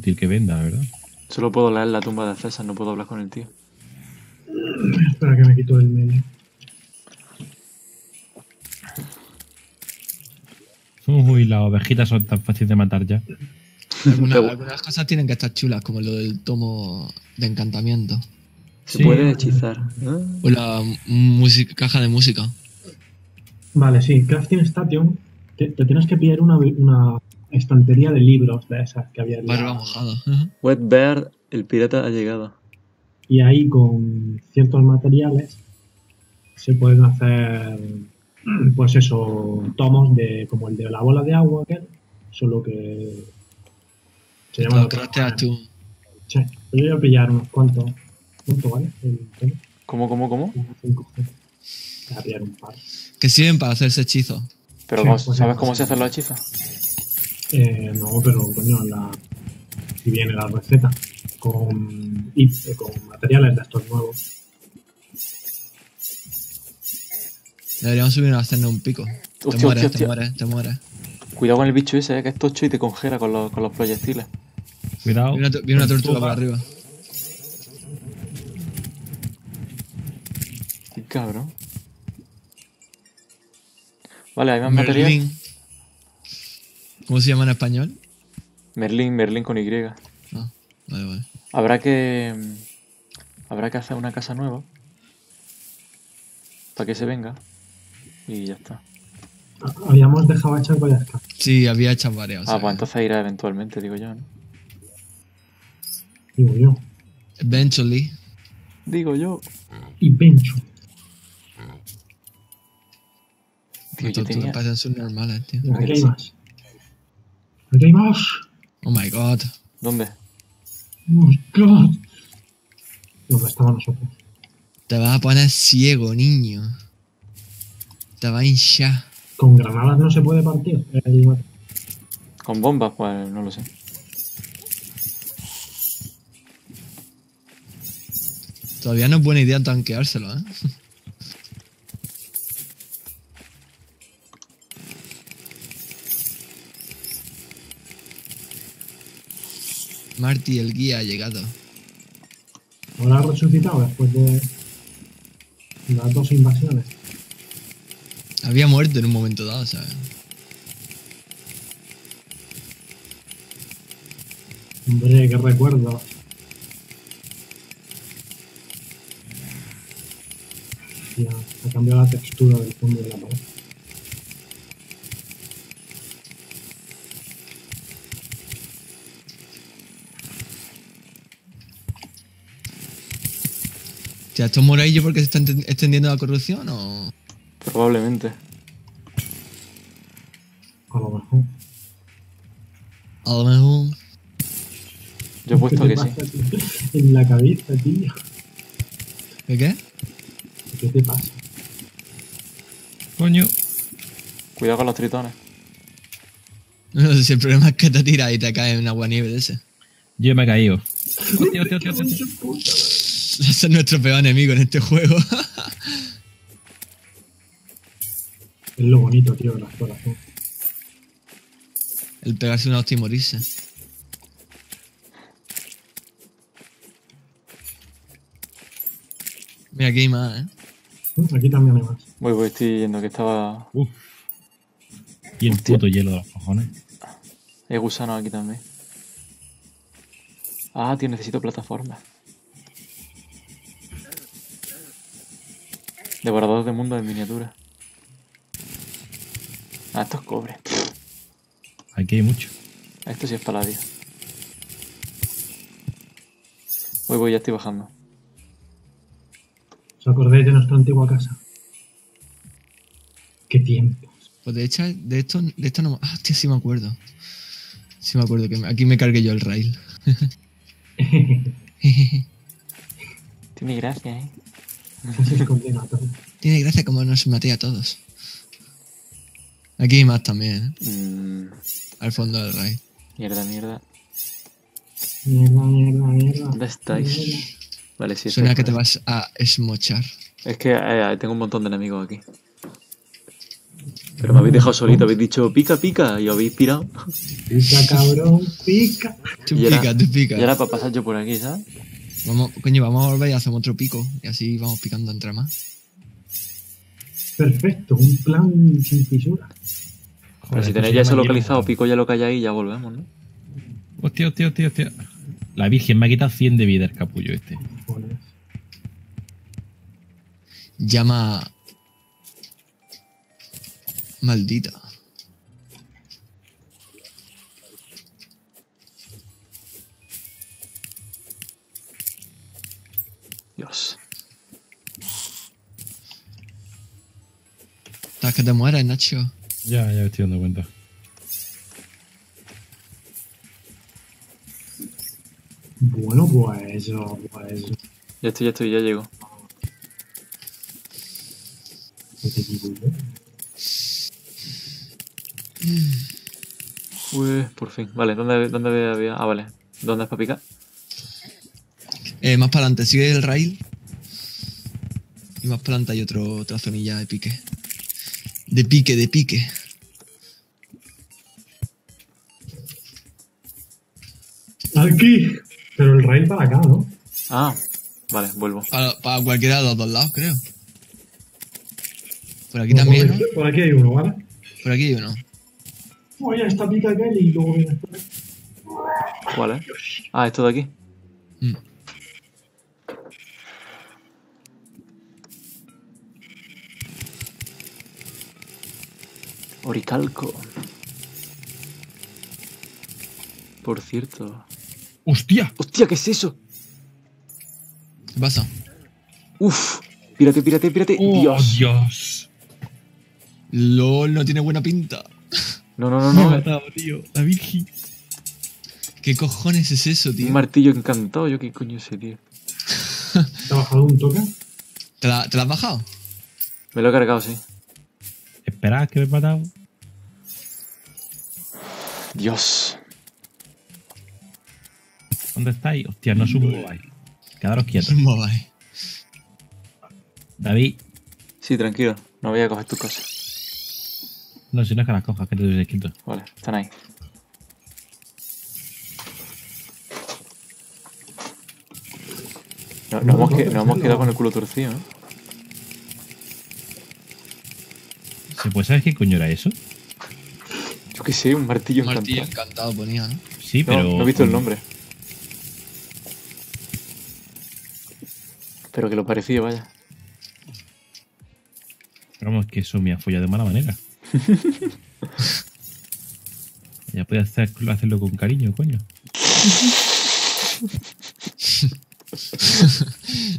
útil que venda, verdad. Solo puedo leer la tumba de César, no puedo hablar con el tío. Espera que me quito el medio. Uy, las ovejitas son tan fáciles de matar ya. Alguna- Pero- algunas cosas tienen que estar chulas, como lo del tomo de encantamiento. Se Sí. puede hechizar. ¿eh? O la música, caja de música. Vale, sí, Crafting Station. Te, te tienes que pillar una, una estantería de libros de esas que había en la- Barba mojada. Wet Bear, el pirata ha llegado. Y ahí con ciertos materiales se pueden hacer, pues eso, tomos de como el de la bola de agua, aquel, solo que se Te llama lo manera. tú. Sí, yo voy a pillar unos cuantos. ¿Cuánto vale el tomo? ¿Cómo, cómo, cómo? Como cinco, sí. Voy a pillar un par. Que sirven para hacerse hechizos. Pero Sí, ¿cómo- pues ¿sabes sí. cómo se hacen los hechizos? Eh, no, pero coño, la, si viene la receta con, eh, con materiales de estos nuevos. Deberíamos subir a hacernos un pico. Te mueres, hostia, te mueres, te mueres. Cuidado con el bicho ese, eh, que es tocho y te congela con los, con los proyectiles. Cuidado. Viene una, to- viene una tortuga por arriba. Qué cabrón. Vale, hay más material. Merlín. ¿Cómo se llama en español? Merlín, Merlín con Y. Ah, vale, vale. Habrá que. mm, Habrá que hacer una casa nueva. Para que se venga. Y ya está. Habíamos dejado hechas varias casas. Sí, había hecho varias. o Ah, sea, pues entonces irá eventualmente, digo yo, ¿no? Digo yo. Eventually. Digo yo. Y Pencho. Tío, yo tenía. subnormales, tío. Aquí hay más. Oh my god. ¿Dónde? Oh my god. ¿Dónde estaban nosotros? Te vas a poner ciego, niño. Te vas a hinchar. ¿Con granadas no se puede partir? Eh, Con bombas, pues no lo sé. Todavía no es buena idea tanqueárselo, ¿eh? Marty, el guía, ha llegado. Ahora ha resucitado después de las dos invasiones. Había muerto en un momento dado, ¿sabes? Hombre, qué recuerdo. Ya, ha cambiado la textura del fondo de la pared. Sea, ¿esto es Moraillo porque se está extendiendo la corrupción o...? Probablemente. A lo mejor. A lo mejor... Yo he puesto ¿Qué que sí. En la cabeza, tío. ¿Qué qué? ¿Qué te pasa? Coño. Cuidado con los tritones. No sé si el problema es que te tiras y te cae en agua nieve de ese. Yo me he caído. Hostia, hostia, hostia, hostia. Es nuestro peor enemigo en este juego. Es lo bonito, tío, de la exploración. el pegarse una hostia y morirse. Mira, aquí hay más, ¿eh? Aquí también hay más. Voy, voy, estoy yendo que estaba. Uf. Y el Hostia. puto hielo de los cojones. Hay gusanos aquí también. Ah, tío, necesito plataformas. Devorador de mundo en miniatura. Ah, esto es cobre. Aquí hay mucho. Esto sí es paladio. Voy, voy, ya estoy bajando. ¿Os acordáis de nuestra antigua casa? Qué tiempo. Pues de hecho, de esto, de esto no... Ah, hostia, sí me acuerdo. Sí me acuerdo que me- aquí me cargué yo el rail. Tiene gracia, eh. Tiene gracia como nos maté a todos. Aquí hay más también, ¿eh? Mm, Al fondo del rail. mierda, mierda. Mierda, mierda, mierda. ¿Dónde estáis? Vale, sí, Suena que te vas a esmochar. Es que eh, tengo un montón de enemigos aquí. Pero me habéis dejado solito, habéis dicho pica, pica y os habéis pirado. Pica, cabrón, pica. Tú era- pica, tú pica. Y ahora para pasar yo por aquí, ¿sabes? Vamos, coño, vamos a volver y hacemos otro pico. Y así vamos picando entre más. Perfecto, un plan sin fisura. Pero Joder, si tenéis ya eso localizado, pico ya lo que hay ahí y ya volvemos, ¿no? Hostia, hostia, hostia, hostia. La Virgen me ha quitado 100 de vida el capullo este. Llama. Maldita. Dios. Estás que te mueres, Nacho. Ya, ya me estoy dando cuenta. Bueno, pues, oh, pues, Ya estoy, ya estoy, ya llego. ¿qué te digo yo? Uy, por fin. Vale, ¿dónde, dónde había? Ah, vale. ¿Dónde es para picar? Eh, más para adelante, sigue el rail. Y más para adelante hay otro, otra zonilla de pique. De pique, de pique. Aquí. Pero el rail para acá, ¿no? Ah, vale, vuelvo. Para, para cualquiera de los dos lados, creo. Por aquí también, ¿no? Por aquí hay uno, ¿vale? Por aquí hay uno. Oye, está pica aquel y luego viene por ahí. ¿Cuál es? Ah, esto de aquí. Mm. Oricalco. Por cierto. ¡Hostia! ¡Hostia, qué es eso! ¿Qué pasa? ¡Uf! Pírate, pírate, pírate. ¡Oh, Dios. Dios! LOL no tiene buena pinta. No, no, no, Me ha no. matado, tío. La Virgen. ¿Qué cojones es eso, tío? Un martillo encantado. Yo qué coño sé, tío. ¿Te ha bajado un toque? ¿Te la, ¿Te la has bajado? Me lo he cargado, sí. Esperad que me he matado. Dios. ¿Dónde estáis? Hostia, no subo ahí. Quedaros Es quietos. un mobile. David, Sí, tranquilo. No voy a coger tus cosas. no, si no es que las cojas, que te doy quieto. Vale, están ahí. No, nos, hemos, que- nos hemos quedado con el culo torcido, ¿no? ¿Se puede saber qué coño era eso? Yo qué sé, un martillo Martillo encantado. encantado ponía, ¿no? Sí, No, pero. no he visto el nombre. Pero que lo parecía, vaya. Pero vamos, que eso me ha follado de mala manera. ya puede hacer, hacerlo con cariño, coño.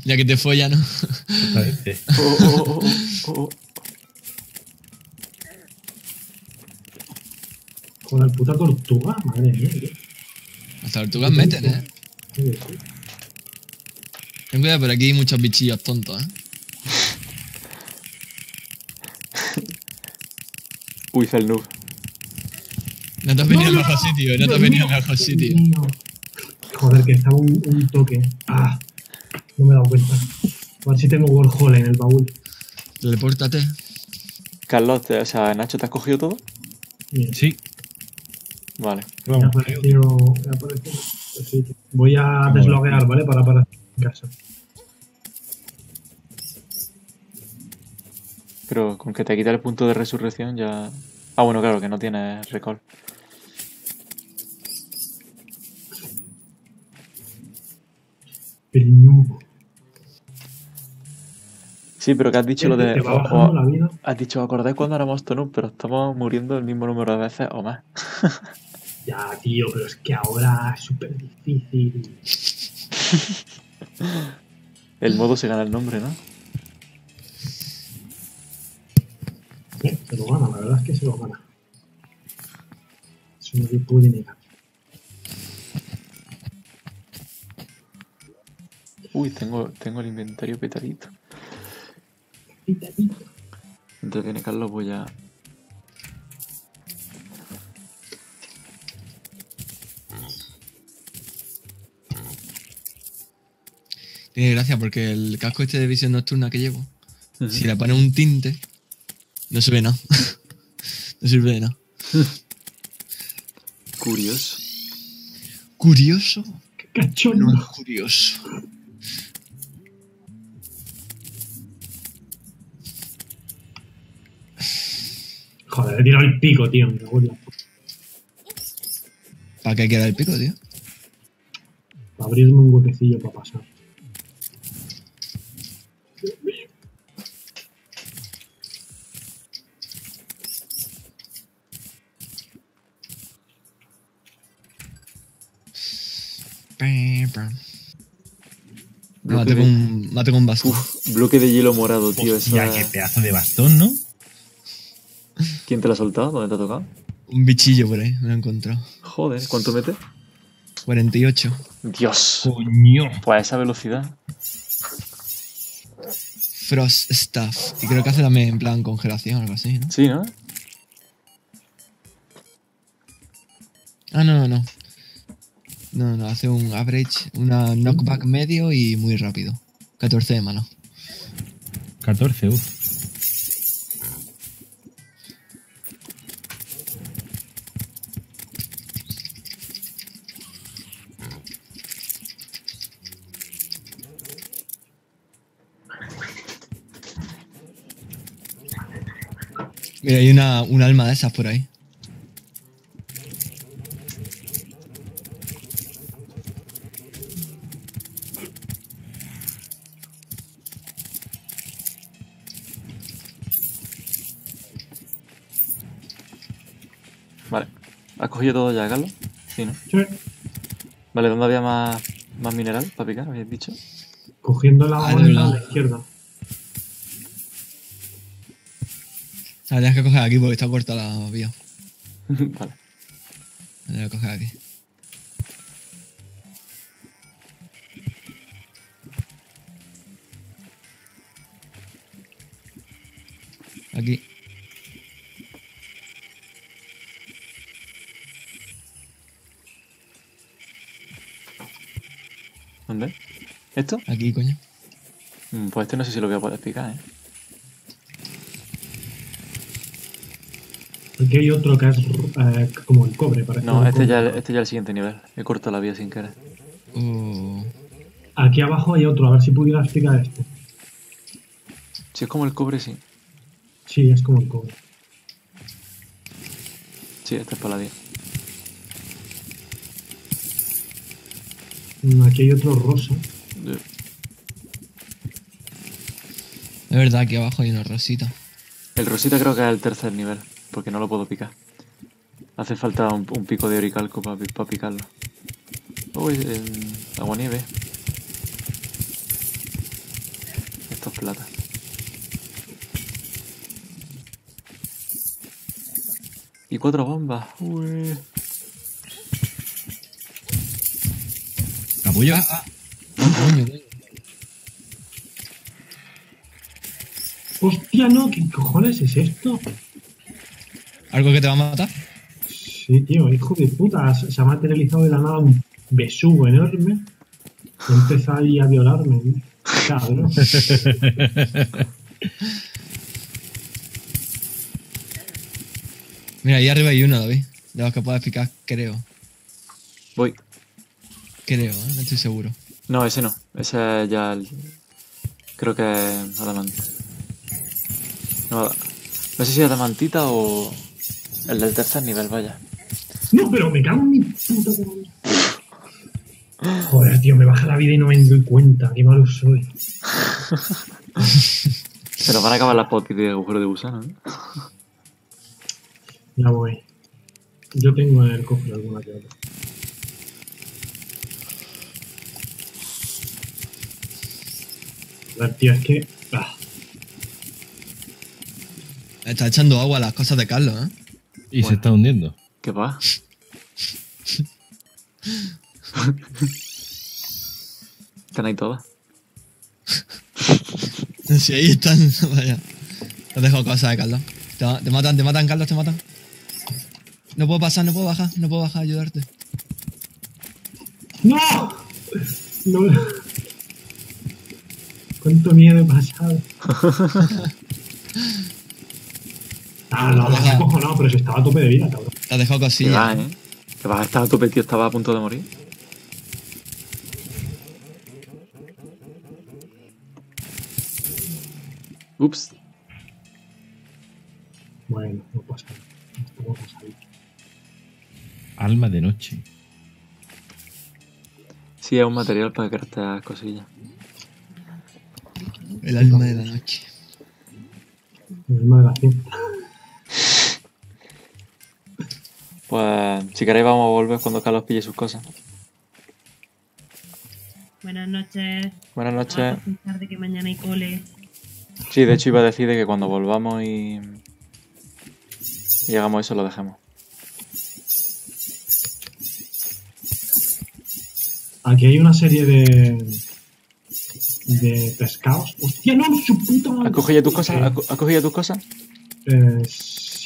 Ya que te folla, ¿no? Exactamente. Oh, oh, oh, oh. Joder, puta tortuga, madre mía. tío. Las tortugas meten, ¿eh? Sí, sí. Ten cuidado, pero aquí hay muchos bichillos tontos, ¿eh? Uy, el noob. No te has venido al mejor sitio, no te has venido al mejor sitio. Mío. Joder, que estaba un, un toque. Ah, no me he dado cuenta. A ver si tengo Warhol en el baúl. Telepórtate. Carlos, te- o sea, Nacho, ¿te has cogido todo? Sí, Vale. me ha vamos. aparecido. Me ha aparecido. Pues sí. Voy a desloguear, ¿vale? Para para en casa. Pero con que te quita el punto de resurrección ya... Ah, bueno, claro, que no tienes recall. Sí, pero que has dicho lo de... Te va o- bajando o- la vida. has dicho, ¿acordáis cuando éramos Tonub? Pero estamos muriendo el mismo número de veces o más. Ya, tío, pero es que ahora es súper difícil. El modo se gana el nombre, ¿no? Sí, se lo gana, la verdad es que se lo gana. Eso no se puede negar. Uy, tengo, tengo el inventario petadito. Pitadito. Mientras viene Carlos voy a... Tiene gracia porque el casco este de visión nocturna que llevo, si le pones un tinte, no se ve nada. no sirve de nada. Curioso. Curioso. ¡Qué cachondo! No es curioso. Joder, he tirado el pico, tío. Me cago en la puta. ¿Para qué queda el pico, tío? Para abrirme un huequecillo para pasar. Con, con un bastón. Uf, bloque de hielo morado, tío. Hostia, es- qué pedazo de bastón, ¿no? ¿Quién te lo ha soltado? ¿Dónde te ha tocado? Un bichillo por ahí, me lo he encontrado. Joder, ¿cuánto mete? 48. Dios. Coño. Pues a esa velocidad. Frost Stuff. Y creo que hace también en plan congelación o algo así, ¿no? Sí, ¿no? Ah, no, no, no. No, no, hace un average, una knockback medio y muy rápido. 14 de mano. 14, uff. Mira, hay una, un alma de esas por ahí. Cogido todo ya, Carlos? Sí, ¿no? Sí. Vale, ¿dónde había más, más mineral para picar? ¿Habías dicho? Cogiendo la Ah, de moneda a la izquierda. O sea, tienes que coger aquí porque está corta la vía. vale. Tienes que coger. Aquí. ¿Esto? Aquí, coño. Mm, Pues este no sé si lo voy a poder picar, ¿eh? Aquí hay otro que es eh, como el cobre, parece. No, este cobre. ya, este ya es el siguiente nivel. He cortado la vía sin querer. Oh. Aquí abajo hay otro, a ver si pudieras picar este. Si es como el cobre, sí. Sí, es como el cobre. Sí, este es para la vía. Mm, Aquí hay otro rosa. Eh, Es verdad, aquí abajo hay una rosita. El rosita creo que es el tercer nivel, porque no lo puedo picar. Hace falta un, un pico de oricalco para picarlo. Uy, el aguanieve. Esto es plata. Y cuatro bombas. Uy. Capullo. Coño, coño. Hostia, no, ¿qué cojones es esto? ¿Algo que te va a matar? Sí, tío, hijo de puta. Se ha materializado de la nada un besugo enorme. Y ha empezado ahí a violarme. ¿no? Cabrón. Mira, ahí arriba hay uno, David. De los que puedes picar, creo. Voy. Creo, ¿eh? no estoy seguro. No, ese no. Ese es ya el... Creo que es adamant. No, no sé si es adamantita o... El del tercer nivel, vaya. No, pero me cago en mi puta. Joder, tío, me baja la vida y no me doy cuenta. Qué malo soy. Se nos van a acabar las potis de agujero de gusano, ¿eh? Ya voy. Yo tengo en el cofre alguna que otra. A ver, tío, es que. ah, Está echando agua a las cosas de Carlos, ¿eh? Y se está hundiendo. ¿Qué va? Están ahí todas. Sí, ahí están. Vaya. Te has dejado cosas de Carlos. Te matan, te matan, Carlos, te matan. No puedo pasar, no puedo bajar, no puedo bajar a ayudarte. ¡No! No. Cuánto miedo he pasado. Ah, no, no, Ajá. cojo, no, pero si estaba a tope de vida, cabrón. Te has dejado Que cosillas. va, ¿eh? Que va, estaba a tope, tío. Estaba a punto de morir. Ups. Bueno, no pasa nada. A. Alma de noche. Sí, es un material para crear cosillas. El alma de la noche. El alma de la fiesta. Pues, si queréis, vamos a volver cuando Carlos pille sus cosas. Buenas noches. Buenas noches. pensar de que mañana hay cole. Sí, de hecho, iba a decir de que cuando volvamos y. y hagamos eso, lo dejemos. Aquí hay una serie de. de pescados. ¡Hostia, no! ¡Su puta madre! ¿Has cogido tus cosas? ¿Has co- has cogido tus cosas? Eh,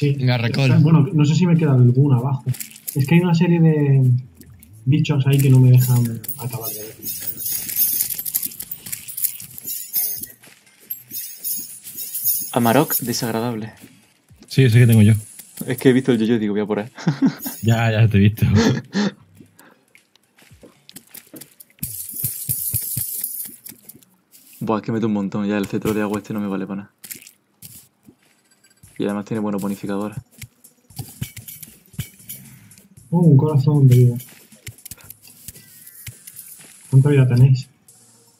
sí. Venga, recoge. Bueno, no sé si me queda alguna abajo. Es que hay una serie de bichos ahí que no me dejan acabar de ver. Amarok desagradable. Sí, ese que tengo yo. Es que he visto el yo-yo y digo, voy a por él. Ya, ya te he visto. Buah, es que meto un montón. Ya el cetro de agua este no me vale para nada. Y además tiene buenos bonificadores. Oh, un corazón de vida. ¿Cuánta vida tenéis?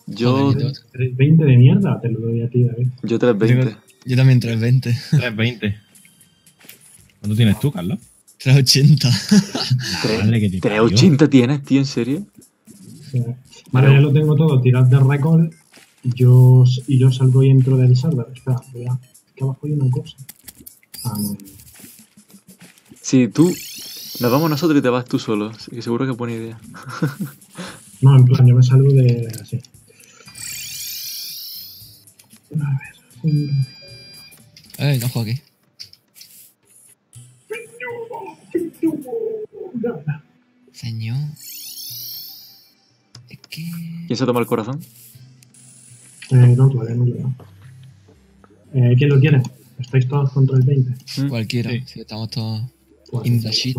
Yo, Joder, 20 de mierda, te lo doy a ti, David. yo 320. Yo también 320. 320. ¿Cuánto tienes tú, Carlos? 380. Madre que te parió. 380 tienes, tío, ¿en serio? Sea, Vale, ya lo tengo todo. Tirad de recall. Yo, y yo salgo y entro del server. Espera, voy a. Es que abajo hay una cosa. Ah, no. Si tú. Nos vamos nosotros y te vas tú solo. Que seguro que es buena idea. No, en plan, yo me salgo de. así. A ver. un- Eh, no juego aquí. Señor. Es que. ¿Quién se toma el corazón? Eh, no, todavía no llega. Eh, ¿Quién lo quiere? ¿Estáis todos contra el 20? Mm. Cualquiera. Sí. Si estamos todos Pues, in the shit.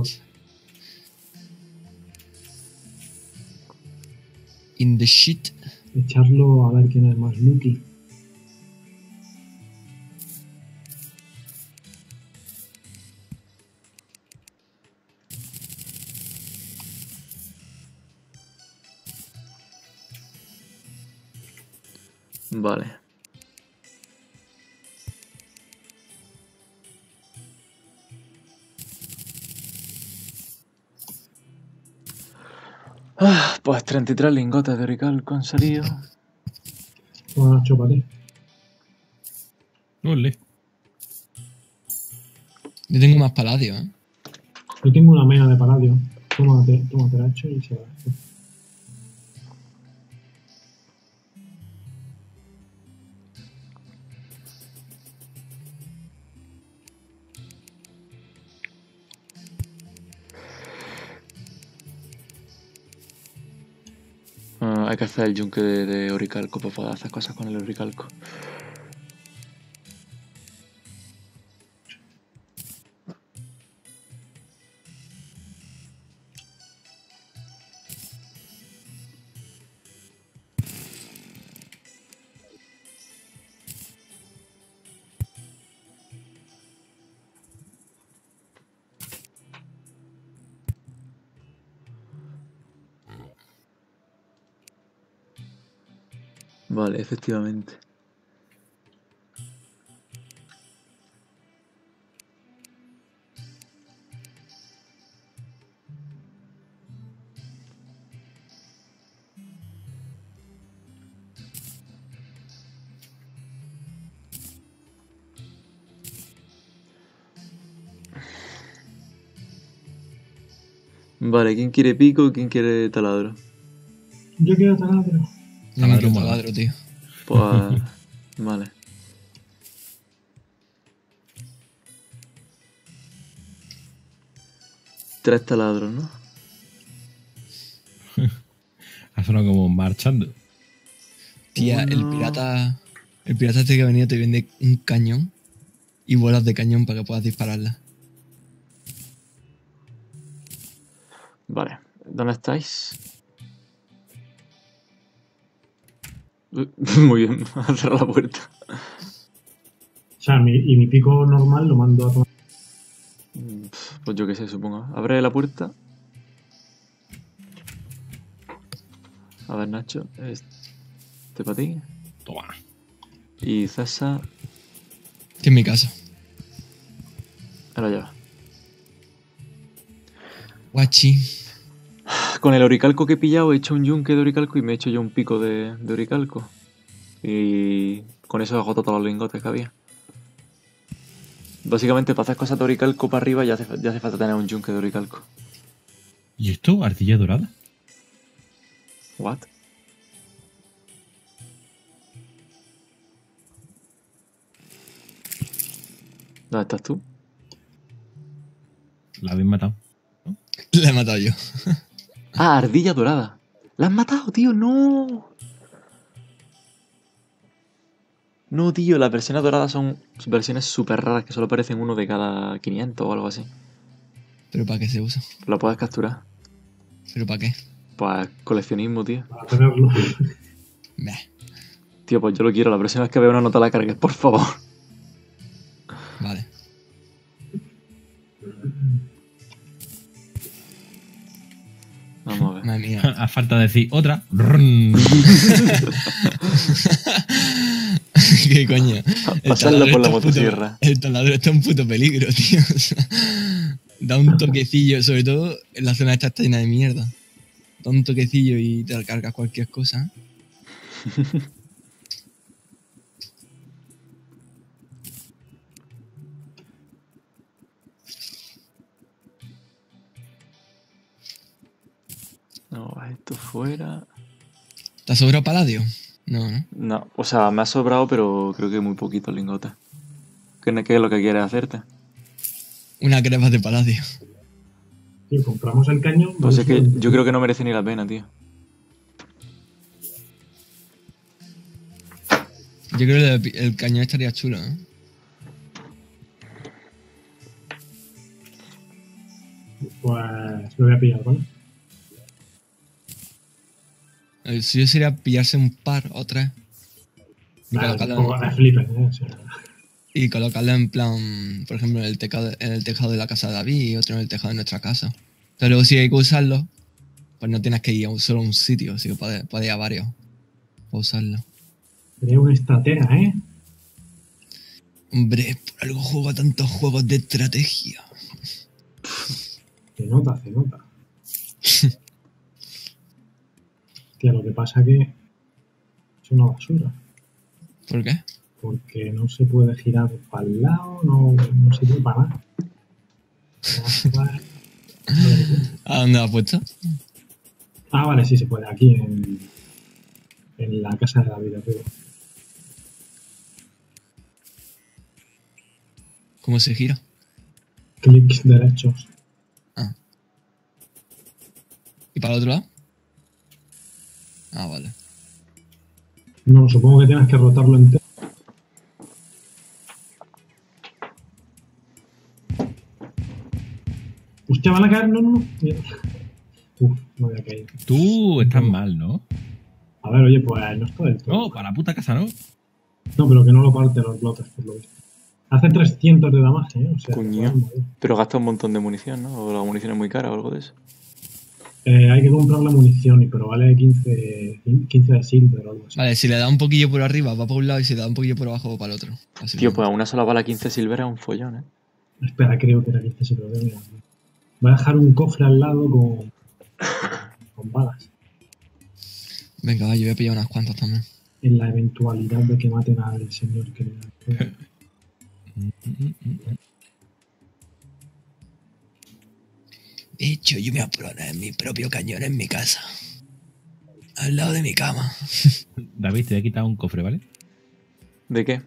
In the shit. Echarlo a ver quién es más lucky. Vale. Ah, pues 33 lingotes de oricalco han salido. Para ti. Ole. Yo tengo más paladio, ¿eh? Yo tengo una mena de paladio. Tómate, tómate Nacho y se va. Hay que hacer el yunque de, oricalco para poder hacer cosas con el oricalco. Vale, efectivamente. Vale, ¿quién quiere pico y quién quiere taladro? Yo quiero taladro. No me Taladro taladro, tío. Pues. vale. Tres taladros, ¿no? Ha sonado como marchando. Tía, el pirata. El pirata este que ha venido te vende un cañón y bolas de cañón para que puedas dispararla. Vale. ¿Dónde estáis? Muy bien, a cerrar la puerta. O sea, mi, y mi pico normal lo mando a tomar. Mm, Pues yo qué sé, supongo. Abre la puerta. A ver, Nacho. Este para ti. Toma. Y César. Que es mi caso. Ahora ya. Guachi. Con el oricalco que he pillado he hecho un yunque de oricalco y me he hecho yo un pico de, de oricalco. Y con eso he agotado todos los lingotes que había. Básicamente para hacer cosas de oricalco para arriba ya hace, ya hace falta tener un yunque de oricalco. ¿Y esto? ¿Arcilla dorada? What? ¿Dónde estás tú? La habéis matado. La he matado yo. Ah, ardilla dorada. ¿La has matado, tío? No. No, tío, las versiones doradas son versiones súper raras que solo aparecen uno de cada 500 o algo así. ¿Pero para qué se usa? Lo puedes capturar. ¿Pero para qué? Pues coleccionismo, tío. para tenerlo. Meh. Tío, pues yo lo quiero. La próxima vez que vea una nota la cargues, por favor. Vamos a ver. Madre mía. A falta de decir otra. ¿Qué coño? Taladro por la motosierra. El taladro está un puto peligro, tío. Da un toquecillo, sobre todo en la zona esta está llena de mierda. Da un toquecillo y te cargas cualquier cosa. No, esto fuera. ¿Te ha sobrado paladio? No, ¿no? No, o sea, me ha sobrado, pero creo que muy poquito lingotes. ¿Qué, qué es lo que quieres hacerte? Una crepa de paladio. Tío, compramos el cañón. Pues es que yo creo que no merece ni la pena, tío. Yo creo que el, el cañón estaría chulo, ¿eh? Pues lo voy a pillar, ¿vale? El suyo sería pillarse un par o tres colocarlo ¿eh? Y colocarlo en plan, por ejemplo, en el, tecado, en el tejado de la casa de David y otro en el tejado de nuestra casa. Entonces luego si hay que usarlo, pues no tienes que ir a un- solo a un sitio, sino que puedes, puedes ir a varios para usarlo. sería una estratega, ¿eh? Hombre, por algo juego a tantos juegos de estrategia. Se nota, se nota. Tía, lo que pasa que es una basura. ¿Por qué? Porque no se puede girar para el lado, no, no sirve para nada. ¿A dónde lo has puesto? Ah, vale, sí se puede. Aquí en, en la casa de David arriba. ¿Cómo se gira? Clics derechos. ¿Y para el otro lado? Ah, vale. No, supongo que tienes que rotarlo entero. Hostia, van a caer. No, no, no. Uf, no voy a caer. Tú estás mal, ¿no? A ver, oye, pues no está del todo. No, para la puta casa, ¿no? No, pero que no lo parte los bloques, por lo visto. Hace 300 de damage, ¿eh? O sea, Coño. Pero gasta un montón de munición, ¿no? O la munición es muy cara o algo de eso. Eh, hay que comprar la munición, y pero vale 15, 15 de silver o algo así. Vale, si le da un poquillo por arriba, va para un lado y si le da un poquillo por abajo, va para el otro. Así Tío, pues a una sola bala 15 silver es un follón, ¿eh? Espera, creo que era 15 silver. Mira. Voy a dejar un cofre al lado con, con balas. Venga, va, yo voy a pillar unas cuantas también. En la eventualidad de que maten al señor que le da. hecho, yo me voy a poner mi propio cañón en mi casa. Al lado de mi cama. David, te voy a quitar un cofre, ¿vale? ¿De qué?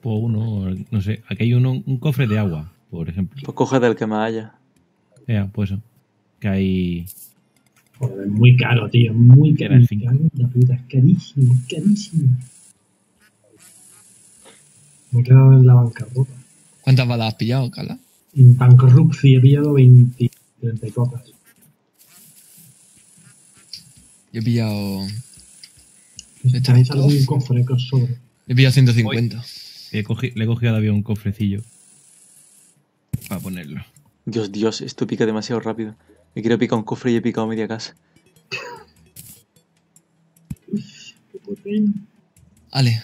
Pues uno, no sé, aquí hay uno, un cofre de agua, por ejemplo. Pues coge del que más haya. Ya, pues eso. Que hay. Joder, es muy caro, tío. Muy caro. Era cinco. en la puta. Carísimo, carísimo. Me he quedado en la bancarrota. ¿Cuántas balas has pillado, Carla? En bankruptcy he pillado 20, 30 y pocas. Yo he pillado. ¿Tenéis algún cofre que os sobre? He pillado 150. he cogi- le he cogido a David un cofrecillo. Para ponerlo. Dios, Dios, esto pica demasiado rápido. Me quiero picar un cofre y he picado media casa. Qué. Ale,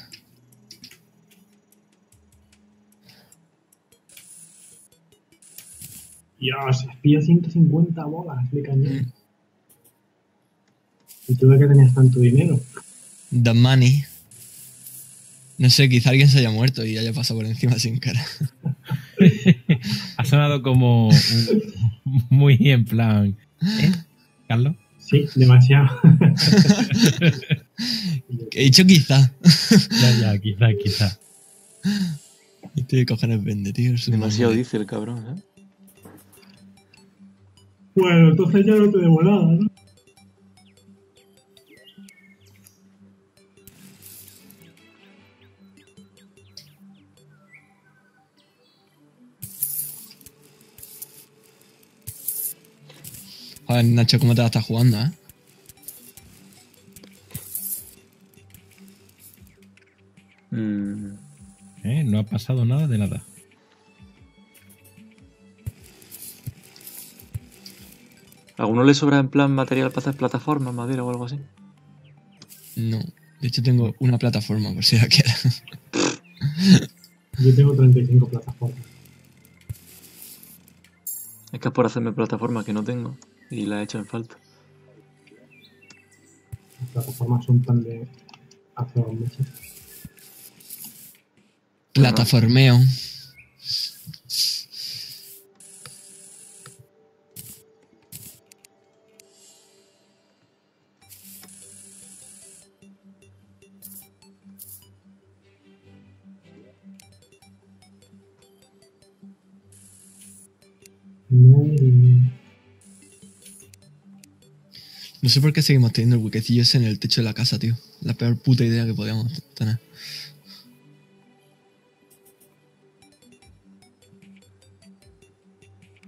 Dios, pilla 150 bolas de cañón. ¿Y tú de qué tenías tanto dinero? the money. No sé, quizá alguien se haya muerto y haya pasado por encima sin cara. Ha sonado como muy en plan. ¿Eh? ¿Carlos? Sí, demasiado. He dicho quizá. Ya, ya, quizá, quizá. Este de cojones vende, tío. es Demasiado dice el cabrón, ¿eh? Bueno, entonces ya no te debo nada, ¿no? Joder, Nacho, ¿cómo te la estás jugando, eh? Mm, ¿Eh? No ha pasado nada de nada. ¿Alguno le sobra en plan material para hacer plataformas, madera o algo así? No. De hecho, tengo una plataforma, por si la quieres. Yo tengo 35 plataformas. Es que es por hacerme plataformas que no tengo y las he hecho en falta. Las plataformas son tan de hace dos meses. Plataformeo. sé por qué seguimos teniendo el en el techo de la casa, tío. La peor puta idea que podíamos tener.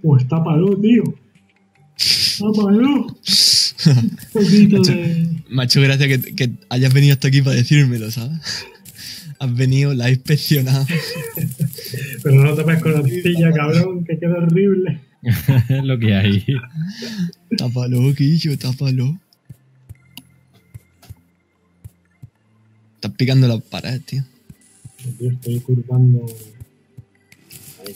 Pues tápalo, tío. Tápalo. Un poquito macho, de. Macho, gracias que, que hayas venido hasta aquí para decírmelo, ¿sabes? Has venido, la has inspeccionado. Pero no te tomes con la pastilla, cabrón, que queda horrible. lo que hay. Tápalo, Quillo, tápalo. Estás picando la pared, tío. Tío, estoy curvando. Ahí.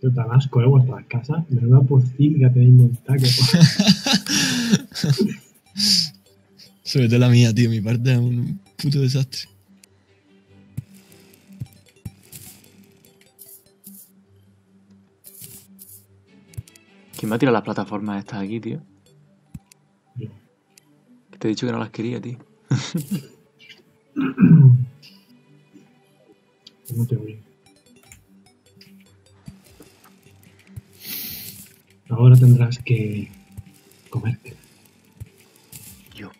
Tío, tan asco, eh, vuestras casas. Menuda pocilga tenéis montada. que- Sobre todo la mía, tío. Mi parte es un puto desastre. ¿Quién me ha tirado las plataformas estas aquí, tío? Yo. Que te he dicho que no las quería, tío. No te oigo. Ahora tendrás que comerte. Yo.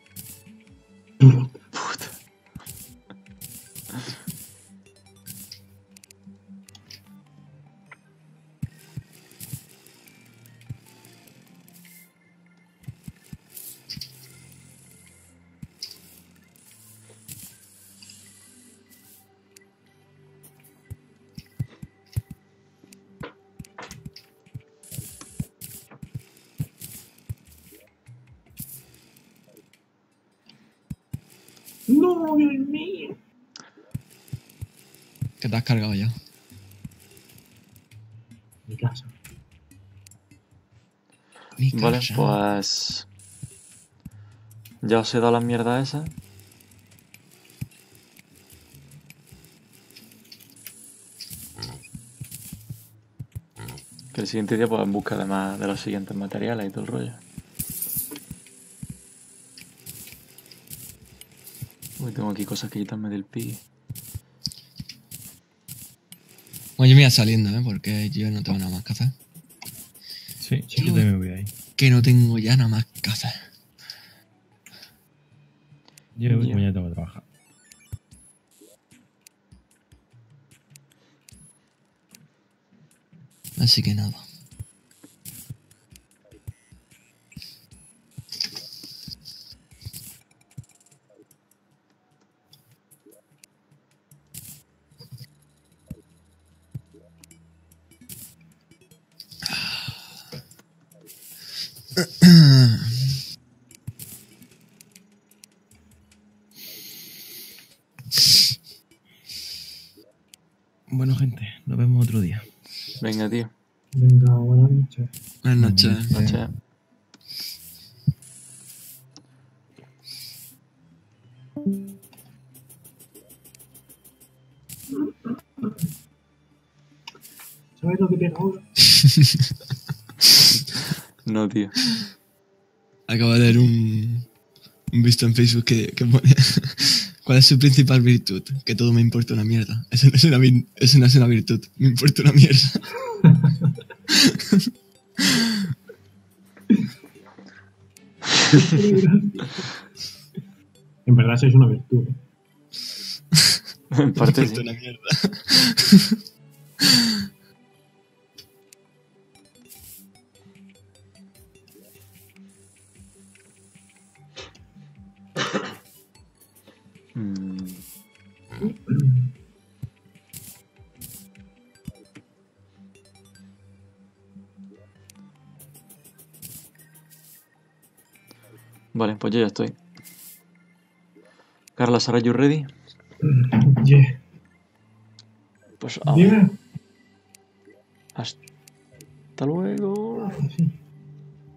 Pues. Ya os he dado las mierdas esas. Que el siguiente día, pues en busca de más de los siguientes materiales y todo el rollo. Uy, tengo aquí cosas que quitarme del pi. Bueno, yo me voy a saliendo, ¿eh? Porque yo no tengo nada más que hacer. Sí, yo también me voy ahí. Que no tengo ya nada más que hacer. Yo Ya. mañana tengo que trabajar. Así que nada. Tío. Acabo de ver un, un visto en Facebook que, que pone ¿Cuál es su principal virtud? Que todo me importa una mierda. Eso no es una, eso no es una virtud. Me importa una mierda. En verdad, eso es una virtud. ¿eh? En Me importa sí. una mierda. Vale, pues yo ya estoy. Carla, ¿are you ready? Yeah. Pues a ver. Yeah. Hasta luego. Sí.